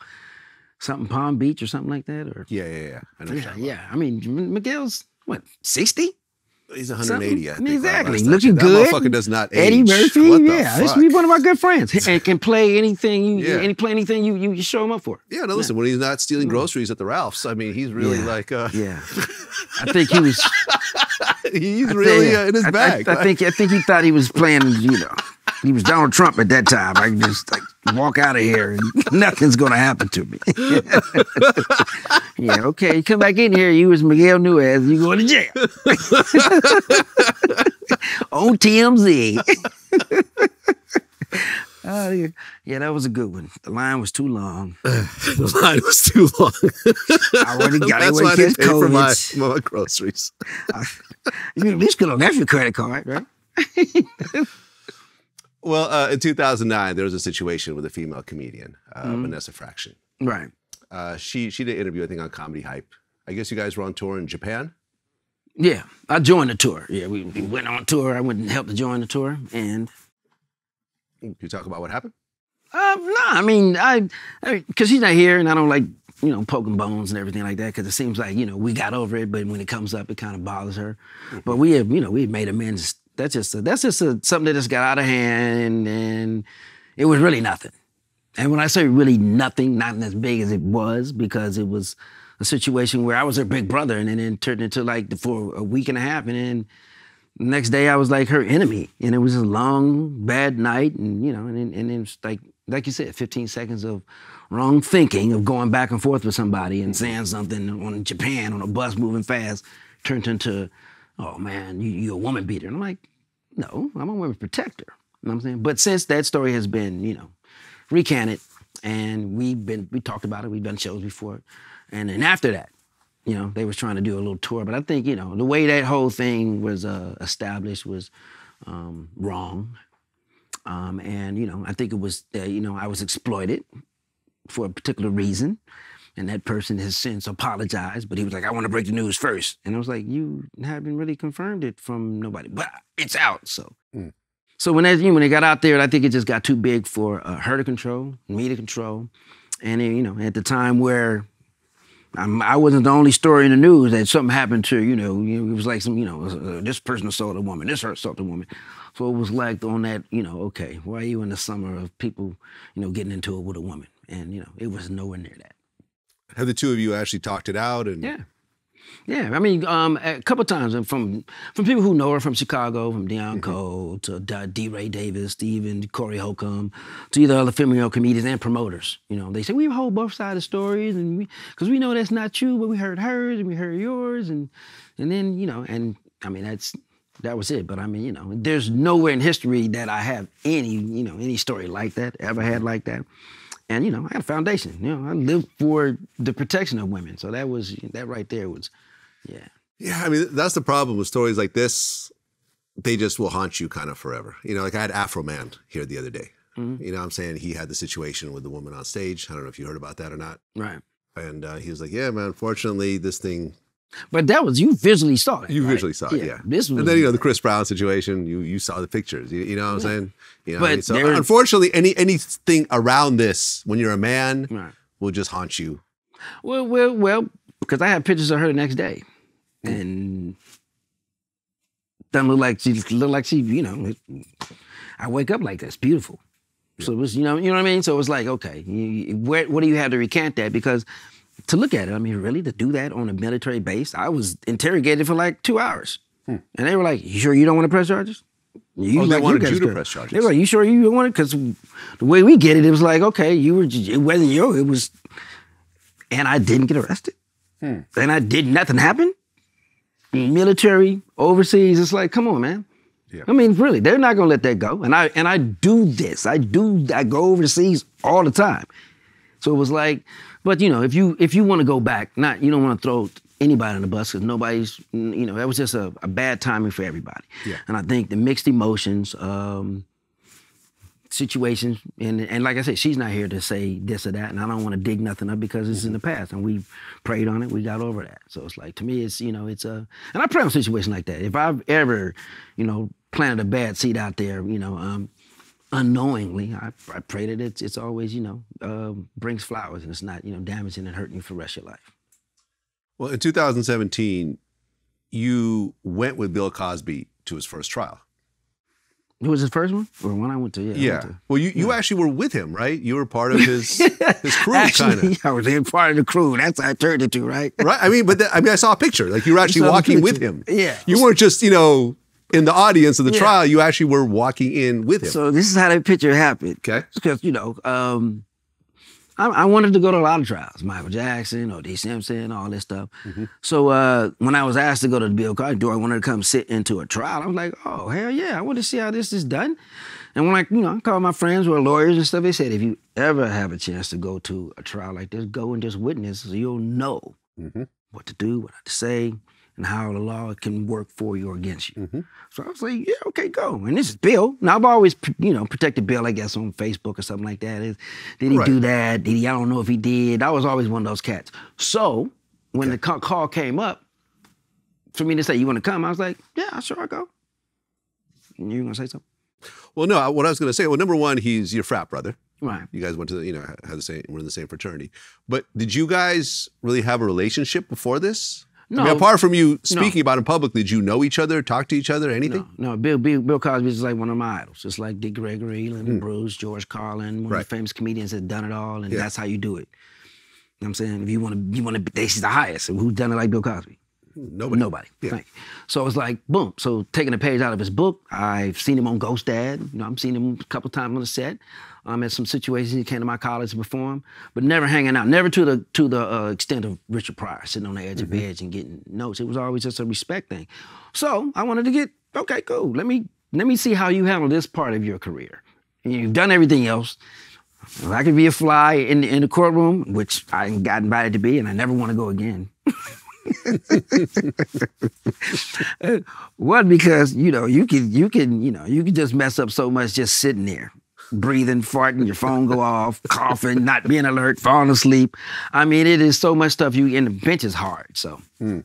Something Palm Beach or something like that, or yeah, yeah, yeah. I yeah, yeah. I mean, Miguel's what sixty? He's 180, I think. Exactly. last Looking that good. motherfucker does not age. Eddie Murphy, yeah, fuck? be one of our good friends, and can play anything you, Yeah. any play anything you, you you show him up for. Yeah, no, listen, when he's not stealing groceries at the Ralphs, I mean, he's really Yeah. like, uh, Yeah, I think he was. he's I really think- uh, in his I- I- bag. I, think I think he thought he was playing. You know, he was Donald Trump at that time. I can just like walk out of here and nothing's gonna happen to me. yeah, okay. You come back in here. You was Miguel Nunez. You going to jail on TMZ. Oh, yeah. yeah, that was a good one. The line was too long. the line was too long. I already got That's it. why I pay for my, my groceries. You at least could have left your credit card, right? Well, uh, in 2009, there was a situation with a female comedian, uh, Mm-hmm. Vanessa Fraction. Right. Uh, she she did an interview, I think, on Comedy Hype. I guess you guys were on tour in Japan. Yeah, I joined the tour. Yeah, we, we went on tour. I went and helped to join the tour, and Can you talk about what happened? uh, no, I mean, I because he's not here, and I don't like you know poking bones and everything like that. Because it seems like you know we got over it, but when it comes up, it kind of bothers her. But we have you know we have made amends. That's just a, that's just a, something that just got out of hand, and it was really nothing. And when I say really nothing, not as big as it was, because it was a situation where I was her big brother, and then it turned into like for a week and a half, and then the next day I was like her enemy, and it was a long, bad night, and you know, and and then like like you said, 15 seconds of wrong thinking of going back and forth with somebody and saying something on Japan on a bus moving fast turned into, oh man, you you a woman beater, and I'm like, no, I'm a woman protector. You know what I'm saying? But since that story has been, you know, recanted, and we've been we talked about it, we've done shows before, and then after that, you know, they was trying to do a little tour. But I think, you know, the way that whole thing was uh, established was um, wrong. Um, and, you know, I think it was, uh, you know, I was exploited for a particular reason. And that person has since apologized, but he was like, I want to break the news first. And I was like, you haven't really confirmed it from nobody, but it's out. So, Mm. so when that, you know, when it got out there, I think it just got too big for uh, her to control, me to control. And, then, you know, at the time where I'm, I wasn't the only story in the news that something happened to, you know, it was like some, you know, uh, this person assaulted a woman, this hurt assaulted a woman. So it was like on that, you know, okay, why are you in the summer of people, you know, getting into it with a woman? And, you know, it was nowhere near that. Have the two of you actually talked it out? And Yeah. Yeah, I mean, um, a couple times, from from people who know her from Chicago, from Deon Cole to D. DeRay Davis, to even Corey Holcomb, to either other female comedians and promoters. You know, they say we hold both sides of stories, and we because we know that's not true, but we heard hers and we heard yours, and and then you know, and I mean that's that was it. But I mean, you know, there's nowhere in history that I have any you know any story like that ever had like that. And you know, I had a foundation. You know, I lived for the protection of women. So that was that right there was, yeah. Yeah, I mean that's the problem with stories like this. They just will haunt you kind of forever. You know, like I had Afroman here the other day. Mhm. You know, what I'm saying he had the situation with the woman on stage. I don't know if you heard about that or not. Right. And uh, he was like, "Yeah, man. Unfortunately, this thing But that was you visually saw it. you right? visually saw it, yeah. This was And then you know the Chris Brown situation. You you saw the pictures. You, you know what I'm saying? You know, what I But mean? so there- unfortunately, any anything around this when you're a man right. will just haunt you. Well, well, well, because I had pictures of her the next day, hmm. and doesn't look like she look like she, you know. I wake up like this, beautiful. So it was, you know, you know what I mean. So it was like, okay, you, where, what do you have to recant that? Because to look at it, I mean, really, to do that on a military base, I was interrogated for like two hours, hmm. and they were like, "You sure you don't want to press charges?" You, Oh, they wanted got you to scared. press charges. They were like, "You sure you don't want it?" Because the way we get it, it was like, okay, you were, it wasn't you, it was, and I didn't get arrested, hmm. and I did nothing happen. Military overseas, it's like, come on, man. Yeah. I mean, really, they're not gonna let that go. And I and I do this. I do. I go overseas all the time. So it was like, but you know, if you if you want to go back, not you don't want to throw anybody on the bus because nobody's, you know, that was just a, a bad timing for everybody. Yeah. And I think the mixed emotions, um, situations, and and like I said, she's not here to say this or that, and I don't want to dig nothing up because it's in the past, and we prayed on it, we got over that. So it's like to me, it's you know, it's a, and I pray on a situation like that. If I've ever, you know, planted a bad seed out there, you know, um, unknowingly, I, I pray that it's it's always you know um, brings flowers and it's not you know damaging and hurting you for the rest of your life. Well, in 2017, you went with Bill Cosby to his first trial. It was his first one, or one I went to. Yeah. Went to. Well, you, you actually were with him, right? You were part of his his crew, kind of. I was in part of the crew. That's how I turned it to, right? Right. I mean, but I mean, I saw a picture. Like you were actually walking with him. Yeah. You weren't just, you know, in the audience of the Yeah. trial. You actually were walking in with him. So this is how that picture happened. okay. Because you know, um, I, I wanted to go to a lot of trials, Michael Jackson, O.J. Simpson, all this stuff. So uh, when I was asked to go to the Bill Cosby, do I wanted to come sit into a trial? I was like, oh hell yeah, I want to see how this is done. And when I, you know, I called my friends who are lawyers and stuff, they said if you ever have a chance to go to a trial like this, go and just witness, so you'll know Mhm. what to do, what not to say, and how the law can work for you or against you. Mhm. So I was like, yeah, okay, go. And this is Bill. Now I've always, you know, protected Bill, I guess, on Facebook or something like that. Is did he Right. do that? Did he? I don't know if he did. I was always one of those cats. So when the call came up for me to say, "You want to come?" I was like, "Yeah, sure, I'll go." And you gonna say something? Well, no, what I was going to say, well, number one, he's your frat brother. Right. You guys went to the, you know, had the same, were in the same fraternity. But did you guys really have a relationship before this? I No. mean, apart from you speaking about him publicly, did you know each other, talk to each other, anything? No, no. Bill, Bill, Bill Cosby is like one of my idols. Just like Dick Gregory, Lenny hmm. Bruce, George Carlin, one. Right. of the famous comedians that done it all, and Yeah. that's how you do it. You know what I'm saying? If you want to, you want to, this is the highest. Who's done it like Bill Cosby? Nobody. Nobody. Yeah. Thank you. So it's like, boom. So taking a page out of his book, I've seen him on Ghost Dad. You know, I've seen him a couple times on the set. Um, at some situations he came to my college to perform, but never hanging out. Never to the to the uh, extent of Richard Pryor sitting on the edge of edge and getting notes. It was always just a respect thing. So I wanted to get okay, cool. Let me let me see how you handle this part of your career. You've done everything else. I could be a fly in the, in the courtroom, which I got invited to be, and I never want to go again. One because you know you can you can you know you can just mess up so much just sitting there, breathing, farting, your phone go off, coughing, not being alert, falling asleep. I mean, it is so much stuff. You and the bench is hard. So you're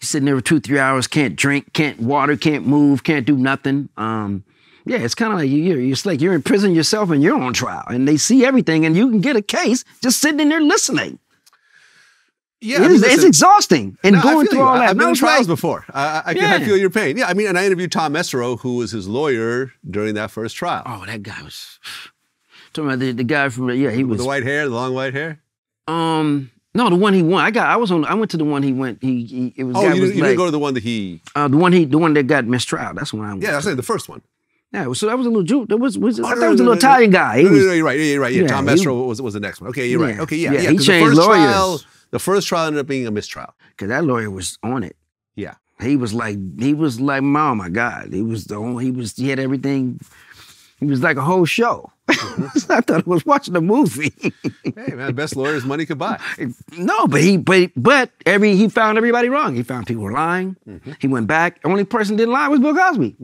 sitting there for two three hours, can't drink, can't water, can't move, can't do nothing. Um, yeah, it's kind of like you- you're, you're like you're in prison yourself and you're on trial, and they see everything, and you can get a case just sitting in there listening. Yeah, It I mean, is- it's exhausting and no, going through you. all that. I've been No, in trials like- before. I, I, can, I Yeah. feel your pain. Yeah, I mean, and I interviewed Tom Mesereau, who was his lawyer during that first trial. Oh, that guy was. Talking about the, the guy from yeah, he With was. the white hair, the long white hair. Um, no, the one he won. I got. I was on. I went to the one he went. He. he it was. Oh, guy you, was didn't, you like, didn't go to the one that he. uh, the one he. The one that got mistrial. That's when I went. Yeah, that's like the first one. Yeah. So that was a little Jew. That was. was Oh, I no, thought it was no, a little no, Italian guy. He no, no, was. no, you're right. Yeah, you're right. Yeah, Yeah, Tom he- was, was the next one. Okay, you're right. Yeah. Okay, yeah, Yeah, yeah. he 'cause changed the first lawyers. trial, the first trial ended up being a mistrial. Cause that lawyer was on it. Yeah. He was like. He was like. Oh my God. He was the only. He was. He had everything. He was like a whole show. Mm-hmm. I thought I was watching a movie. Hey man, best lawyers money could buy. No, but he but but every he found everybody wrong. He found people were lying. Mm-hmm. He went back. Only person didn't lie was Bill Cosby.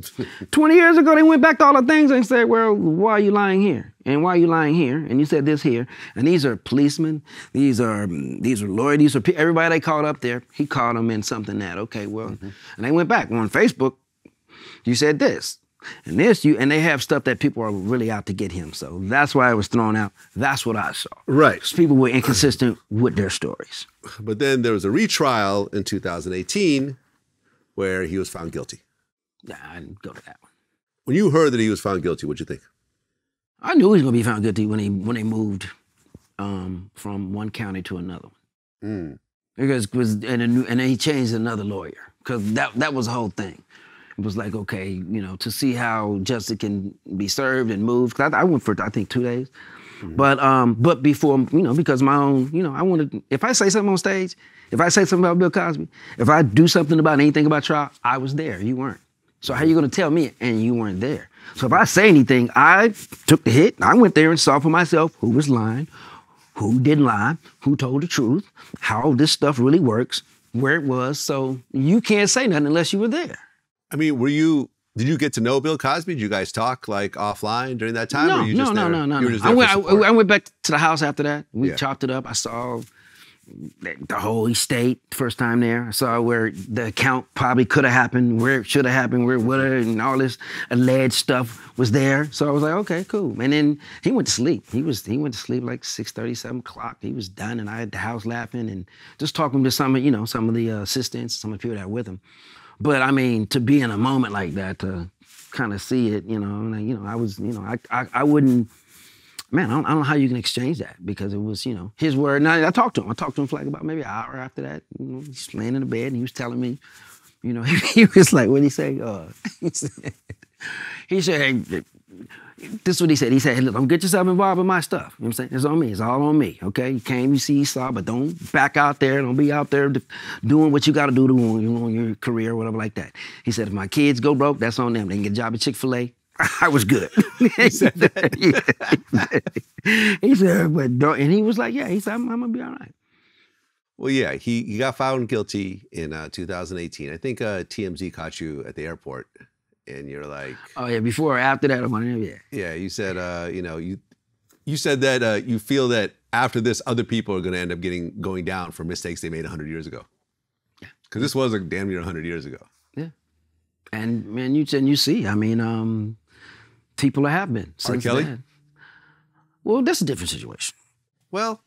Twenty years ago, they went back to all the things and said, "Well, why are you lying here? And why are you lying here? And you said this here. And these are policemen. These are mm, these are lawyers. These are pe- everybody they called up there. He called them in something that okay, well, mm-hmm. and they went back on Facebook. You said this. And this you and they have stuff that people are really out to get him. So that's why I was thrown out. That's what I saw. Right. 'Cause people were inconsistent with their stories. But then there was a retrial in 2018 where he was found guilty. Nah, I didn't go to that one. When you heard that he was found guilty, what'd you think? I knew he was gonna be found guilty when he when they moved um, from one county to another one. Mm. Because was and a new, and then he changed another lawyer because that that was the whole thing. It was like okay, you know, to see how justice can be served and moved. 'Cause I, I went for I think two days, but um, but before you know, because my own, you know, I wanted if I say something on stage, if I say something about Bill Cosby, if I do something about anything about trial, I was there, you weren't. So how you gonna tell me and you weren't there? So if I say anything, I took the hit. I went there and saw for myself who was lying, who didn't lie, who told the truth, how this stuff really works, where it was. So you can't say nothing unless you were there. I mean, were you? Did you get to know Bill Cosby? Did you guys talk like offline during that time? No, no, just no, no, no, no. I went, I. Went back to the house after that. We chopped it up. I saw the whole estate first time there. I saw where the account probably could have happened, where it should have happened, where it and all this alleged stuff was there. So I was like, okay, cool. And then he went to sleep. He was he went to sleep like 6:30, 7 o'clock. He was done, and I had the house laughing and just talking to some of you know some of the uh, assistants, some of the people that were with him. But I mean, to be in a moment like that, to kind of see it, you know, and, you know, I was, you know, I I, I wouldn't man, I don't, I don't know how you can exchange that because it was, you know, his word. And I, talked to him. I talked to him for like about maybe an hour after that. You know, he's laying in the bed and he was telling me, you know, he, was like, what did he say? Uh, he said, he said hey, this is what he said. He said, hey, look, don't get yourself involved in my stuff. You know what I'm saying? It's on me. It's all on me. Okay? You came, you see, you saw, but don't back out there. Don't be out there doing what you got to do to on your career or whatever like that. He said, if my kids go broke, that's on them. They can get a job at Chick fil A. I was good. he said, that. he said, but don't, and he was like, yeah, he said, I'm, I'm gonna be all right. Well, yeah, he, he got found guilty in uh, 2018. I think uh, TMZ caught you at the airport, and you're like, oh yeah, before or after that, I'm yeah. Yeah, you said, uh, you know, you you said that uh, you feel that after this, other people are going to end up getting going down for mistakes they made 100 years ago. Yeah, because this was like damn near 100 years ago. Yeah, and man, you and you see, I mean, um, people have been since R. Kelly? then. Well, that's a different situation. Well,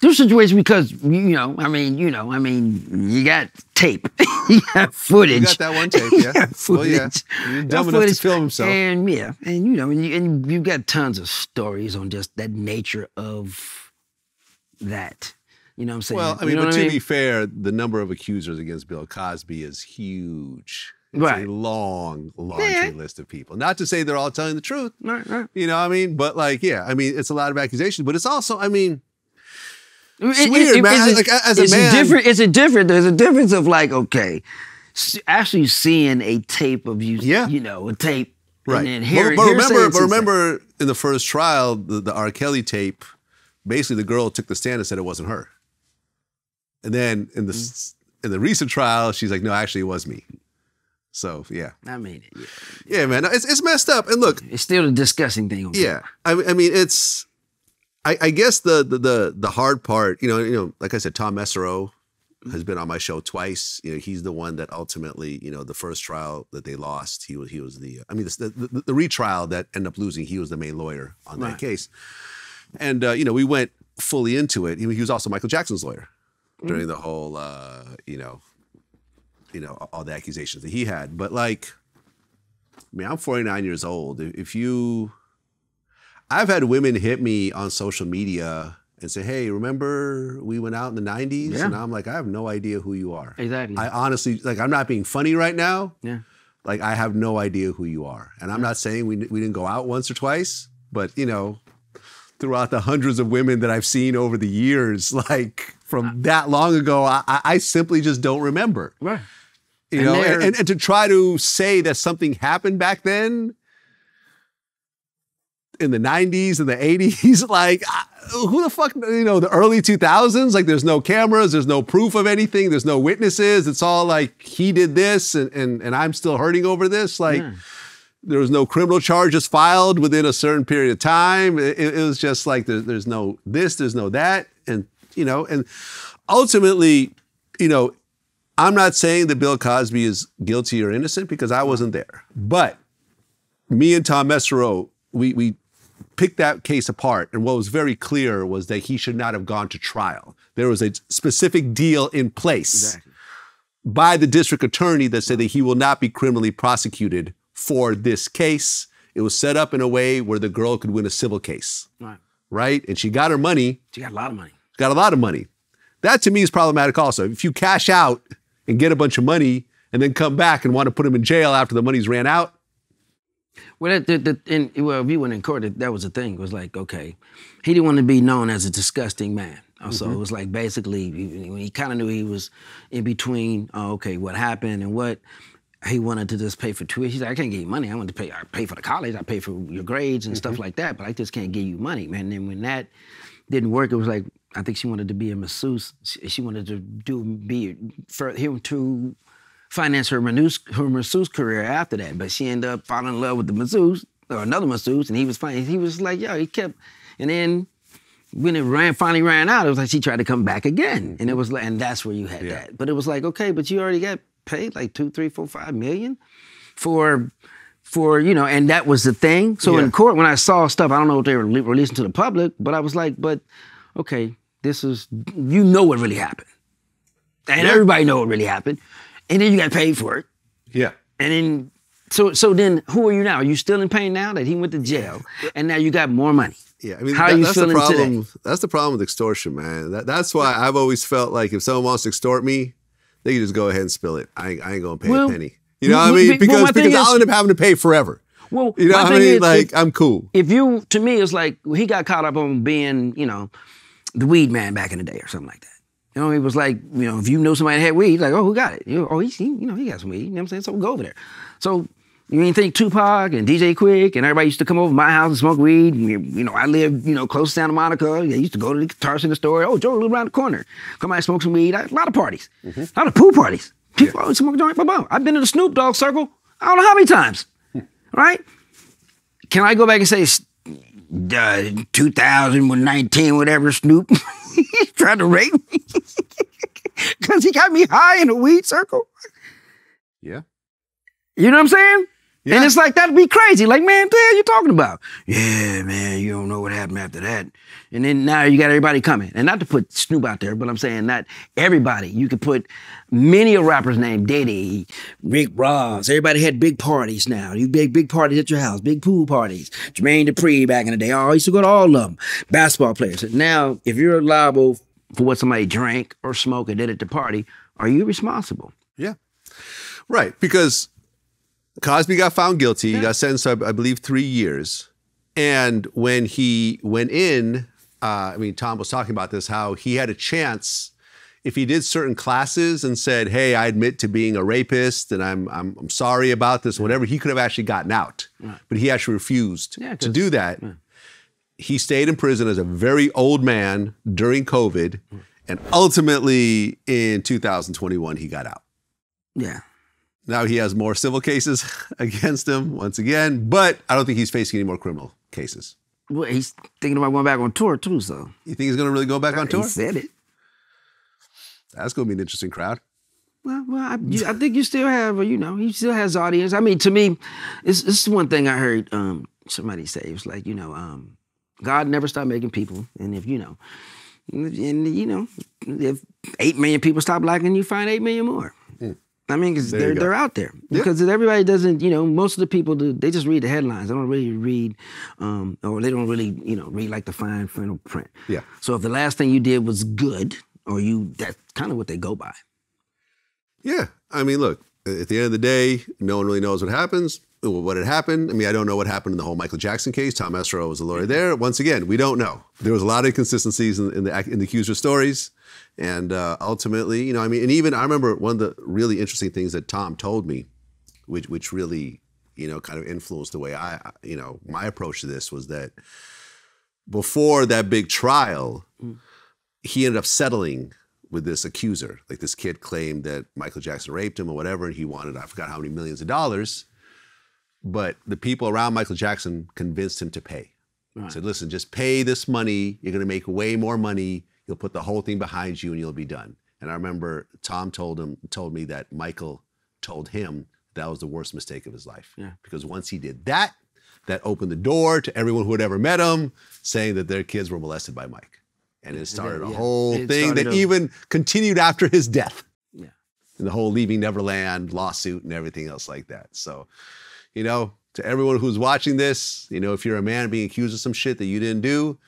different situation because you know, I mean, you know, I mean, you got tape, you got footage. You got that one tape, yeah. footage. Well, yeah. You're dumb enough to film himself. And yeah, and you know, and you and you got tons of stories on just that nature of that. You know what I'm saying? Well, I mean, you know but to I mean? be fair, the number of accusers against Bill Cosby is huge. It's Right. a long laundry Yeah. list of people. Not to say they're all telling the truth, Right, right. you know what I mean? But like, yeah, I mean, it's a lot of accusations, but it's also, I mean, It- weird, it- man. It's a, Like, as a it's man- different. It's a different. There's a difference of like, okay, actually seeing a tape of you. Yeah. You know, a tape. right. And then But- but, remember, but remember in the first trial, the, the R. Kelly tape, basically the girl took the stand and said it wasn't her. And then in the mm. s in the recent trial, she's like, no, actually, it was me. So yeah, I mean, it, yeah. yeah, man, it's it's messed up. And look, it's still a disgusting thing. Yeah, I, I mean, it's. I, I guess the, the the the hard part, you know, you know, like I said, Tom Mesereau has been on my show twice. You know, he's the one that ultimately, you know, the first trial that they lost, he was he was the. I mean, the the, the retrial that ended up losing, he was the main lawyer on that Right. case, and uh, you know, we went fully into it. He, he was also Michael Jackson's lawyer during the whole, uh, you know, you know, all the accusations that he had. But like, I mean, I'm 49 years old. If you I've had women hit me on social media and say, "Hey, remember we went out in the '90s?" Yeah. And I'm like, "I have no idea who you are." Exactly. I honestly, like, I'm not being funny right now. yeah. Like, I have no idea who you are, and I'm not saying we we didn't go out once or twice, but you know, throughout the hundreds of women that I've seen over the years, like from uh, that long ago, I, I I simply just don't remember. Right. You And know, and, and, to try to say that something happened back then in the 90s and the 80s, like who the fuck, you know, the early 2000s, like there's no cameras, there's no proof of anything, there's no witnesses. It's all like he did this and and, and I'm still hurting over this. Like hmm. there was no criminal charges filed within a certain period of time. It, it was just like there, there's no this, there's no that. And, you know, and ultimately, you know, I'm not saying that Bill Cosby is guilty or innocent because I wasn't there. But me and Tom Mesereau, we we picked that case apart, and what was very clear was that he should not have gone to trial. There was a specific deal in place Exactly. by the district attorney that said that he will not be criminally prosecuted for this case. It was set up in a way where the girl could win a civil case, Right. right? And she got her money, She got a lot of money. got a lot of money. That to me is problematic also. If you cash out and get a bunch of money and then come back and want to put him in jail after the money's ran out, Well, that, that, and, well, if you went in court, that, that was the thing. It was like, okay, he didn't want to be known as a disgusting man. Uh, So it was like basically, he, he kind of knew he was in between. Oh, okay, what happened and what he wanted to just pay for tuition. He's like, I can't give you money. I want to pay. I pay for the college. I pay for your grades and stuff like that. But I just can't give you money, man. And then when that didn't work, it was like I think she wanted to be a masseuse. She, she wanted to do be for him to finance her masseuse, her masseuse career after that. But she ended up falling in love with the masseuse or another masseuse, and he was fine. He was like, yo, he kept, and then when it ran finally ran out, it was like she tried to come back again, and it was like, and that's where you had that. But it was like, okay, but you already got paid like two, three, four, five million for for you know, and that was the thing. So Yeah. in court, when I saw stuff, I don't know what they were releasing to the public, but I was like, but okay, this is you know what really happened, and everybody know what really happened, and then you got paid for it, Yeah. and then. So, so then, who are you now? Are you still in pain now that he went to jail, and now you got more money? Yeah, I mean, How that- you that's the problem. today? That's the problem with extortion, man. That, that's why I've always felt like if someone wants to extort me, they can just go ahead and spill it. I ain't, I ain't gonna pay Well, a penny. You know what I well, mean? well, Because thing because I'll end up having to pay forever. Well, You know what I mean? is, like if- I'm cool. if you to me it's like he got caught up on being you know the weed man back in the day or something like that you know it was like you know if you know somebody that had weed like oh who got it you know, oh he's he, you know he got some weed you know what I'm saying so we go over there so you ain't think Tupac and DJ Quik and everybody used to come over to my house and smoke weed. And, you know, I lived, you know, close to Santa Monica. I used to go to the guitar center store. Oh, Joe live around the corner. Come out and smoke some weed. A lot of parties. Mm-hmm. A lot of pool parties. People always smoke joint. Blah. I've been in the Snoop Dogg circle. I don't know how many times. Right? Can I go back and say uh, 2019, whatever, Snoop tried to rape me? Because he got me high in a weed circle. Yeah. You know what I'm saying? And it's like, that'd be crazy. Like, man, what the hell you talking about? Yeah, man, you don't know what happened after that. And then now you got everybody coming. And not to put Snoop out there, but I'm saying not everybody. You could put many a rappers named Diddy, Rick Ross. Everybody had big parties now. You big, big parties at your house, big pool parties. Jermaine Dupri back in the day. Oh, I used to go to all of them. Basketball players. Now, if you're liable for what somebody drank or smoked or did at the party, are you responsible? Yeah. Right. Because Cosby got found guilty. He got sentenced, to, I believe, three years. And when he went in, uh, I mean, Tom was talking about this, how he had a chance if he did certain classes and said, "Hey, I admit to being a rapist, and I'm I'm, I'm sorry about this, whatever," he could have actually gotten out. But he actually refused Yeah, to do that. He stayed in prison as a very old man during COVID, and ultimately in 2021 he got out. Yeah. Now he has more civil cases against him once again, but I don't think he's facing any more criminal cases. Well, he's thinking about going back on tour too, so You think he's going to really go back on tour? he said it. That's going to be an interesting crowd. Well, well, I, you, I think you still have, you know, he still has audience. I mean, to me, this, this is one thing I heard um, somebody say. It was like, you know, um, God never stopped making people, and if you know, and you know, if eight million people stop liking you, find eight million more. I mean, because they're they're out there. Because everybody doesn't, you know, most of the people do. They just read the headlines. They don't really read, um, or they don't really, you know, read like the fine final print. Yeah. So if the last thing you did was good, or you, that's kind of what they go by. Yeah. I mean, look, at the end of the day, no one really knows what happens, what had happened. I mean, I don't know what happened in the whole Michael Jackson case. Tom Mesereau was a lawyer there. Once again, we don't know. There was a lot of inconsistencies in, in the in the accuser stories, and uh, ultimately, you know, I mean, and even I remember one of the really interesting things that Tom told me, which which really, you know, kind of influenced the way I, you know, my approach to this was that before that big trial, he ended up settling with this accuser. Like this kid claimed that Michael Jackson raped him or whatever, and he wanted, I forgot how many millions of dollars. But the people around Michael Jackson convinced him to pay. Said, listen, just pay this money. You're going to make way more money. You'll put the whole thing behind you and you'll be done. And I remember Tom told him, told me that Michael told him that was the worst mistake of his life. Yeah. Because once he did that, that opened the door to everyone who had ever met him saying that their kids were molested by Mike. And it started a yeah. whole thing that a- even continued after his death. Yeah. And the whole Leaving Neverland lawsuit and everything else like that. So, you know, to everyone who's watching this, you know, if you're a man being accused of some shit that you didn't do,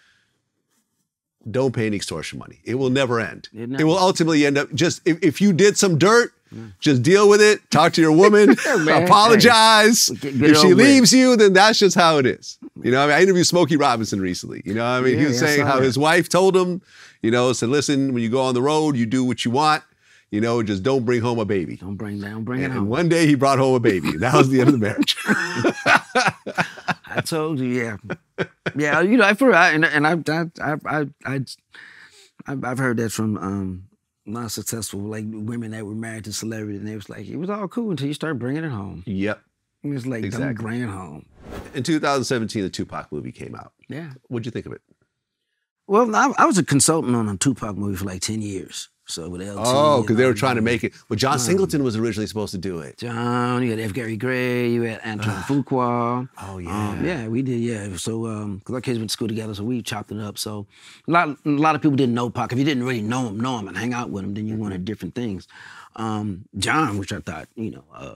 don't pay any extortion money. It will never end. It It, will ultimately end up just if, if you did some dirt, just deal with it. Talk to your woman, man. apologize. Get- get if she leaves you, then that's just how it is. You know, I, mean, I interviewed Smokey Robinson recently. You know, I mean, he was yeah, saying how that. his wife told him, you know, said, listen, when you go on the road, you do what you want. You know, just don't bring home a baby. Don't bring down, bring it And home. one day he brought home a baby. That was the end of the marriage. I told you, yeah, yeah. You know, I for I, and and I I I I I've heard that from um not successful like women that were married to celebrities, and it was like, it was all cool until you start bringing it home. yep. It was like, don't bring it home. In 2017, the Tupac movie came out. Yeah, What'd you think of it? Well, I, I was a consultant on a Tupac movie for like ten years. So with LT. Oh, because they were trying to make it. Well, John Singleton was originally supposed to do it. John, you had F. Gary Gray, you had Antoine Fuqua. Oh, Um, yeah. yeah, we did. Yeah, so um, because our kids went to school together, so we chopped it up. So a lot, a lot of people didn't know Pac. If you didn't really know him, know him, and hang out with him, then you Mm-hmm. wanted different things. Um, John, which I thought, you know, uh,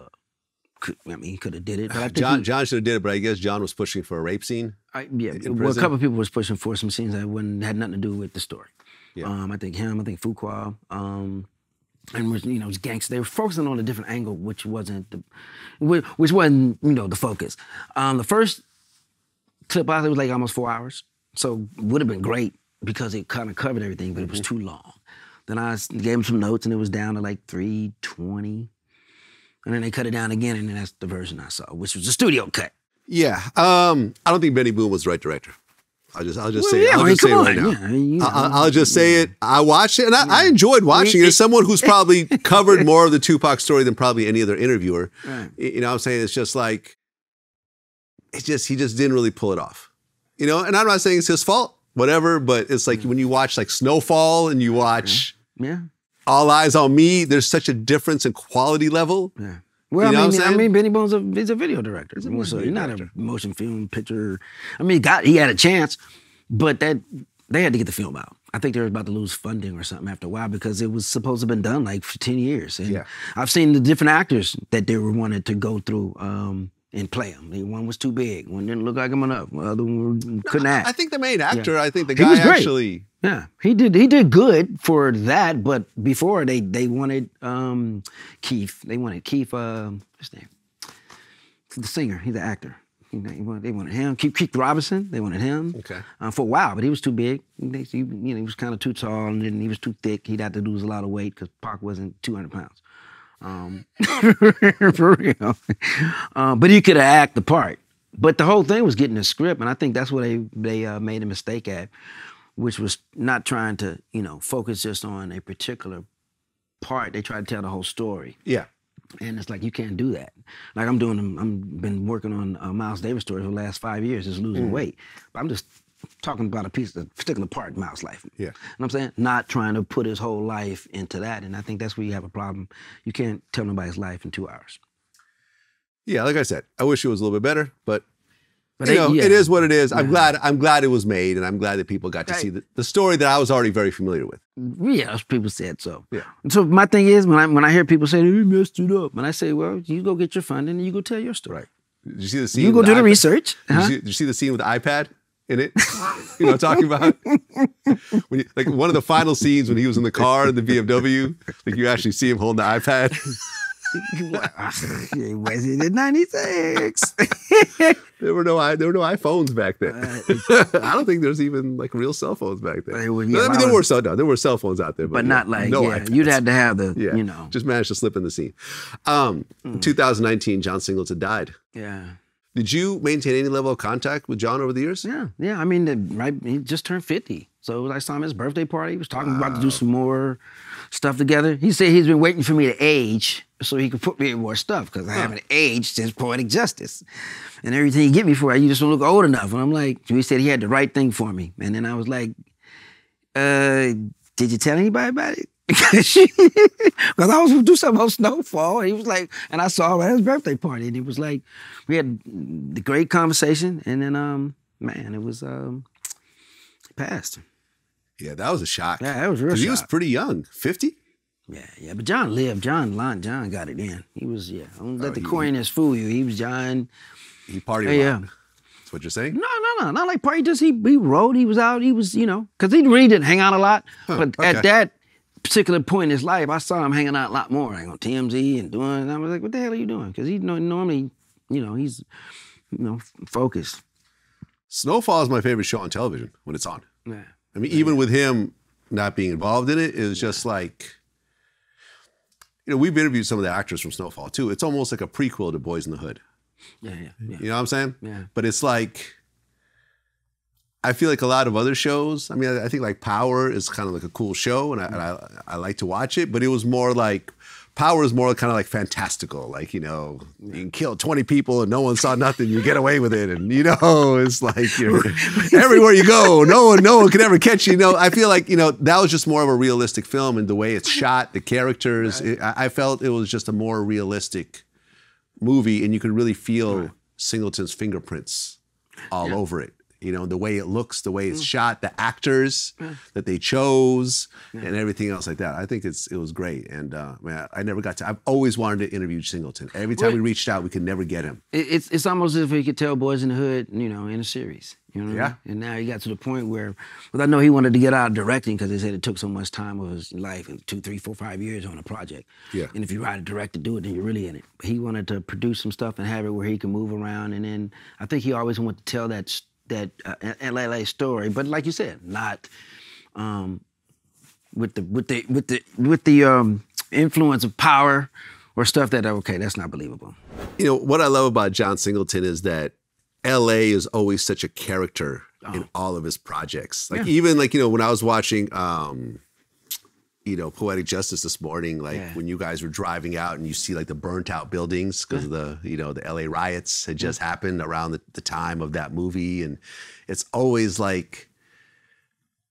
could, I mean, he could have did it, but I think John he- John should have did it, but I guess John was pushing for a rape scene. I, yeah, well, a couple of people was pushing for some scenes that wouldn't had nothing to do with the story. Yeah. Um, I think him, I think Fuqua, um, and was you know was gangster. They were focusing on a different angle, which wasn't the, which wasn't you know the focus. Um, the first clip I think was like almost four hours, so would have been great because it kind of covered everything, but it was too long. Then I gave him some notes, and it was down to like three twenty, and then they cut it down again, and then that's the version I saw, which was a studio cut. Yeah. Um, I don't think Benny Boom was the right director. I'll just I'll just Well, say yeah, I'll I mean, just say it right on, now. yeah, you I- I- know. I'll just say it. I watched it and I, I enjoyed watching it. As someone who's probably covered more of the Tupac story than probably any other interviewer. Right. You know what I'm saying? It's just like it's just he just didn't really pull it off. You know, and I'm not saying it's his fault, whatever, but it's like mm. when you watch like Snowfall and you watch Yeah. All Eyez on Me, there's such a difference in quality level. Yeah. Well, You know I mean, I mean, Benny Boom's a he's a video director. He's a so, he's not a motion film picture. I mean, he got he had a chance, but that they had to get the film out. I think they were about to lose funding or something after a while because it was supposed to have been done like for ten years. And Yeah. I've seen the different actors that they were wanted to go through um, and play them. One was too big. One didn't look like him enough. The other one couldn't act. I think the main actor, I think the He guy actually Yeah, he did. He did good for that. But before they they wanted um, Keith. They wanted Keith. Uh, what's his name? The singer. He's the actor. He- They wanted, they wanted him. Keith, Keith Robinson. They wanted him. Okay. Uh, for a while, but he was too big. They, he, you know, he was kind of too tall, and then he was too thick. He'd have to lose a lot of weight because Pac wasn't 200 pounds. Um, for real. Uh, but he could have act the part. But the whole thing was getting the script, and I think that's what they they uh, made a mistake at, which was not trying to you know focus just on a particular part. They tried to tell the whole story, Yeah. and it's like you can't do that. Like I'm doing, I'm been working on uh, Miles Davis story for the last five years, just losing weight. But I'm just talking about a piece, a particular part in Miles' life. Yeah. You know what I'm saying? Not trying to put his whole life into that, and I think that's where you have a problem. You can't tell nobody's life in two hours. Yeah, like I said, I wish it was a little bit better, but, But you know, yeah. it is what it is. I'm glad. I'm glad it was made, and I'm glad that people got to Right. see the, the story that I was already very familiar with. Yeah, people said so. Yeah. So my thing is when I when I hear people say they messed it up, and I say, well, you go get your funding and you go tell your story. Right. Did you see the scene? You go do the iPad? research. Did, you see, did you see the scene with the iPad in it? you know talking about? when you, like one of the final scenes when he was in the car in the BMW, like you actually see him holding the iPad. it wasn't in '96. There were no i- there were no iPhones back then. I don't think there's even like real cell phones back then. They were- yeah, I mean, there was- were cell no, there were cell phones out there, but, but yeah, not like no yeah. iPads. You'd have to have the Yeah, you know just managed to slip in the scene. Um, Mm. 2019, John Singleton died. yeah. Did you maintain any level of contact with John over the years? Yeah, yeah. I mean, right, he just turned 50. So I saw him at his birthday party. He was talking about to do some more stuff together. He said he's been waiting for me to age so he could put me in more stuff because I haven't aged since Poetic Justice. And everything he get me for, you just don't look old enough. And I'm like, he said he had the right thing for me. And then I was like, uh, did you tell anybody about it? Because I was do something on Snowfall. And he was like, and I saw him at his birthday party, and he was like, we had the great conversation, and then um, man, it was um, passed. Yeah, that was a shock. Yeah, that was real He was pretty young, 50. Yeah, yeah, but John lived. John, Lon, John got it in. He was yeah. Don't oh, let Oh, the he- corniness fool you. He was John. He partied Yeah, yeah. That's what you're saying? No, no, no, not like party. Just he he rode. He was out. He was you know because he really didn't hang out a lot. but okay. at that particular point in his life, I saw him hanging out a lot more, like on TMZ and doing. And I was like, what the hell are you doing? Because he normally, you know, he's you know focused. Snowfall is my favorite show on television when it's on. Yeah. I mean, even with him not being involved in it, it was just like, you know, we've interviewed some of the actors from Snowfall too. It's almost like a prequel to Boyz n the Hood. Yeah, yeah, yeah. You know what I'm saying? Yeah. But it's like, I feel like a lot of other shows. I mean, I, I think like Power is kind of like a cool show, and I, and I I like to watch it. But it was more like Power is more kind of like fantastical, like you know, you can kill twenty people and no one saw nothing, you get away with it, and you know, it's like you're everywhere you go, no one, no one can ever catch you. You know, I feel like you know that was just more of a realistic film, and the way it's shot, the characters, it, I I felt it was just a more realistic movie, and you could really feel Singleton's fingerprints all over it. You know, the way it looks, the way it's mm. shot, the actors mm. that they chose, mm. and everything else like that. I think it's it was great. And uh, man, I never got to. I've always wanted to interview Singleton. Every time we reached out, we could never get him. It's it's almost as if he could tell Boyz n the Hood, you know, in a series. You know what I Yeah. mean? And now he got to the point where, well, I know he wanted to get out of directing because they said it took so much time of his life, two, three, four, five years on a project. Yeah. And if you write a direct to do it, then you're really in it. But he wanted to produce some stuff and have it where he can move around. And then I think he always wanted to tell that that uh, LA story, but like you said, not um, with the with the with the with the um, influence of power or stuff that okay, that's not believable. You know what I love about John Singleton is that L.A. is always such a character in all of his projects. Like Yeah. even like you know when I was watching, um, you know, Poetic Justice this morning, like Yeah. when you guys were driving out and you see like the burnt out buildings because of mm. the you know the L.A. riots had mm. just happened around the, the time of that movie, and it's always like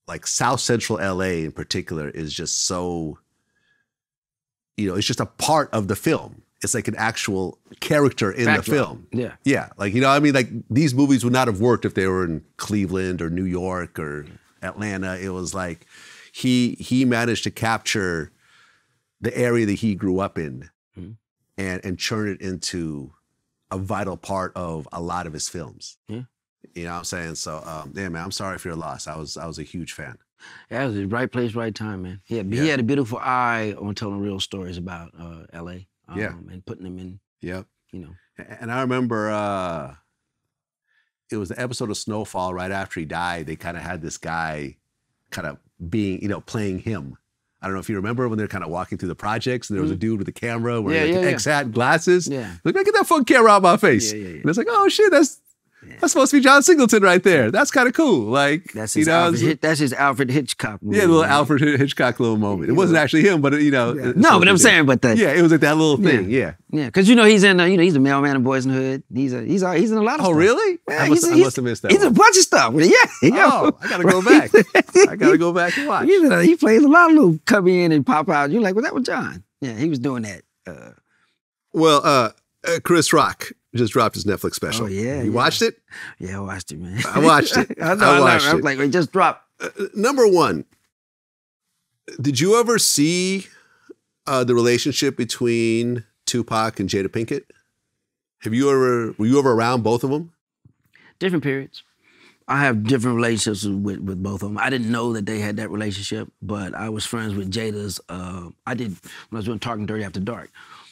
like South Central L.A. in particular is just so you know, it's just a part of the film. It's like an actual character in the film. Yeah. Yeah. Like, you know, I mean, like these movies would not have worked if they were in Cleveland or New York or mm. Atlanta. It was like he he managed to capture the area that he grew up in Mm-hmm. and and churn it into a vital part of a lot of his films. Yeah. You know what I'm saying? So um, yeah, man, I'm sorry for your loss. I was I was a huge fan. Yeah, it was the right place, right time, man. He had, he had a beautiful eye on telling real stories about uh, L.A. Um, Yeah. and putting them in, Yep. you know. And I remember uh, it was the episode of Snowfall right after he died. They kind of had this guy kind of being, you know, playing him. I don't know if you remember when they're kind of walking through the projects and there was a dude with a camera wearing Mm. Yeah, like yeah, an yeah. X hat and glasses. Yeah. Like, man, get that fucking camera out my face. Yeah, yeah, yeah. And it's like, oh shit, that's that's supposed to be John Singleton right there. That's kind of cool. Like, That's you his, know, Alfred, Hitch- that's his Alfred Hitchcock movie. yeah, little man. Alfred Hitchcock little moment. It wasn't actually him, but you know. it's No, but I'm saying, but the, yeah, it was like that little thing. Yeah. Yeah, because you know he's in, uh, you know, he's a mailman in Boyz n the Hood. He's a, he's a, he's in a lot of Oh, stuff. really? Yeah, I must, he's- I must have missed that. He's one. a bunch of stuff. Yeah, yeah. Oh, I gotta go back. I gotta go back and watch. A- he plays a lot of little come in and pop out. You're like, well, that was John. Yeah, he was doing that. Uh, Well, uh, uh, Chris Rock just dropped his Netflix special. Oh, yeah, you yeah. watched it? yeah, I watched it, man. I watched it. I, know, I I, know. watched I was it. like, it just dropped. Uh, number one, did you ever see uh, the relationship between Tupac and Jada Pinkett? Have you ever were you ever around both of them? different periods. I have different relationships with, with both of them. I didn't know that they had that relationship, but I was friends with Jada's. Uh, I did when I was doing Talking Dirty After Dark.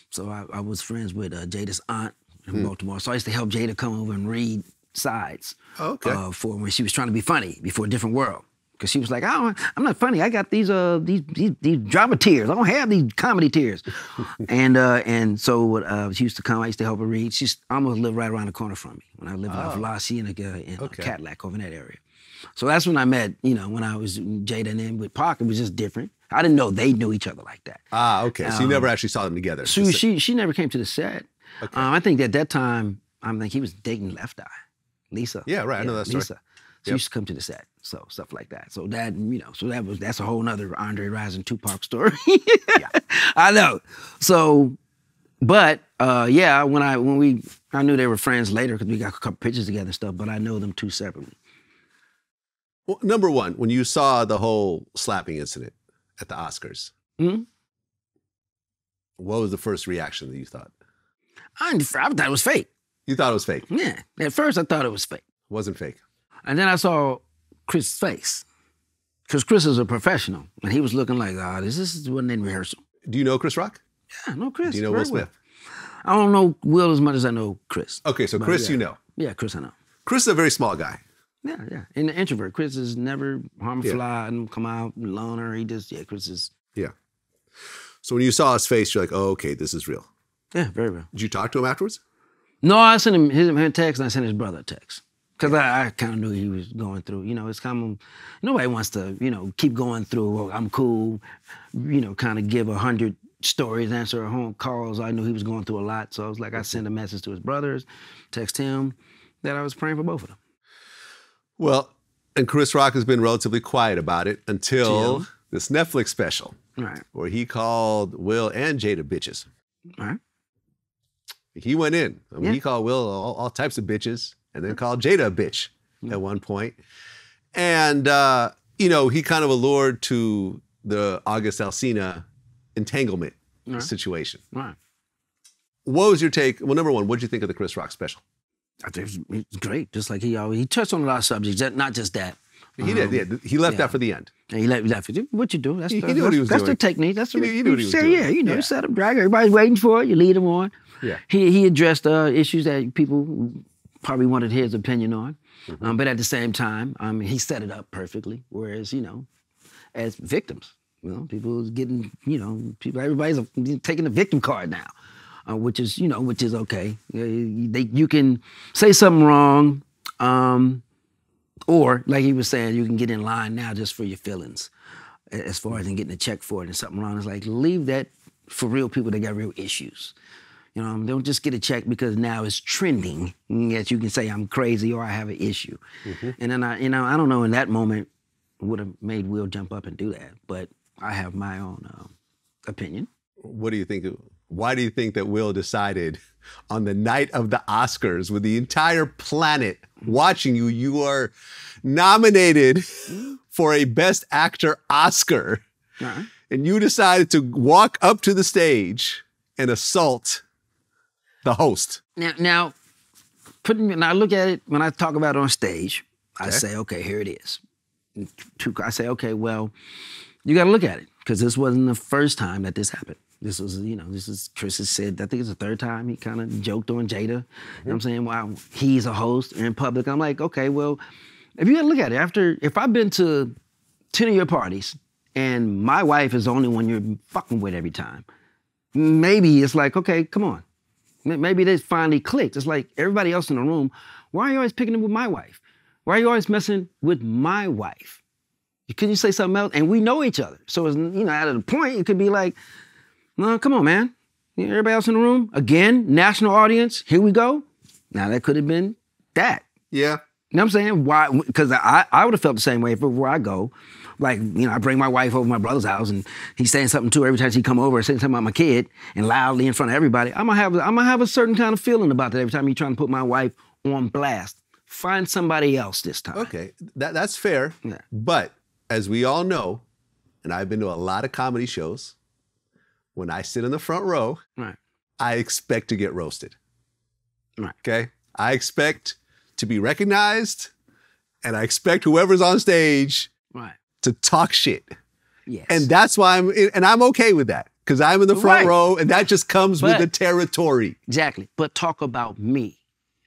So I, I was friends with uh, Jada's aunt in Baltimore. So I used to help Jada come over and read sides Okay. uh, for when she was trying to be funny before a Different World. Because she was like, I don't, I'm not funny. I got these uh these these, these drama tears. I don't have these comedy tears. and uh and so uh, she used to come. I used to help her read. She's almost lived right around the corner from me when I lived in La Cienega in Okay. Cadillac over in that area. So that's when I met. You know, when I was Jada and then with Pac, it was just different. I didn't know they knew each other like that. Ah, okay. So you never actually saw them together. So she she never came to the set. Okay. Um, I think at that time, I think he was dating Left Eye, Lisa. Yeah, right, I know that story. Lisa. She used to come to the set, so stuff like that. So that you know, so that was that's a whole nother Andre Rison Tupac story. I know. So, but uh, yeah, when I when we I knew they were friends later because we got a couple pictures together and stuff. But I know them two separately. Well, number one, when you saw the whole slapping incident at the Oscars, Mhm. what was the first reaction that you thought? I, I thought it was fake. You thought it was fake. Yeah, at first I thought it was fake. It wasn't fake. And then I saw Chris's face. Because Chris is a professional. And he was looking like, ah, this, this wasn't in rehearsal. Do you know Chris Rock? Yeah, I know Chris. Do you know Will well. Smith? I don't know Will as much as I know Chris. Okay, so But Chris, yeah. you know. Yeah, Chris I know. Chris is a very small guy. Yeah, yeah. And the introvert. Chris is never harm a Yeah. fly and come out loner. He just, yeah, Chris is, Yeah. So when you saw his face, you're like, oh, okay, this is real. Yeah, very well. Did you talk to him afterwards? No, I sent him his, him text and I sent his brother a text. Because I, I kind of knew he was going through, you know, it's kind of, nobody wants to, you know, keep going through, well, I'm cool, you know, kind of give a 100 stories, answer home calls. I knew he was going through a lot, so I was like, I sent a message to his brothers, text him that I was praying for both of them. Well, and Chris Rock has been relatively quiet about it until Till? this Netflix special Right, where he called Will and Jada bitches. right. He went in. I mean, Yeah. he called Will all, all types of bitches and then called Jada a bitch at one point. And, uh, you know, he kind of allured to the August Alsina entanglement Right. situation. Right. What was your take? Well, number one, what did you think of the Chris Rock special? I think it was, great. Just like he always he touched on a lot of subjects, not just that. He did. Yeah, he left yeah. that for the end. And he left, left it. What you do? That's He- the, he knew what he was that's doing. the technique. That's the He knew- he knew what he was say, doing. Yeah, you know, Yeah. set up drag. Everybody's waiting for it. You lead them on. Yeah. He he addressed uh, issues that people probably wanted his opinion on, Mm-hmm. um, but at the same time, um, he set it up perfectly. Whereas you know, as victims, you know, people getting you know, people everybody's taking the victim card now. Uh, which is, you know, which is okay. Uh, They, you can say something wrong, um, or like he was saying, you can get in line now just for your feelings, as far as in getting a check for it and something wrong. It's like leave that for real people that got real issues. You know, um, don't just get a check because now it's trending that you can say I'm crazy or I have an issue. Mm-hmm. And then I, you know, I don't know in that moment would have made Will jump up and do that, but I have my own uh, opinion. What do you think? Why do you think that Will decided on the night of the Oscars with the entire planet watching you, you are nominated mm-hmm. for a Best Actor Oscar, right. and you decided to walk up to the stage and assault the host? Now, now, putting when I look at it, when I talk about it on stage, I say, okay, here it is. I say, okay, well, you got to look at it because this wasn't the first time that this happened. This was, you know, this is Chris has said. I think it's the third time he kind of joked on Jada. You know what I'm mm-hmm. saying? Wow, he's a host in public. I'm like, okay, well, if you got to look at it, after if I've been to ten of your parties and my wife is the only one you're fucking with every time, maybe it's like, okay, come on. Maybe they finally clicked. It's like everybody else in the room. Why are you always picking up with my wife? Why are you always messing with my wife? Can you say something else? And we know each other. So it's, you know, out of the point, it could be like, no, come on, man. You know, Everybody else in the room, again, national audience, here we go. Now that could have been that. Yeah. You know what I'm saying? Why? Because I, I would have felt the same way if it where I go. Like, you know, I bring my wife over to my brother's house and he's saying something to her every time she come over, saying something about my kid and loudly in front of everybody. I'm gonna have I'm gonna have a certain kind of feeling about that every time you're trying to put my wife on blast. Find somebody else this time. Okay, that that's fair. Yeah. But as we all know, and I've been to a lot of comedy shows, when I sit in the front row, Right. I expect to get roasted. Right. Okay. I expect to be recognized, and I expect whoever's on stage Right. To talk shit. Yes. And that's why I'm and I'm okay with that. Because I'm in the front Right. row, and that just comes with the territory. exactly. But talk about me.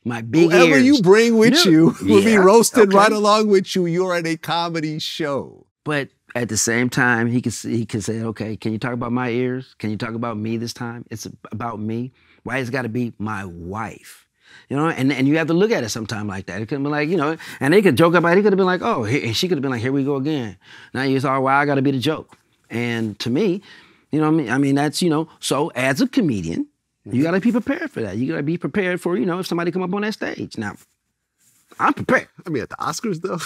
My big Whoever ears. you bring with Yeah. you will be Yeah, roasted okay. right along with you. You're at a comedy show. But at the same time, he could he could say, okay, can you talk about my ears? Can you talk about me this time? It's about me. Why has it got to be my wife? You know, and, and you have to look at it sometime like that. It could be like, you know, and they could joke about it. He could have been like, oh, he- and she could have been like, here we go again. Now you say, oh, well, I got to be the joke. And to me, you know I mean? I mean, that's, you know, so as a comedian, you mm-hmm. got to be prepared for that. You got to be prepared for, you know, if somebody come up on that stage. Now, I'm prepared. I mean, at the Oscars, though.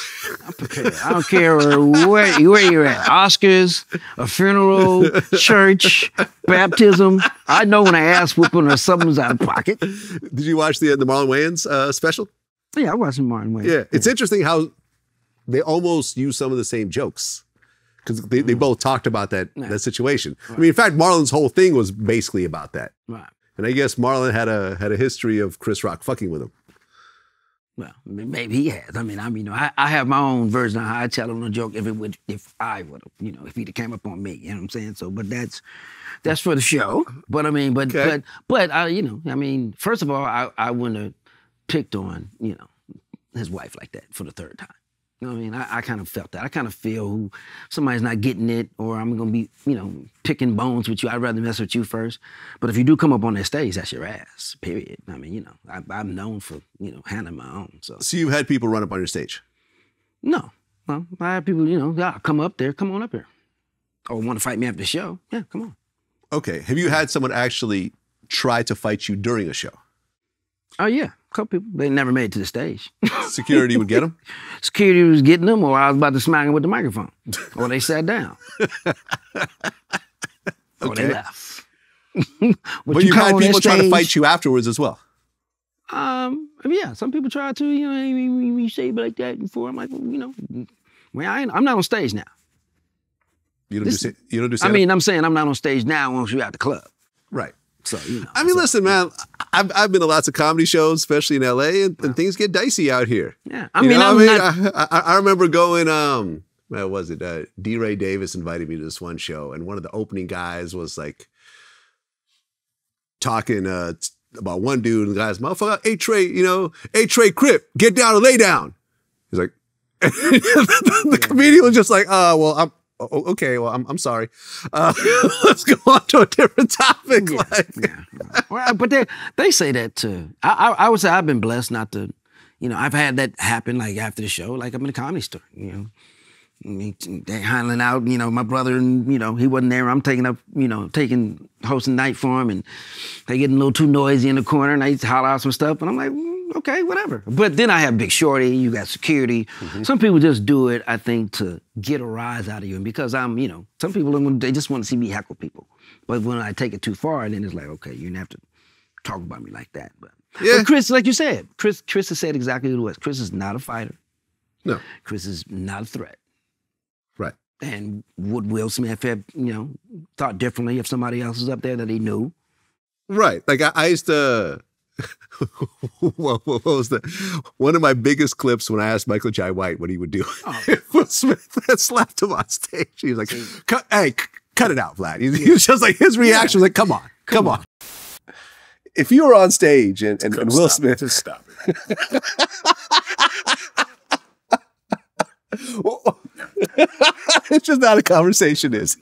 I'm prepared. I don't care where, where you're at. Oscars, a funeral, church, baptism. I know when I ass whooping or something's out of pocket. Did you watch the the Marlon Wayans uh, special? Yeah, I watched Martin Wayne. Yeah, it's interesting how they almost use some of the same jokes because they, they both talked about that Yeah. that situation. I mean, in fact, Marlon's whole thing was basically about that, Right. and I guess Marlon had a had a history of Chris Rock fucking with him. Well, maybe he has. I mean, I mean, you know, I, I have my own version of how I tell him a joke if it would, if I would, you know, if he'd have came up on me. You know what I'm saying? So, but that's that's for the show. But I mean, but Okay. but but I, you know, I mean, first of all, I I wouldn't have picked on you know his wife like that for the third time. You know what I mean? I, I kind of felt that. I kind of feel who somebody's not getting it, or I'm gonna be, you know, picking bones with you. I'd rather mess with you first. But if you do come up on that stage, that's your ass. Period. I mean, you know, I, I'm known for, you know, handling my own. So So you had people run up on your stage. no, well, I have people, you know, yeah, come up there, come on up here, or want to fight me after the show. Yeah, come on. Okay. Have you had someone actually try to fight you during a show? Oh yeah, a couple people. They never made it to the stage. Security would get them. Security was getting them, or I was about to smack them with the microphone, or they sat down, or Okay. they left. But you had people trying to fight you afterwards as well. Um, yeah, some people try to. You know, when you say like that before, I'm like, well, you know, well, I ain't, I'm not on stage now. You don't This- do. You don't do. I mean, I'm saying I'm not on stage now once you're at the club. right. So you know. I mean, so, listen, man. I've, I've been to lots of comedy shows, especially in LA, and, and things get dicey out here. Yeah, I You mean, what I not. I, I, I remember going. Um, where was it? Uh, DeRay Davis invited me to this one show, and one of the opening guys was like talking uh, about one dude, and the guy's motherfucker, Eight Trey, you know, Eight Trey Crip, get down and lay down. He's like, the comedian was just like, oh, well, I'm. Oh, Okay, well, I'm, I'm sorry. Uh, let's go on to a different topic. Like, yeah. Well, but they they say that too. I, I I would say I've been blessed not to, you know, I've had that happen like after the show, like I'm in a comedy store, you know. I They handling out, you know, my brother and you know he wasn't there. I'm taking up, you know, taking hosting night for him, and they getting a little too noisy in the corner, and they holler out some stuff, and I'm like, mm, okay, whatever. But then I have Big Shorty, you got security. Some people just do it, I think, to get a rise out of you, and because I'm, you know, some people they just want to see me heckle people, but when I take it too far, then it's like, okay, gonna have to talk about me like that. But, Yeah. but Chris, like you said, Chris, Chris has said exactly what it was. Chris is not a fighter. no, Chris is not a threat. And would Will Smith have, you know, thought differently if somebody else was up there that he knew? Right. Like I, I used to. what, what was the one of my biggest clips when I asked Michael Jai White what he would do? Oh. Will Smith slapped him on stage. He was like, cut, "Hey, cut it out, Vlad." He, he was just like his reaction was like, "Come on, come, on. If you were on stage and, and, and Will Smith, Just stop it. it's just not a conversation, is?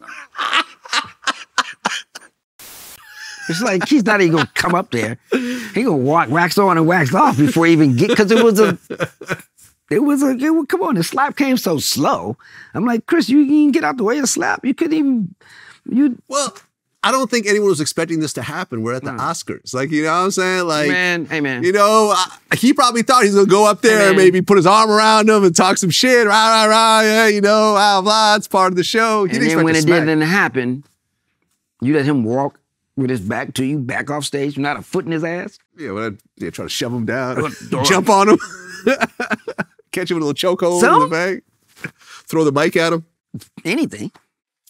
It's like he's not even gonna come up there. He gonna walk, wax on and wax off before he even get because it was a it was a it was, come on, the slap came so slow. I'm like, Chris, you, you didn't get out the way of the slap. You couldn't even you Well, I don't think anyone was expecting this to happen. We're at the hmm. Oscars, like you know what I'm saying, like. man, hey man. You know, I, he probably thought he's gonna go up there Hey, and maybe put his arm around him and talk some shit. Rah rah rah. Yeah, you know, blah blah. It's part of the show. He and didn't then when it to didn't happen, you let him walk with his back to you, back off stage, not a foot in his ass. Yeah, when I yeah, try to shove him down, jump on him, catch him with a little chokehold in the bag, throw the mic at him. Anything.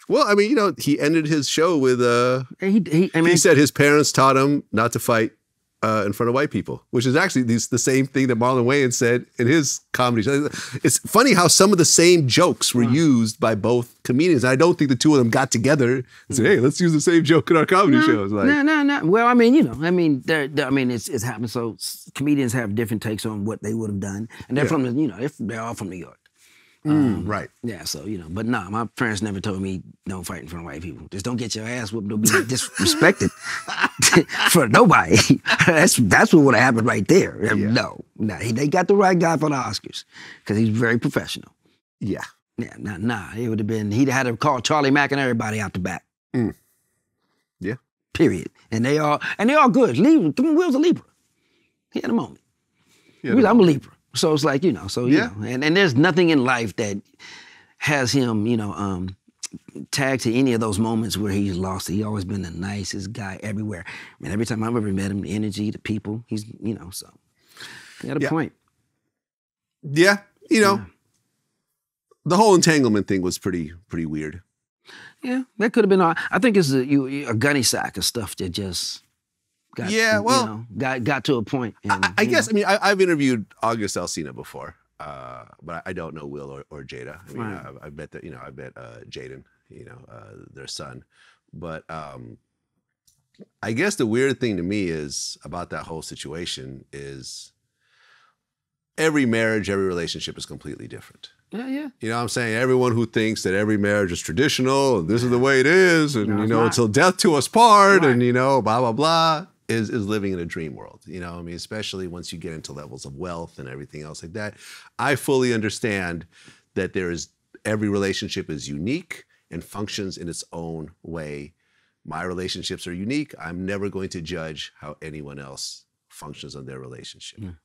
Well, I mean, you know, he ended his show with uh He, he, I mean, he said his parents taught him not to fight uh, in front of white people, which is actually the, the same thing that Marlon Wayans said in his comedy. show. It's funny how some of the same jokes were used by both comedians. I don't think the two of them got together and said, "Hey, let's use the same joke in our comedy shows." Like, no, no, no. Well, I mean, you know, I mean, they're, they're- I mean, it's it's happened. So comedians have different takes on what they would have done, and they're Yeah. from the, you know, they're, they're all from New York. Right? Yeah, so you know, but nah, my parents never told me don't fight in front of white people. Just don't get your ass whooped. Don't be disrespected for nobody. that's that's what would have happened right there. No, no, he, they got the right guy for the Oscars because he's very professional. Yeah, Yeah, nah, nah, it would have been he'd had to call Charlie Mack and everybody out the back. Mm. Yeah. Period. And they all and they all good. Libra, Will's a Libra. He had a moment. Yeah, I'm a Libra. So it's like, you know, so you Yeah. know, and, and there's nothing in life that has him, you know, um, tagged to any of those moments where he's lost it. He's always been the nicest guy everywhere. And every time I've ever met him, the energy, the people, he's, you know, so had a Yeah. point. yeah. You know, the whole entanglement thing was pretty pretty weird. Yeah, that could have been. all- I think it's a, you, you- a gunny sack of stuff that just got, Yeah, you well- know, got got to a point. And, I, I guess know, I mean I, I've interviewed August Alsina before, uh, but I, don't know Will or, or Jada. I mean, Right. I, I bet that you know I bet uh, Jaden, you know, uh, their son. But um, I guess the weird thing to me is about that whole situation is every marriage, every relationship is completely different. yeah, yeah. You know what I'm saying? Everyone who thinks that every marriage is traditional and this is the way it is, and No, you know, not. until death do us part, and you know, blah blah blah, is is living in a dream world. You know, I mean, especially once you get into levels of wealth and everything else like that. I fully understand that there is every relationship is unique and functions in its own way, My relationships are unique. I'm never going to judge how anyone else functions on their relationship. Mm.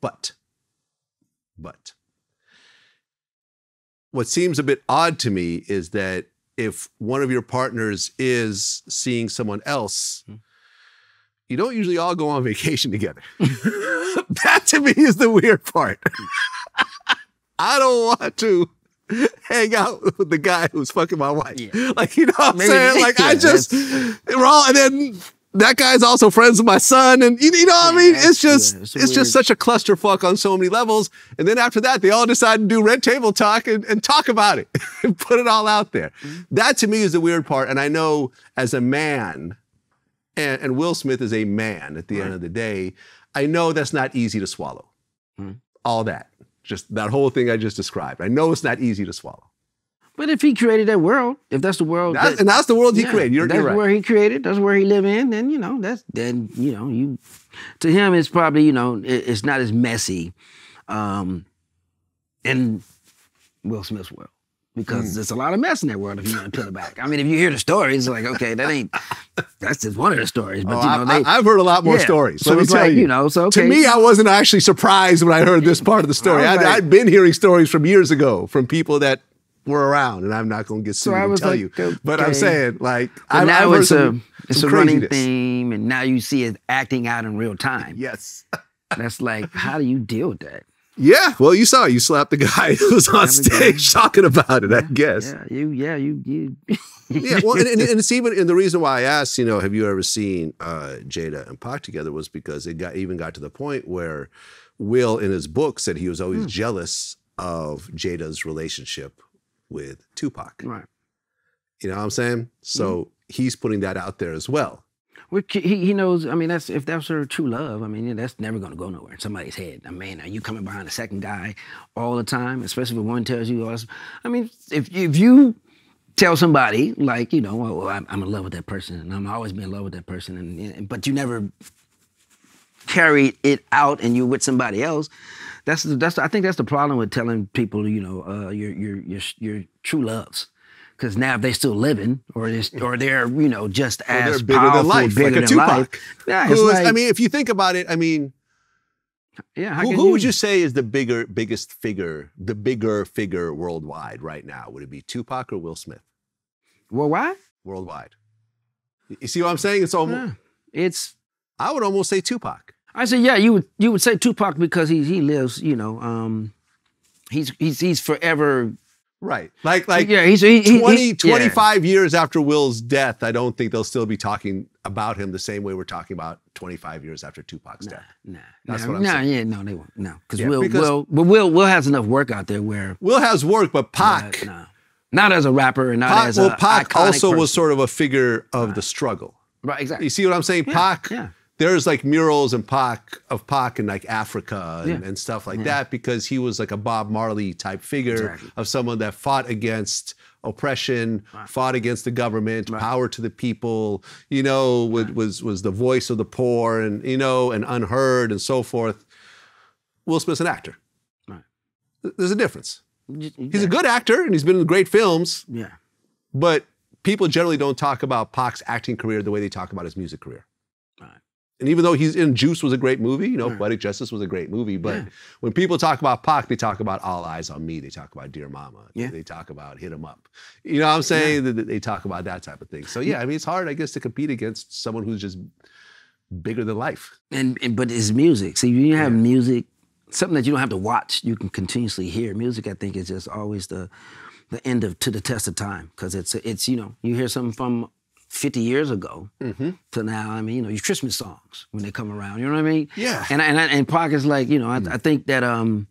But, but, what seems a bit odd to me is that if one of your partners is seeing someone else, Mm. You don't usually all go on vacation together. that to me is the weird part. I don't want to hang out with the guy who's fucking my wife. Yeah. Like, you know what I'm Maybe- saying? Like, I just, we're all, and then that guy's also friends with my son. And you, you know what I mean? It's just, yeah, it's, it's just such a clusterfuck on so many levels. And then after that, they all decide to do red table talk and, and talk about it and put it all out there. Mm-hmm. That to me is the weird part. And I know as a man, and, and Will Smith is a man at the end of the day, I know that's not easy to swallow. Mhm. All that. Just that whole thing I just described. I know it's not easy to swallow. But if he created that world, if that's the world, That- that- and that's the world he yeah, created. You're, that's you're right. where he created. That's where he live in. Then you know that's then you know you. To him, it's probably you know it, it's not as messy, um, in Will Smith's world because Hmm. there's a lot of mess in that world if you want to peel it back. I mean, if you hear the stories, like okay, that ain't that's just one of the stories. But Oh, you know I, they. have heard a lot more yeah. stories. So it's like, you. you know, so, To me, I wasn't actually surprised when I heard this part of the story. I I like- I'd been hearing stories from years ago from people that were around, and I'm not going to get So sued I and tell like, you. But I'm saying, like, I've, now I've heard it's some, a it's a running theme, and now you see it acting out in real time. Yes. That's like, how do you deal with that? Yeah. Well, you saw. You slapped the guy who was on stage talking about it. I guess. Yeah, you, yeah, you, you. yeah, well, and, and, and it's even, and the reason why I asked, you know, have you ever seen uh, Jada and Pac together was because it got even got to the point where Will, in his book, said he was always Hmm. jealous of Jada's relationship with Tupac. right. You know what I'm saying? So Mm-hmm. he's putting that out there as well. Which he, he knows. I mean, that's if that's her true love. I mean, that's never to go nowhere in somebody's head. I mean, are you coming behind a second guy all the time? Especially if one tells you, oh, I mean, if if you tell somebody like, you know, well, I'm, in love with that person, and I'm always been in love with that person, and, and but you never carry it out, and you're with somebody else. That's that's. I think that's the problem with telling people, you know, uh, your your your your true loves. Because now if they're still living, or they're, or they're you know just Or as bigger powerful, than life, bigger like a Tupac. life. Yeah, it's is- like, I mean, if you think about it, I mean, yeah. Who, who would you say is the bigger, biggest figure, the bigger figure worldwide right now? Would it be Tupac or Will Smith Worldwide. worldwide? You see what I'm saying? It's almost. Yeah. It's. I would almost say Tupac. I said, yeah. You would you would say Tupac because he he lives. You know, um, he's he's he's forever. Right. Like like yeah, he's he, he, 20, he- yeah. 25 years after Will's death, I don't think they'll still be talking about him the same way we're talking about 25 years after Tupac's death. Nah, That's nah, what I'm nah, saying. yeah, no, they won't. No, because Yeah, Will, because- Will, but Will, Will has enough work out there where Will has work, but Pac, uh, no, not as a rapper and not Pac as well, a Pac iconic also was sort of a figure of the struggle. right, exactly. You see what I'm saying? Pac, yeah. There's like murals and Pac of Pac in like Africa and, Yeah. and stuff like mm-hmm. that because he was like a Bob Marley type figure Exactly. of someone that fought against oppression, fought against the government, power to the people, you know, was, was was the voice of the poor and you know, and unheard and so forth. Will Smith's an actor. Right. There's a difference. He's He's a good actor and he's been in great films, yeah. but people generally don't talk about Pac's acting career the way they talk about his music career. And even though he's in Juice was a great movie, you know, Right. Poetic Justice was a great movie, but Yeah. when people talk about Pac, they talk about All Eyez on Me. They talk about Dear Mama. Yeah. They talk about Hit 'Em Up. You know what I'm saying? They, they talk about that type of thing. So yeah, I mean, it's hard, I guess, to compete against someone who's just bigger than life. and, and but it's music. See, you have music, something that you don't have to watch, you can continuously hear. Music, I think, is just always the the end of to the test of time because it's it's you know you hear something from 50 years ago to now. I mean, you know, your Christmas songs when they come around. You know what I mean? Yeah. And and and Pac is like, you know, I, I think that um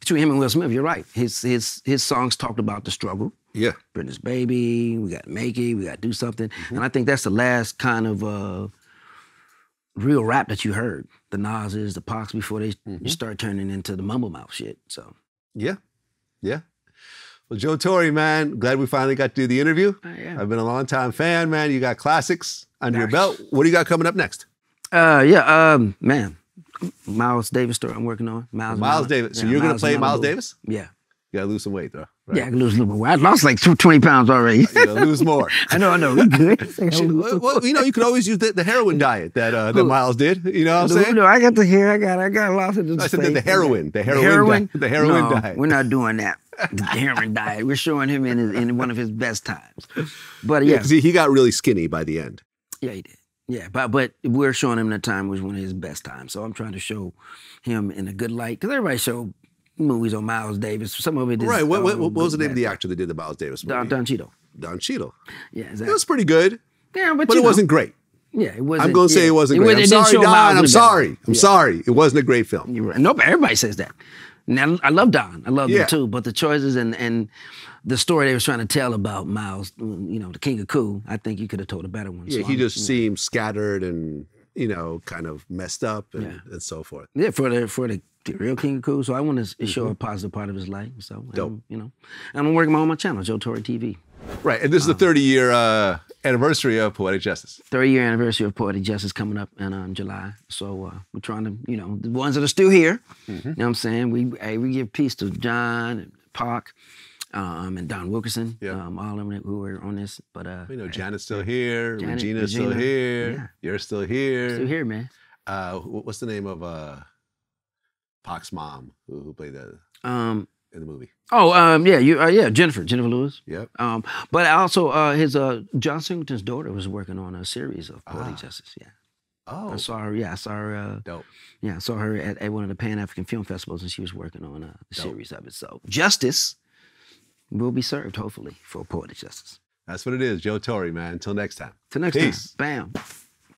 between him and Will Smith, you're right. His his his songs talked about the struggle. Yeah. Britney's baby, we got make it, we got to do something. And I think that's the last kind of uh, real rap that you heard. The Nas's, the Pox before they you start turning into the mumble mouth shit. So Yeah. Yeah. Well, Joe Torry, man, glad we finally got to do the interview. Oh, yeah. I've been a long time fan, man. You got classics under your belt. What do you got coming up next? uh, yeah, um, man, Miles Davis story I'm working on. Miles, Miles Miles- Davis. So yeah, you're going to play Miles Davis? Yeah. You gotta lose some weight, though. Right? Yeah, I can lose a little bit. weight. I lost like 20 pounds already. You lose more. I know, I know. We good. I think I Shit, lose well, you know, you could always use the, the heroin diet that uh, that Miles did. You know what I'm No, saying? no, I got the hair. I got I got lots of I said the, heroin. the heroin, the heroin, di- the heroin no, diet. We're not doing that. The heroin diet. We're showing him in his, in one of his best times. But yeah, yeah, he, got really skinny by the end. yeah, he did. Yeah, but but we're showing him the time was one of his best times. So I'm trying to show him in a good light because everybody show movies on Miles Davis. Some of it is Right. What, what, uh, what was the name of the actor that did the Miles Davis movie? Don, Don Cheadle. Don Cheadle. Yeah, It exactly. was pretty good, yeah, but, but it know, wasn't great. Yeah, it wasn't. I'm going to say it wasn't It great. I'm sorry, Don. I'm sorry. I'm Yeah. sorry. It wasn't a great film. Right. No, but everybody says that. Now I love Don. I love Yeah. him too. But the choices and and the story they was trying to tell about Miles, you know, the King of Cool, I think you could have told a better one. Yeah, So he I'm- just seemed scattered and you know, kind of messed up and, Yeah. and so forth. yeah for the for the, the real King of Cool. So I want to show a positive part of his life. So Mm-hmm. Dope. um, you know, and I'm working on my channel, Joe Torry TV. Right, and this is the 30 year uh, anniversary of Poetic Justice. 30 year anniversary of Poetic Justice coming up in um, July. So uh, we're trying to, you know, the ones that are still here, Mm-hmm. you know what I'm saying? We hey, we give peace to John and Pac um, and Don Wilkerson, Yeah. um, all of them who were on this. But uh, You know, Janet's still here, Janet, Regina's still here, yeah. you're still here. still here, man. Uh, what's the name of uh, Pac's mom who, who played that Um, in the movie? Oh, um, yeah, you, uh, yeah, Jennifer, Jennifer Lewis. Yep. Um, but also uh, his uh, John Singleton's daughter was working on a series of Poetic Ah. Justice. Yeah, Oh, I saw her. Yeah, I saw her. Uh, dope. Yeah, I saw her at, at one of the Pan African Film Festivals, and she was working on a Dope. series of it. So justice will be served, hopefully, for poetic justice. That's what it is, Joe Torry, man. Until next time. Till next Peace. time, bam.